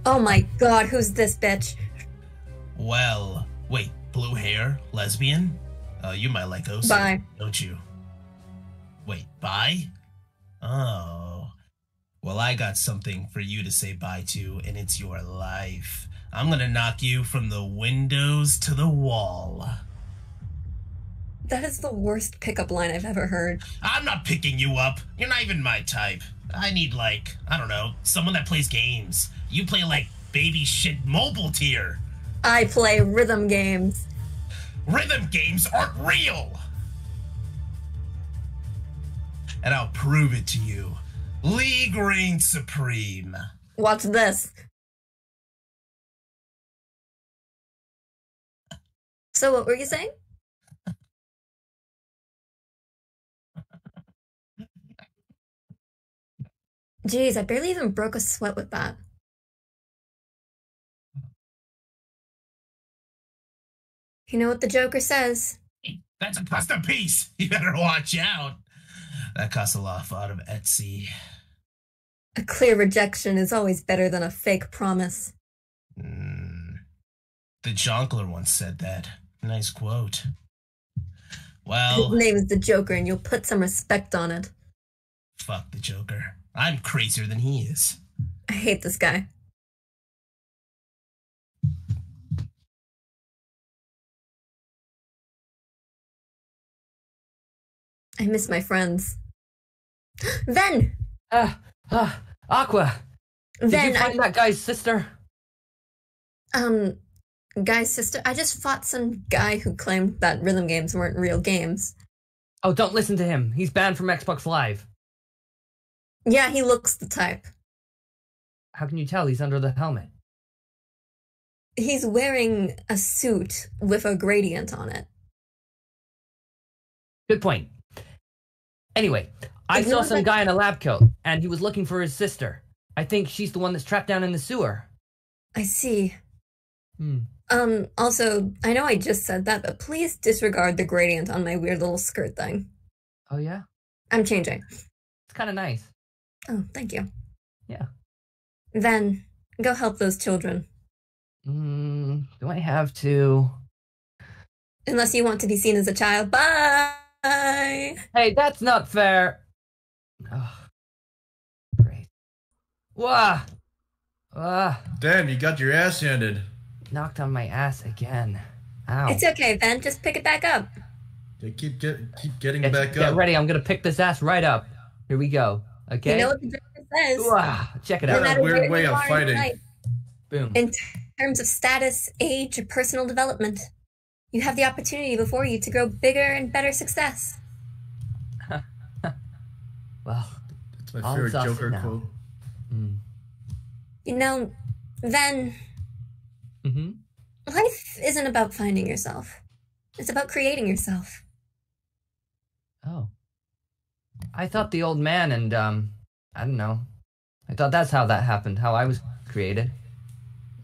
Oh my god, who's this bitch? Well, wait, blue hair, lesbian? Uh, you might like Osa, Bye. don't you? Wait, bye? Oh. Well, I got something for you to say bye to, and it's your life. I'm gonna knock you from the windows to the wall. That is the worst pickup line I've ever heard. I'm not picking you up. You're not even my type. I need, like, I don't know, someone that plays games. You play, like, baby shit mobile tier. I play rhythm games. Rhythm games aren't real! And I'll prove it to you. League reign supreme. Watch this. So, what were you saying? Jeez, I barely even broke a sweat with that. You know what the Joker says? That's a custom piece. You better watch out. That costs a lot out of Etsy. A clear rejection is always better than a fake promise. Hmm. The Jonkler once said that. Nice quote. Well. His name is the Joker, and you'll put some respect on it. fuck the Joker. I'm crazier than he is. I hate this guy. I miss my friends. Ven! Ah, ah, Aqua! Did Ven, you find I- that guy's sister? Um, guy's sister. I just fought some guy who claimed that rhythm games weren't real games. Oh, don't listen to him. He's banned from Xbox Live. Yeah, he looks the type. How can you tell he's under the helmet? He's wearing a suit with a gradient on it. Good point. Anyway, I saw some guy in a lab coat, and he was looking for his sister. I think she's the one that's trapped down in the sewer. I see. Hmm. Um, also, I know I just said that, but please disregard the gradient on my weird little skirt thing. Oh yeah, I'm changing. it's kind of nice. Oh, thank you. Yeah. Then, go help those children. Mm, do I have to? Unless you want to be seen as a child. Bye! Hey, that's not fair. Oh, great. Wah! Ah, Damn, you got your ass handed. knocked on my ass again. Ow. It's okay, Ben. Just pick it back up. Yeah, keep get keep getting Get, back get up. ready. I'm gonna pick this ass right up. Here we go. Okay. You know what the Joker says? Wah, check it No out. matter Weird way of fighting. Boom. In terms of status, age, or personal development. You have the opportunity before you to grow bigger and better success. Well, That's my all favorite Joker now. quote. You know, then Mm-hmm. life isn't about finding yourself. It's about creating yourself. Oh. I thought the old man and um I don't know. I thought that's how that happened, how I was created.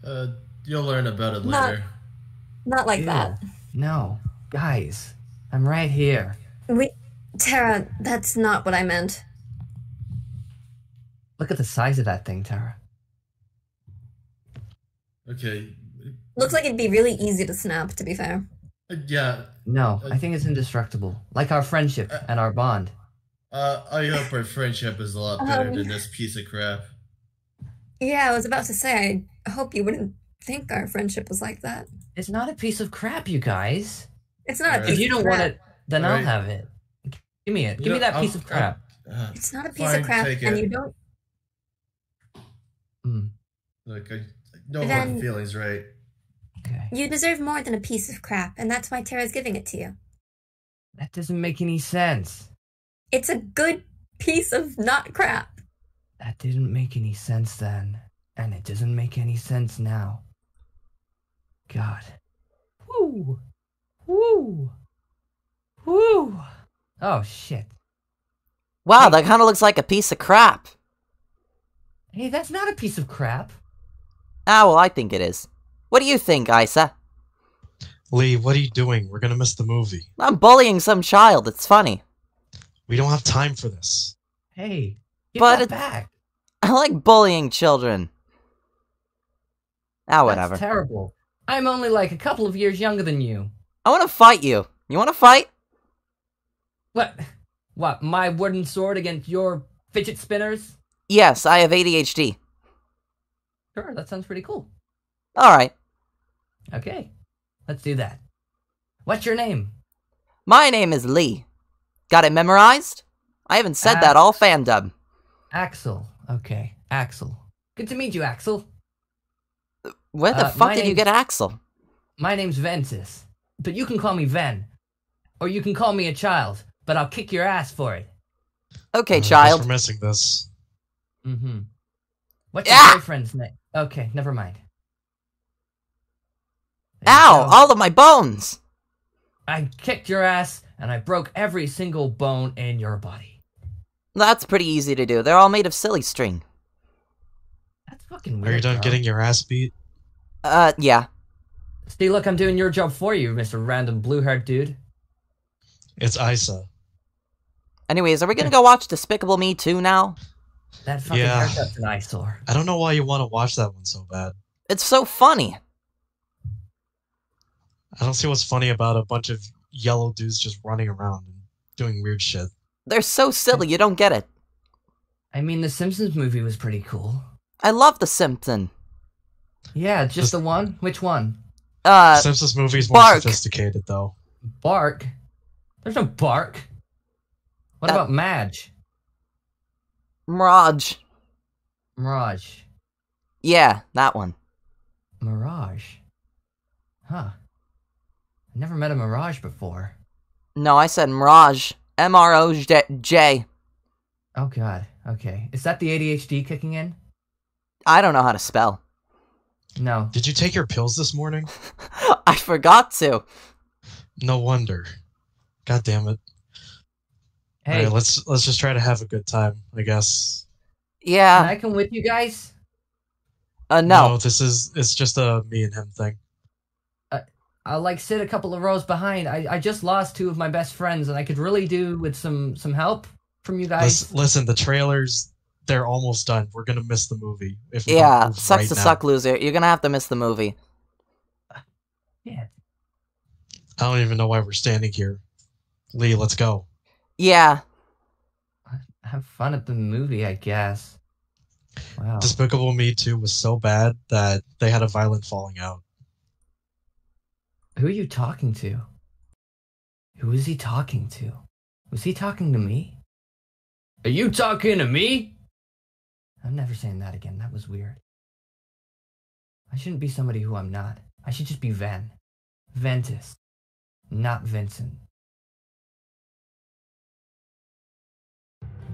Uh, you'll learn about it later. Not like that. No. Guys, I'm right here. We, Terra, that's not what I meant. Look at the size of that thing, Terra. Okay. Looks like it'd be really easy to snap, to be fair. Uh, yeah. No, I think it's indestructible. Like our friendship and our bond. Uh, I hope our friendship is a lot better Um, than this piece of crap. Yeah, I was about to say, I hope you wouldn't think our friendship was like that. It's not a piece of crap, you guys. It's not a If you don't crap. want it, then Alright. I'll have it. Give me it. You Give me know, that piece I'll- of crap. Uh, It's not a piece fine, of crap, and it. you don't. Hmm. Look, I, I know Then- what feelings right. Okay. You deserve more than a piece of crap, and that's why Terra's giving it to you. That doesn't make any sense. It's a good piece of not crap. That didn't make any sense then. And it doesn't make any sense now. God. Woo! Woo! Woo! Oh, shit. Wow, that kind of looks like a piece of crap. Hey, that's not a piece of crap. Ah, well, I think it is. What do you think, Isa? Lea, what are you doing? We're gonna miss the movie. I'm bullying some child. It's funny. We don't have time for this. Hey, give But that back. I like bullying children. Ah, whatever. That's terrible. I'm only like a couple of years younger than you. I want to fight you. You want to fight? What? What? My wooden sword against your fidget spinners? Yes, I have ADHD. Sure, that sounds pretty cool. All right. Okay, let's do that. What's your name? My name is Lea. Got it memorized? I haven't said Ah. that all fandom. Axel. Okay, Axel. Good to meet you, Axel. Where the Uh, fuck my did you get Axel? My name's Ventus, but you can call me Ven. Or you can call me a child, but I'll kick your ass for it. Okay, Uh, thanks child. for missing this. Mm-hmm. What's your Ah! boyfriend's name? Okay, never mind. Ow! All of my bones! I kicked your ass, and I broke every single bone in your body. That's pretty easy to do. They're all made of silly string. That's fucking weird. Are you done bro. getting your ass beat? Uh, yeah. See, look, I'm doing your job for you, Mr. Random Blue-haired dude. It's Isa. Anyways, are we gonna go watch Despicable Me 2 now? That fucking Yeah. haircut's an eyesore. I don't know why you want to watch that one so bad. It's so funny. I don't see what's funny about a bunch of yellow dudes just running around and doing weird shit. They're so silly, you don't get it. I mean, the Simpsons movie was pretty cool. I love The Simpson. Yeah, just the one? Which one? Uh, Simpsons movie is more Bark. sophisticated, though. Bark? There's no Bark. What That- about Madge? Mirage. Mirage. Yeah, that one. Mirage? Huh. I never met a Mirage before. No, I said Mirage. M R O J. Oh god, okay. Is that the ADHD kicking in? I don't know how to spell. No. Did you take your pills this morning? I forgot to. No wonder. God damn it. Hey, Alright, let's let's just try to have a good time, I guess. Yeah. can I come with you guys? Uh, no. this is it's just a me and him thing. I'll like sit a couple of rows behind. I, I just lost two of my best friends and I could really do with some some help from you guys. Listen, listen, the trailers they're almost done. We're gonna miss the movie if we Yeah, move sucks right to now. suck, loser. You're gonna have to miss the movie. Yeah. I don't even know why we're standing here. Lea, let's go. Yeah. Have fun at the movie, I guess. Wow. Despicable Me 2 was so bad that they had a violent falling out. Who are you talking to? Who is he talking to? Was he talking to me? Are you talking to me? I'm never saying that again. That was weird. I shouldn't be somebody who I'm not. I should just be Ven. Ventus. not Vincent.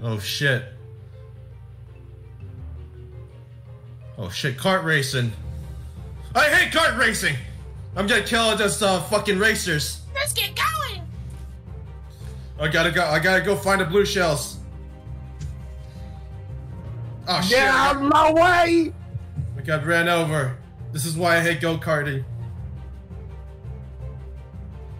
Oh shit. Oh shit, kart racing. I hate kart racing! I'm gonna kill just uh, fucking racers. Let's get going. I gotta go. I gotta go find the blue shells. Oh shit! Get out of my way! I got ran over. This is why I hate go karting.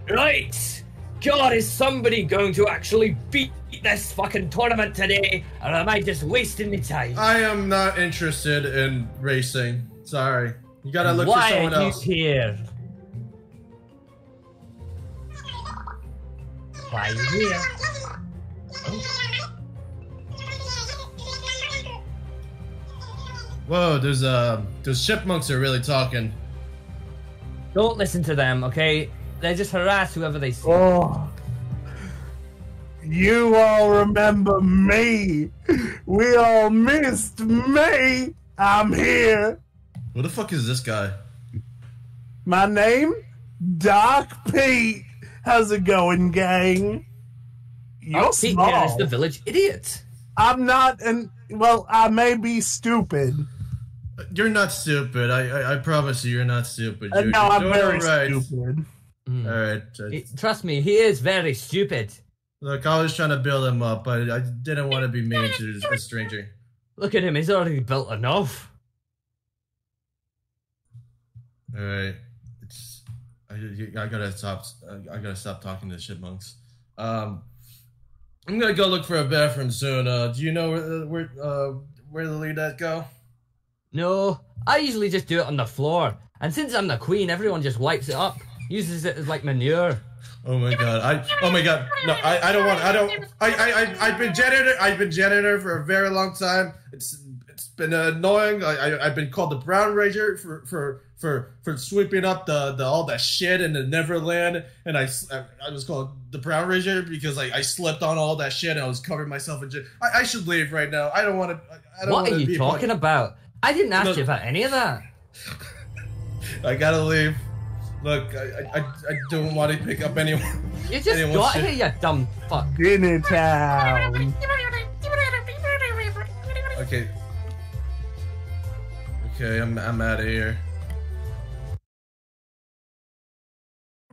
Right! God, is somebody going to actually beat this fucking tournament today? Or am I just wasting my time? I am not interested in racing. Sorry. You gotta look Why for someone are else. you here? Why are you here? Whoa, there's uh, those chipmunks are really talking. Don't listen to them, okay? They just harass whoever they see. Oh. You all remember me. We all missed me. I'm here. What the fuck is this guy? My name? Doc Pete. How's it going, gang? You're Oh, Pete small. here is the village idiot. I'm not, and well, I may be stupid. You're not stupid. I I, I promise you, you're not stupid. Uh, You're, no, I'm very alright. stupid. All right. uh, He- trust me, he is very stupid. Look, I was trying to build him up, but I didn't want to be mean to a stranger. Look at him, he's already built enough. All right. It's I, I gotta stop. I gotta stop talking to the chipmunks. Um, I'm gonna go look for a bathroom soon. Uh, do you know where where uh where the lead at go? No, I usually just do it on the floor. And since I'm the queen, everyone just wipes it up, uses it as like manure. Oh my god! I oh my god! No, I, I don't want. I don't. I I I I've been janitor. I've been janitor for a very long time. It's it's been annoying. I, I I've been called the Brown Ranger for for for for sweeping up the, the all that shit in the Neverland, and I I was called the Brown Ranger because I, I slipped on all that shit and I was covering myself in. I, I should leave right now. I don't want to. I don't What are you talking about? I didn't ask Look- you about any of that. I gotta leave. Look, I I, I- I don't want to pick up anyone. You just anyone's got shit. here, you dumb fuck. Dinner town. Okay. Okay, I'm I'm out of here.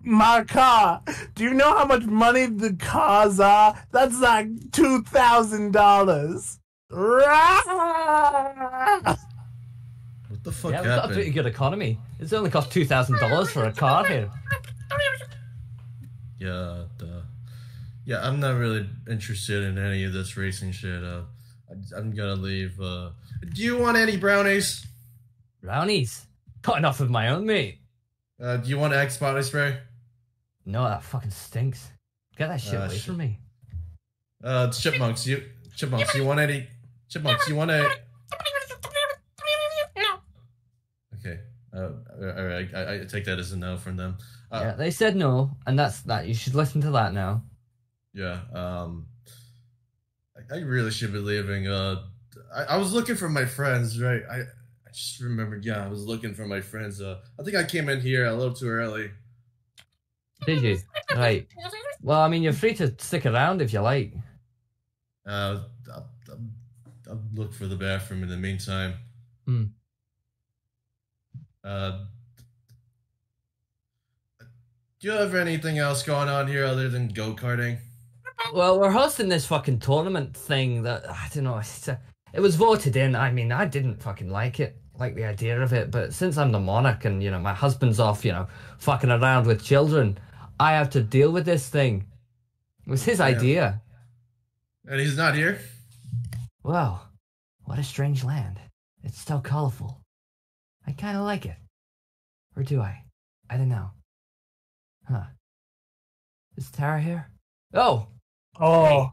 My car. Do you know how much money the cars are? That's like two thousand dollars. The fuck yeah, we've got a pretty good economy. It's only cost two thousand dollars for a car here. Yeah, the, yeah, I'm not really interested in any of this racing shit. Uh, I, I'm gonna leave. Uh, do you want any brownies? Brownies? Got enough of my own, mate. Uh, do you want Axe body spray? No, that fucking stinks. Get that shit Ah, away shit. from me. Uh, chipmunks, you chipmunks, you want any chipmunks? You want a? Okay. Uh, all right. I, I take that as a no from them. Uh, yeah, they said no, and that's that. You should listen to that now. Yeah. Um, I, I really should be leaving. Uh, I, I was looking for my friends, right? I, I just remembered. Yeah, I was looking for my friends. Uh, I think I came in here a little too early. Did you? Right. Well, I mean, you're free to stick around if you like. Uh, I'll, I'll, I'll look for the bathroom in the meantime. Hmm. Uh, do you have anything else going on here other than go karting? Well, we're hosting this fucking tournament thing that I don't know. It's a, it was voted in. I mean, I didn't fucking like it, like the idea of it. But since I'm the monarch and you know my husband's off, you know, fucking around with children, I have to deal with this thing. It was his Yeah. idea. And he's not here. Wow, what a strange land. It's so colorful. I kind of like it. Or do I? I don't know. Huh. Is Terra here? Oh! Oh,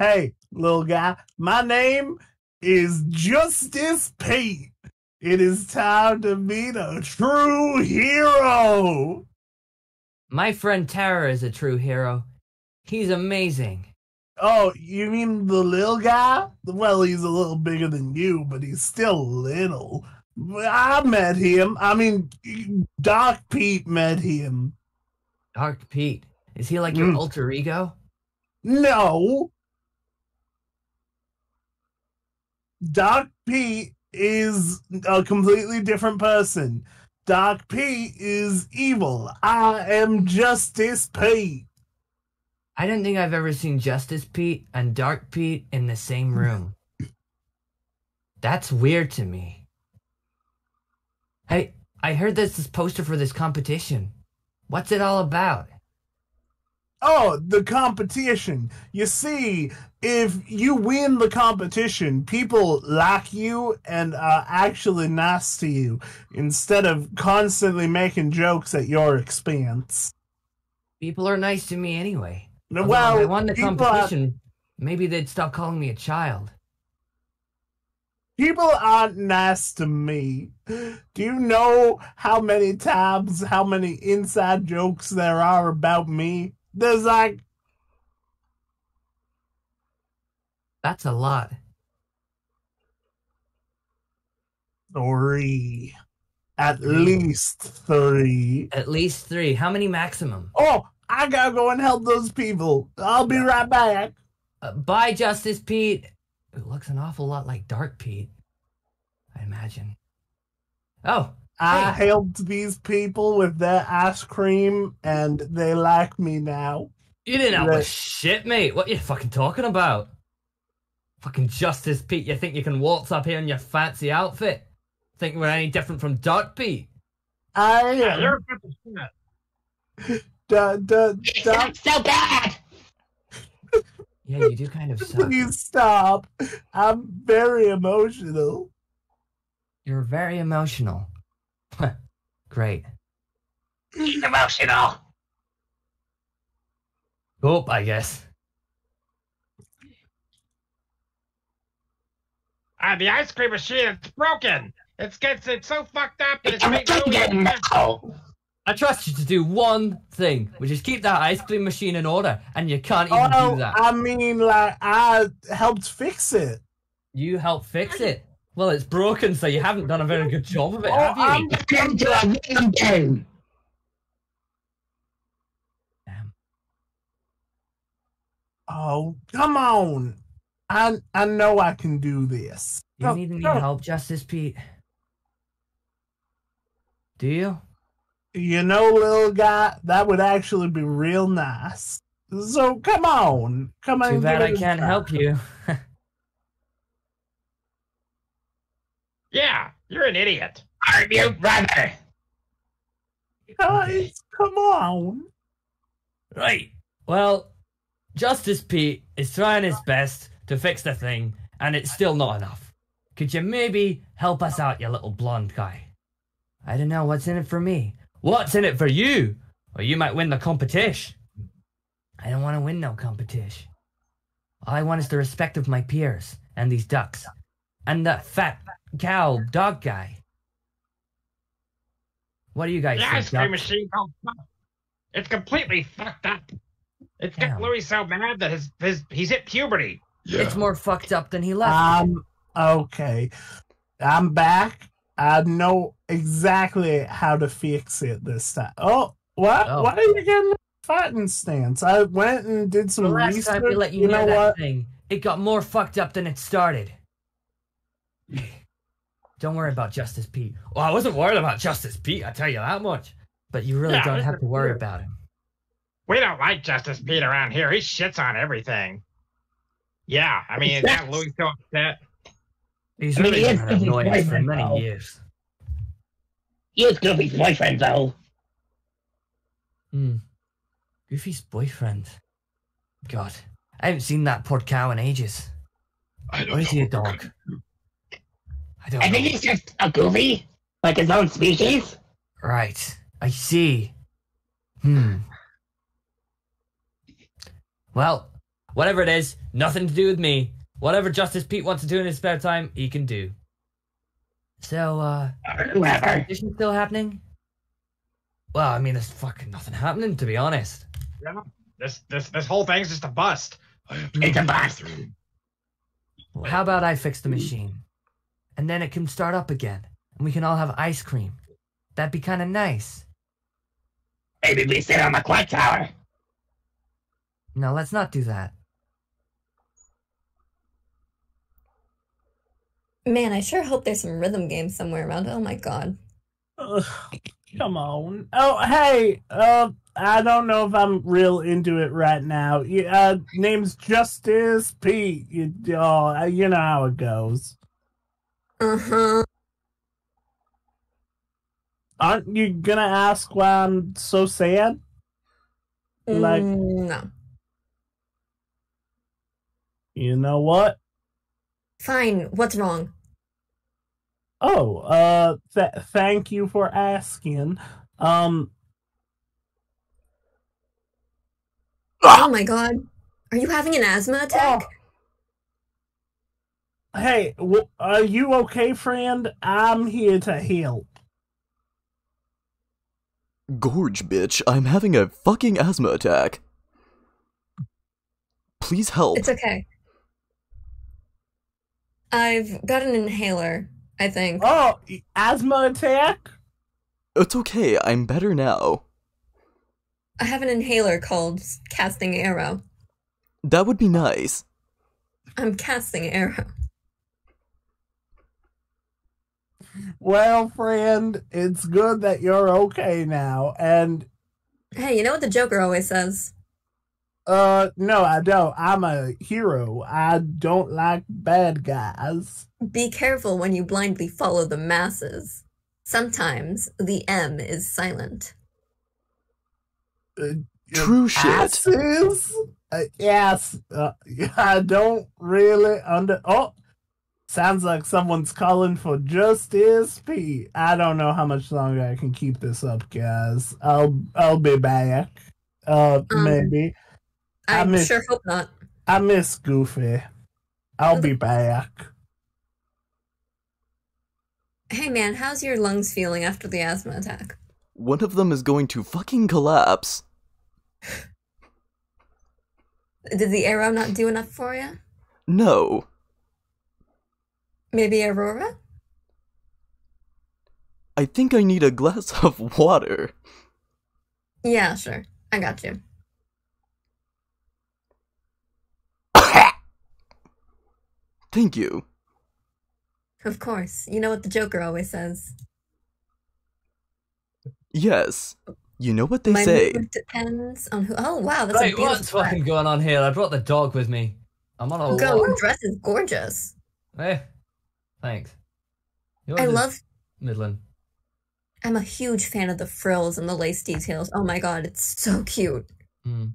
hey, little guy. My name is Justice Pete. It is time to meet a true hero. My friend Terra is a true hero. He's amazing. Oh, you mean the little guy? Well, he's a little bigger than you, but he's still little. I met him. I mean, Doc Pete met him. Dark Pete. Is he like your Mm. alter ego? No. Doc Pete is a completely different person. Doc Pete is evil. I am Justice Pete. I don't think I've ever seen Justice Pete and Dark Pete in the same room. That's weird to me. Hey, I heard there's this poster for this competition. What's it all about? Oh, the competition. You see, if you win the competition, people like you and are actually nice to you instead of constantly making jokes at your expense. People are nice to me anyway. Although well, if I won the people are- competition, maybe they'd stop calling me a child. People aren't nice to me. Do you know how many times, how many inside jokes there are about me? There's like That's a lot. three. At least three. At least three. How many maximum? Oh, I gotta go and help those people. I'll be right back. Uh, bye, Justice Pete. It looks an awful lot like Dark Pete. I imagine. Oh, I hey. helped these people with their ice cream and they like me now. You didn't help Right. a shit, mate. What you fucking talking about? Fucking Justice Pete, you think you can waltz up here in your fancy outfit? Think we're any different from Dark Pete? I Yeah, am. you're a piece of shit. Da, da, da, so bad. Yeah, you do kind of suck. please stop. I'm very emotional. You're very emotional. Great. Emotional. Oh, I guess. Ah, the ice cream machine is broken. It's gets it's so fucked up it's I'm making getting now. I trust you to do one thing, which is keep that ice cream machine in order, and you can't even Oh, do that. I mean, like, I helped fix it. You help fix it. Well, it's broken, so you haven't done a very good job of it, Oh, have you? I'm Come to a game. Oh, come on. I I know I can do this. You Go- need any go. help, Justice Pete? Do you? You know, little guy, that would actually be real nice. So come on, come on. Too bad I can't try. help you. Yeah, you're an idiot. Are you brother? Guys, come on. Right. Well, Justice Pete is trying his best to fix the thing, and it's still not enough. Could you maybe help us out, you little blonde guy? I don't know what's in it for me. What's in it for you? Or you might win the competition. I don't want to win no competition. All I want is the respect of my peers and these ducks. And the fat cow dog guy. What do you guys The think? ice cream machine oh. It's completely fucked up. It's got Louis so mad that his his he's hit puberty. Yeah. It's more fucked up than he left. Um, okay. I'm back. I know exactly how to fix it this time. Oh, what? Oh. Why oh. are you getting a fighting stance? I went and did some The last research. time we let you, you know know that what? thing, it got more fucked up than it started. Don't worry about Justice Pete. Well, I wasn't worried about Justice Pete, I tell you that much. But you really Yeah, don't have to worry weird. about him. We don't like Justice Pete around here. He shits on everything. Yeah, I mean, it got Louis so upset. He's I mean, really he been is an Goofy's annoyance for boyfriend, many though. years. He is Goofy's boyfriend, though. Hmm. Goofy's boyfriend. God, I haven't seen that poor cow in ages. I don't Or is know he a dog? I don't I know. think he's just a Goofy, like his own species. Right. I see. Hmm. Well, whatever it is, nothing to do with me. Whatever Justice Pete wants to do in his spare time, he can do. So, uh, is the competition still happening? Well, I mean, there's fucking nothing happening, to be honest. Yeah, this this this whole thing's just a bust. I It's a the bust. bathroom. Well, how about I fix the machine? And then it can start up again, and we can all have ice cream. That'd be kind of nice. Maybe we sit on the clock tower. No, let's not do that. Man, I sure hope there's some rhythm games somewhere around. Oh my god. Ugh, come on. Oh, hey. Uh, I don't know if I'm real into it right now. Yeah, uh, name's Justice Pete. You, oh, you know how it goes. Uh huh. Aren't you gonna ask why I'm so sad? Like, Mm, no. you know what? Fine. What's wrong? Oh, uh, th- thank you for asking. Um, Oh my god. Are you having an asthma attack? hey, w- are you okay, friend? I'm here to help. Gorge, bitch, I'm having a fucking asthma attack. Please help. It's okay. I've got an inhaler, I think. Oh, asthma attack? It's okay, I'm better now. I have an inhaler called Casting Arrow. That would be nice. I'm casting arrow. Well, friend, it's good that you're okay now. And, Hey, you know what the Joker always says? Uh, no, I don't. I'm a hero. I don't like bad guys. Be careful when you blindly follow the masses. Sometimes the M is silent. True shit. Asses? Uh, yes. Uh, I don't really under. Oh, sounds like someone's calling for justice. P. I don't know how much longer I can keep this up, guys. I'll I'll be back. Uh, Um, maybe. I I miss- sure hope not. I miss Goofy. I'll be back. Hey man, how's your lungs feeling after the asthma attack? One of them is going to fucking collapse. Did the arrow not do enough for you? No. Maybe Aurora? I think I need a glass of water. Yeah, sure. I got you. Thank you. Of course. You know what the Joker always says. Yes. You know what they My say. mood depends on who. Oh wow, that's Right, a beautiful what's fucking going on here? I brought the dog with me. I'm on a Girl, walk. your dress is gorgeous. Eh, thanks. Yours I love. Midland. I'm a huge fan of the frills and the lace details. Oh my god, it's so cute. Hmm.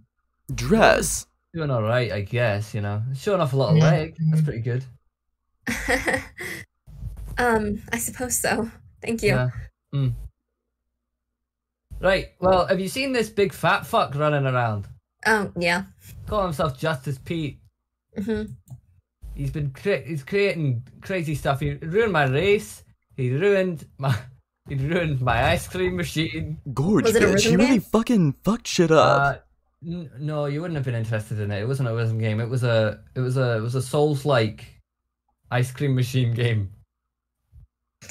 Dress. Doing all right, I guess. You know, showing off a lot of leg. That's pretty good. Um, I suppose so. Thank you. Yeah. Hmm. Right. Well, have you seen this big fat fuck running around? Oh yeah. Calling himself Justice Pete. hmm He's been cre- he's creating crazy stuff. He ruined my race. He ruined my he ruined my ice cream machine. Gorge, bitch. He really fucking fucked shit Uh, up. n- no, you wouldn't have been interested in it. It wasn't a rhythm game. It was a it was a it was a Souls like ice cream machine game.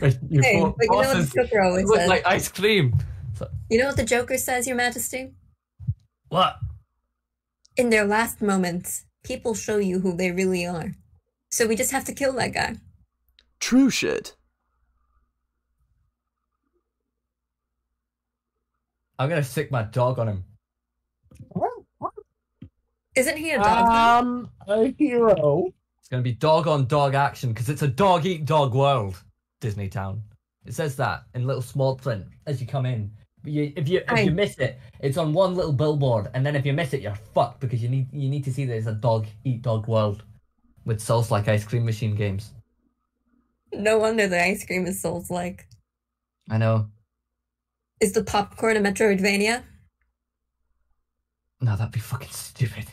Like, you Hey, but you know what the Joker always says? like ice cream. You know what the Joker says, Your Majesty? What? In their last moments, people show you who they really are. So we just have to kill that guy. True shit. I'm gonna stick my dog on him. Isn't he a dog? though? Um, a hero. It's gonna be dog on dog action because it's a dog eat dog world. Disney Town. It says that in little small print as you come in. But you, if you if I- you miss it, it's on one little billboard, and then if you miss it, you're fucked because you need you need to see that it's a dog eat dog world with Souls like ice cream machine games. No wonder the ice cream is Souls like. I know. Is the popcorn a Metroidvania? No, that'd be fucking stupid.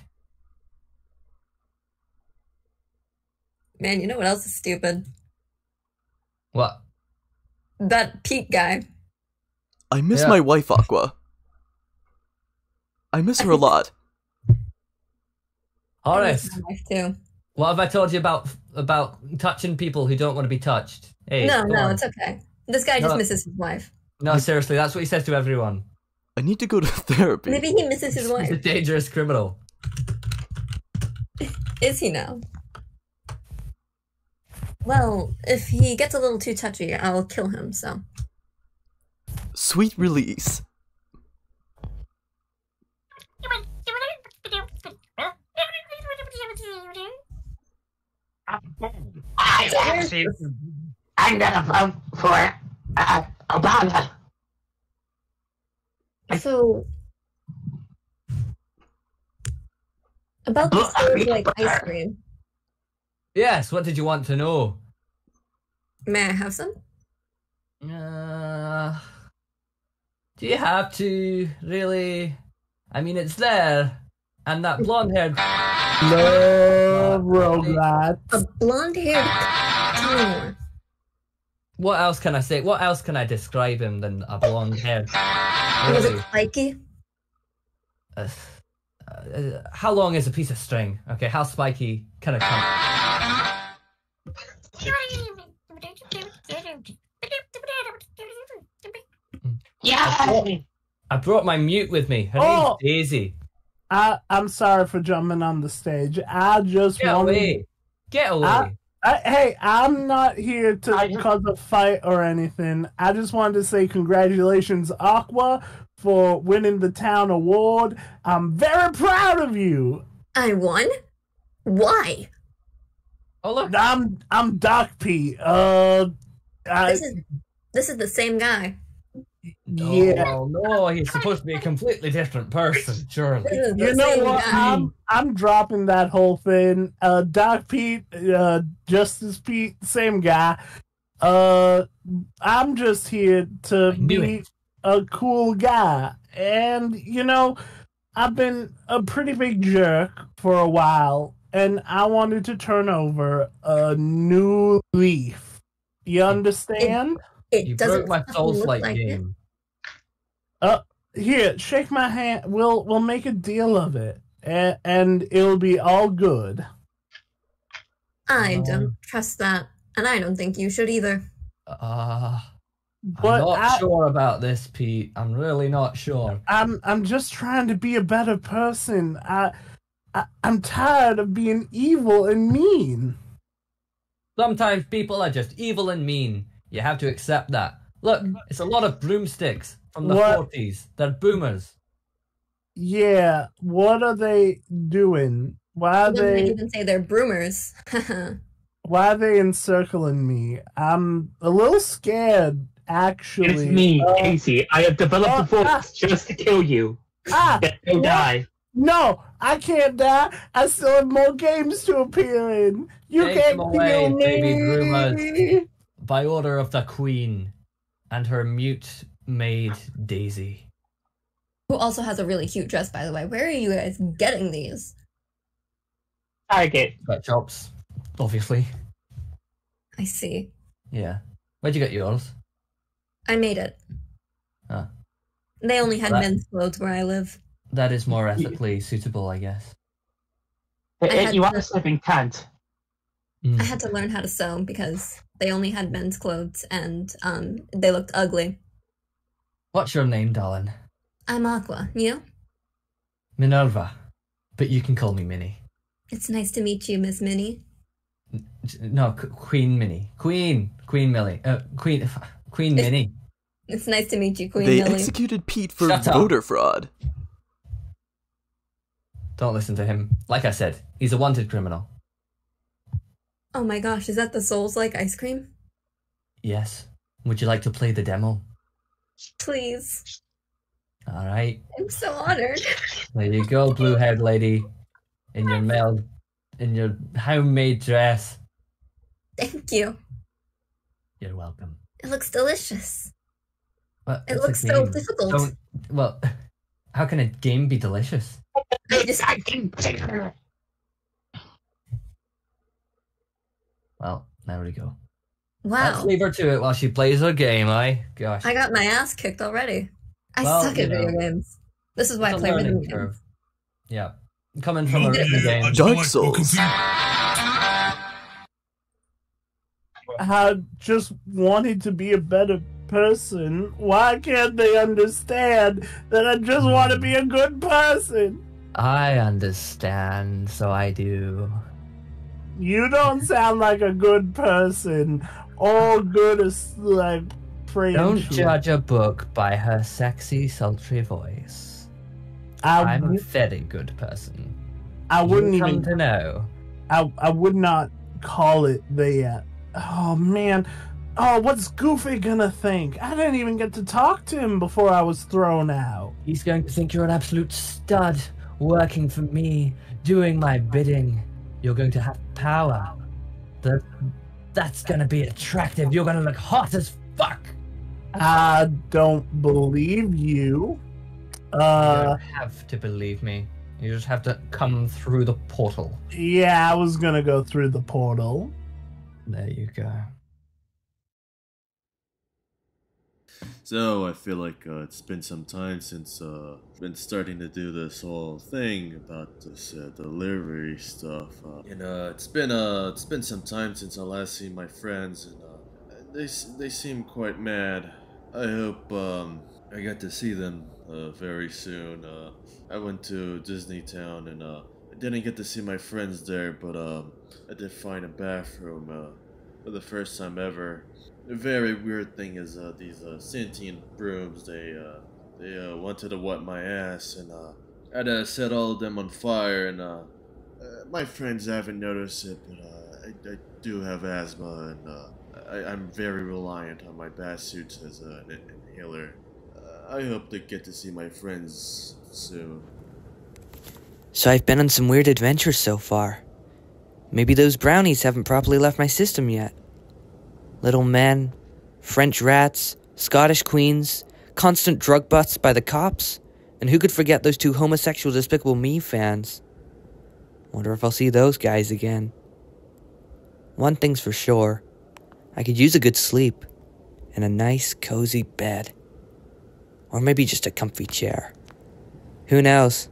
Man, you know what else is stupid? What? That Pete guy. I miss Yeah. my wife, Aqua. I miss her a lot. Horace, My wife too. what have I told you about about touching people who don't want to be touched? Hey, no, no, on. it's okay. This guy just misses his wife. No, seriously, that's what he says to everyone. I need to go to therapy. Maybe he misses his wife. He's a wife. dangerous criminal. Is he now? Well, if he gets a little too touchy, I'll kill him, so. Sweet release. I actually, I'm gonna vote for uh, Obama. So. About the stores like ice cream. Yes, what did you want to know? May I have some? Uh, do you have to really? I mean, it's there, and that blonde-haired. Love roguelite. A blonde haired. Tell me more. What else can I say? What else can I describe him than a blonde-haired? Was it spiky? Uh, uh, how long is a piece of string? Okay, how spiky can it come? Yeah. I brought my mute with me. Her Oh! name's Daisy. I, I'm sorry for jumping on the stage. I just Get wanted. away. Get away. I, I, hey, I'm not here to cause a fight or anything. I just wanted to say congratulations, Aqua, for winning the town award. I'm very proud of you. I won? Why? Oh look, I'm I'm Doc P. Uh, I, This is this is the same guy. yeah. Oh no, he's supposed to be a completely different person, surely. This is the You know what? guy. I'm I'm dropping that whole thing. Uh, Doc Pete, uh, Justice Pete, same guy. Uh, I'm just here to knew be a cool guy, and you know, I've been a pretty big jerk for a while, and I wanted to turn over a new leaf. You understand? It You doesn't broke my fucking Souls like like it. game. Uh, here, shake my hand. We'll we'll make a deal of it, and, and it'll be all good. I Um, don't trust that, and I don't think you should either. Uh, I'm not I- sure about this, Pete. I'm really not sure. I'm I'm just trying to be a better person. I, I I'm tired of being evil and mean. Sometimes people are just evil and mean. You have to accept that. Look, it's a lot of broomsticks from the What? 40s. They're boomers. Yeah, what are they doing? Why are Some might they even say they're broomers. why are they encircling me? I'm a little scared, actually. It's me, Uh, Casey. I have developed uh, a force ah. just to kill you. ah, Get no die. No, I can't die. I still have more games to appear in. You Take can't them away, kill me. baby groomers. By order of the Queen and her mute maid, Daisy. Who also has a really cute dress, by the way. Where are you guys getting these? Target. Got chops, obviously. I see. Yeah. Where'd you get yours? I made it. Ah. They only had That- men's clothes where I live. That is more ethically suitable, I guess. I had you are to- a sleeping cunt. Mm. I had to learn how to sew because they only had men's clothes and um they looked ugly. What's your name, darling? I'm Aqua. You? Minerva. But you can call me Minnie. It's nice to meet you, Miss Minnie. No, Qu- Queen Minnie. Queen. Queen Millie. Uh, Queen. Queen Minnie. It's nice to meet you, Queen They Millie. executed Pete for Shut up. voter fraud. Don't listen to him. Like I said, he's a wanted criminal. Oh my gosh, is that the Souls like ice cream? Yes. Would you like to play the demo? Please. All right. I'm so honored. There you go, blue haired lady. In your male, in your homemade dress. Thank you. You're welcome. It looks delicious. But It looks so difficult. Don't, well, how can a game be delicious? I just Well, there we go. Wow. Let's leave her to it while she plays her game, eh? Gosh. I got my ass kicked already. I Well, suck at video know. games. This is why I play video learning games. curve. Yeah. Coming from a Okay, written game. Dark Souls. I just wanted to be a better person. Why can't they understand that I just want to be a good person? I understand, so I do. You don't sound like a good person. All good is like praying. Don't judge a book by her sexy, sultry voice. I I'm a very good person. I wouldn't You come even to know. I I would not call it that. Oh man. Oh, what's Goofy gonna think? I didn't even get to talk to him before I was thrown out. He's going to think you're an absolute stud, working for me, doing my bidding. You're going to have power. That, that's gonna be attractive. You're gonna look hot as fuck. I don't believe you. you Uh, don't have to believe me. You just have to come through the portal. yeah, I was gonna go through the portal. There you go. So I feel like uh, it's been some time since uh, been starting to do this whole thing about this uh, delivery stuff. Uh, and uh, it's been uh, it's been some time since I last seen my friends, and uh, they they seem quite mad. I hope um, I get to see them very soon. I went to Disney Town and uh, I didn't get to see my friends there, but um, I did find a bathroom uh, for the first time ever. The very weird thing is uh, these uh, sentient brooms. They uh, they uh, wanted to wet my ass, and uh, I had to set all of them on fire. And uh, uh, my friends haven't noticed it, but uh, I, I do have asthma, and uh, I, I'm very reliant on my bath suits as an inhaler. I hope to get to see my friends soon. So I've been on some weird adventures so far. Maybe those brownies haven't properly left my system yet. Little men, French rats, Scottish queens, constant drug busts by the cops, and who could forget those two homosexual Despicable Me fans? Wonder if I'll see those guys again. One thing's for sure I could use a good sleep and a nice, cozy bed. Or maybe just a comfy chair. Who knows?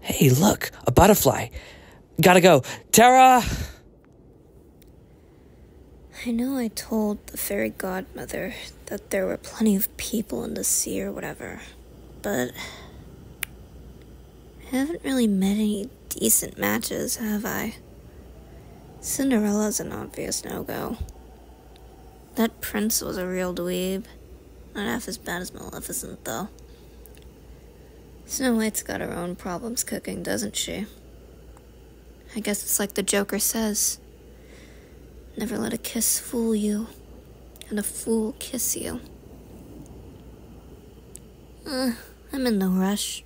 Hey, look, a butterfly. Gotta go. Terra! I know I told the fairy godmother that there were plenty of people in the sea or whatever, but I haven't really met any decent matches, have I? Cinderella's an obvious no go. That prince was a real dweeb. Not half as bad as Maleficent, though. Snow White's got her own problems cooking, doesn't she? I guess it's like the Joker says never let a kiss fool you, and a fool kiss you. Uh, I'm in no rush.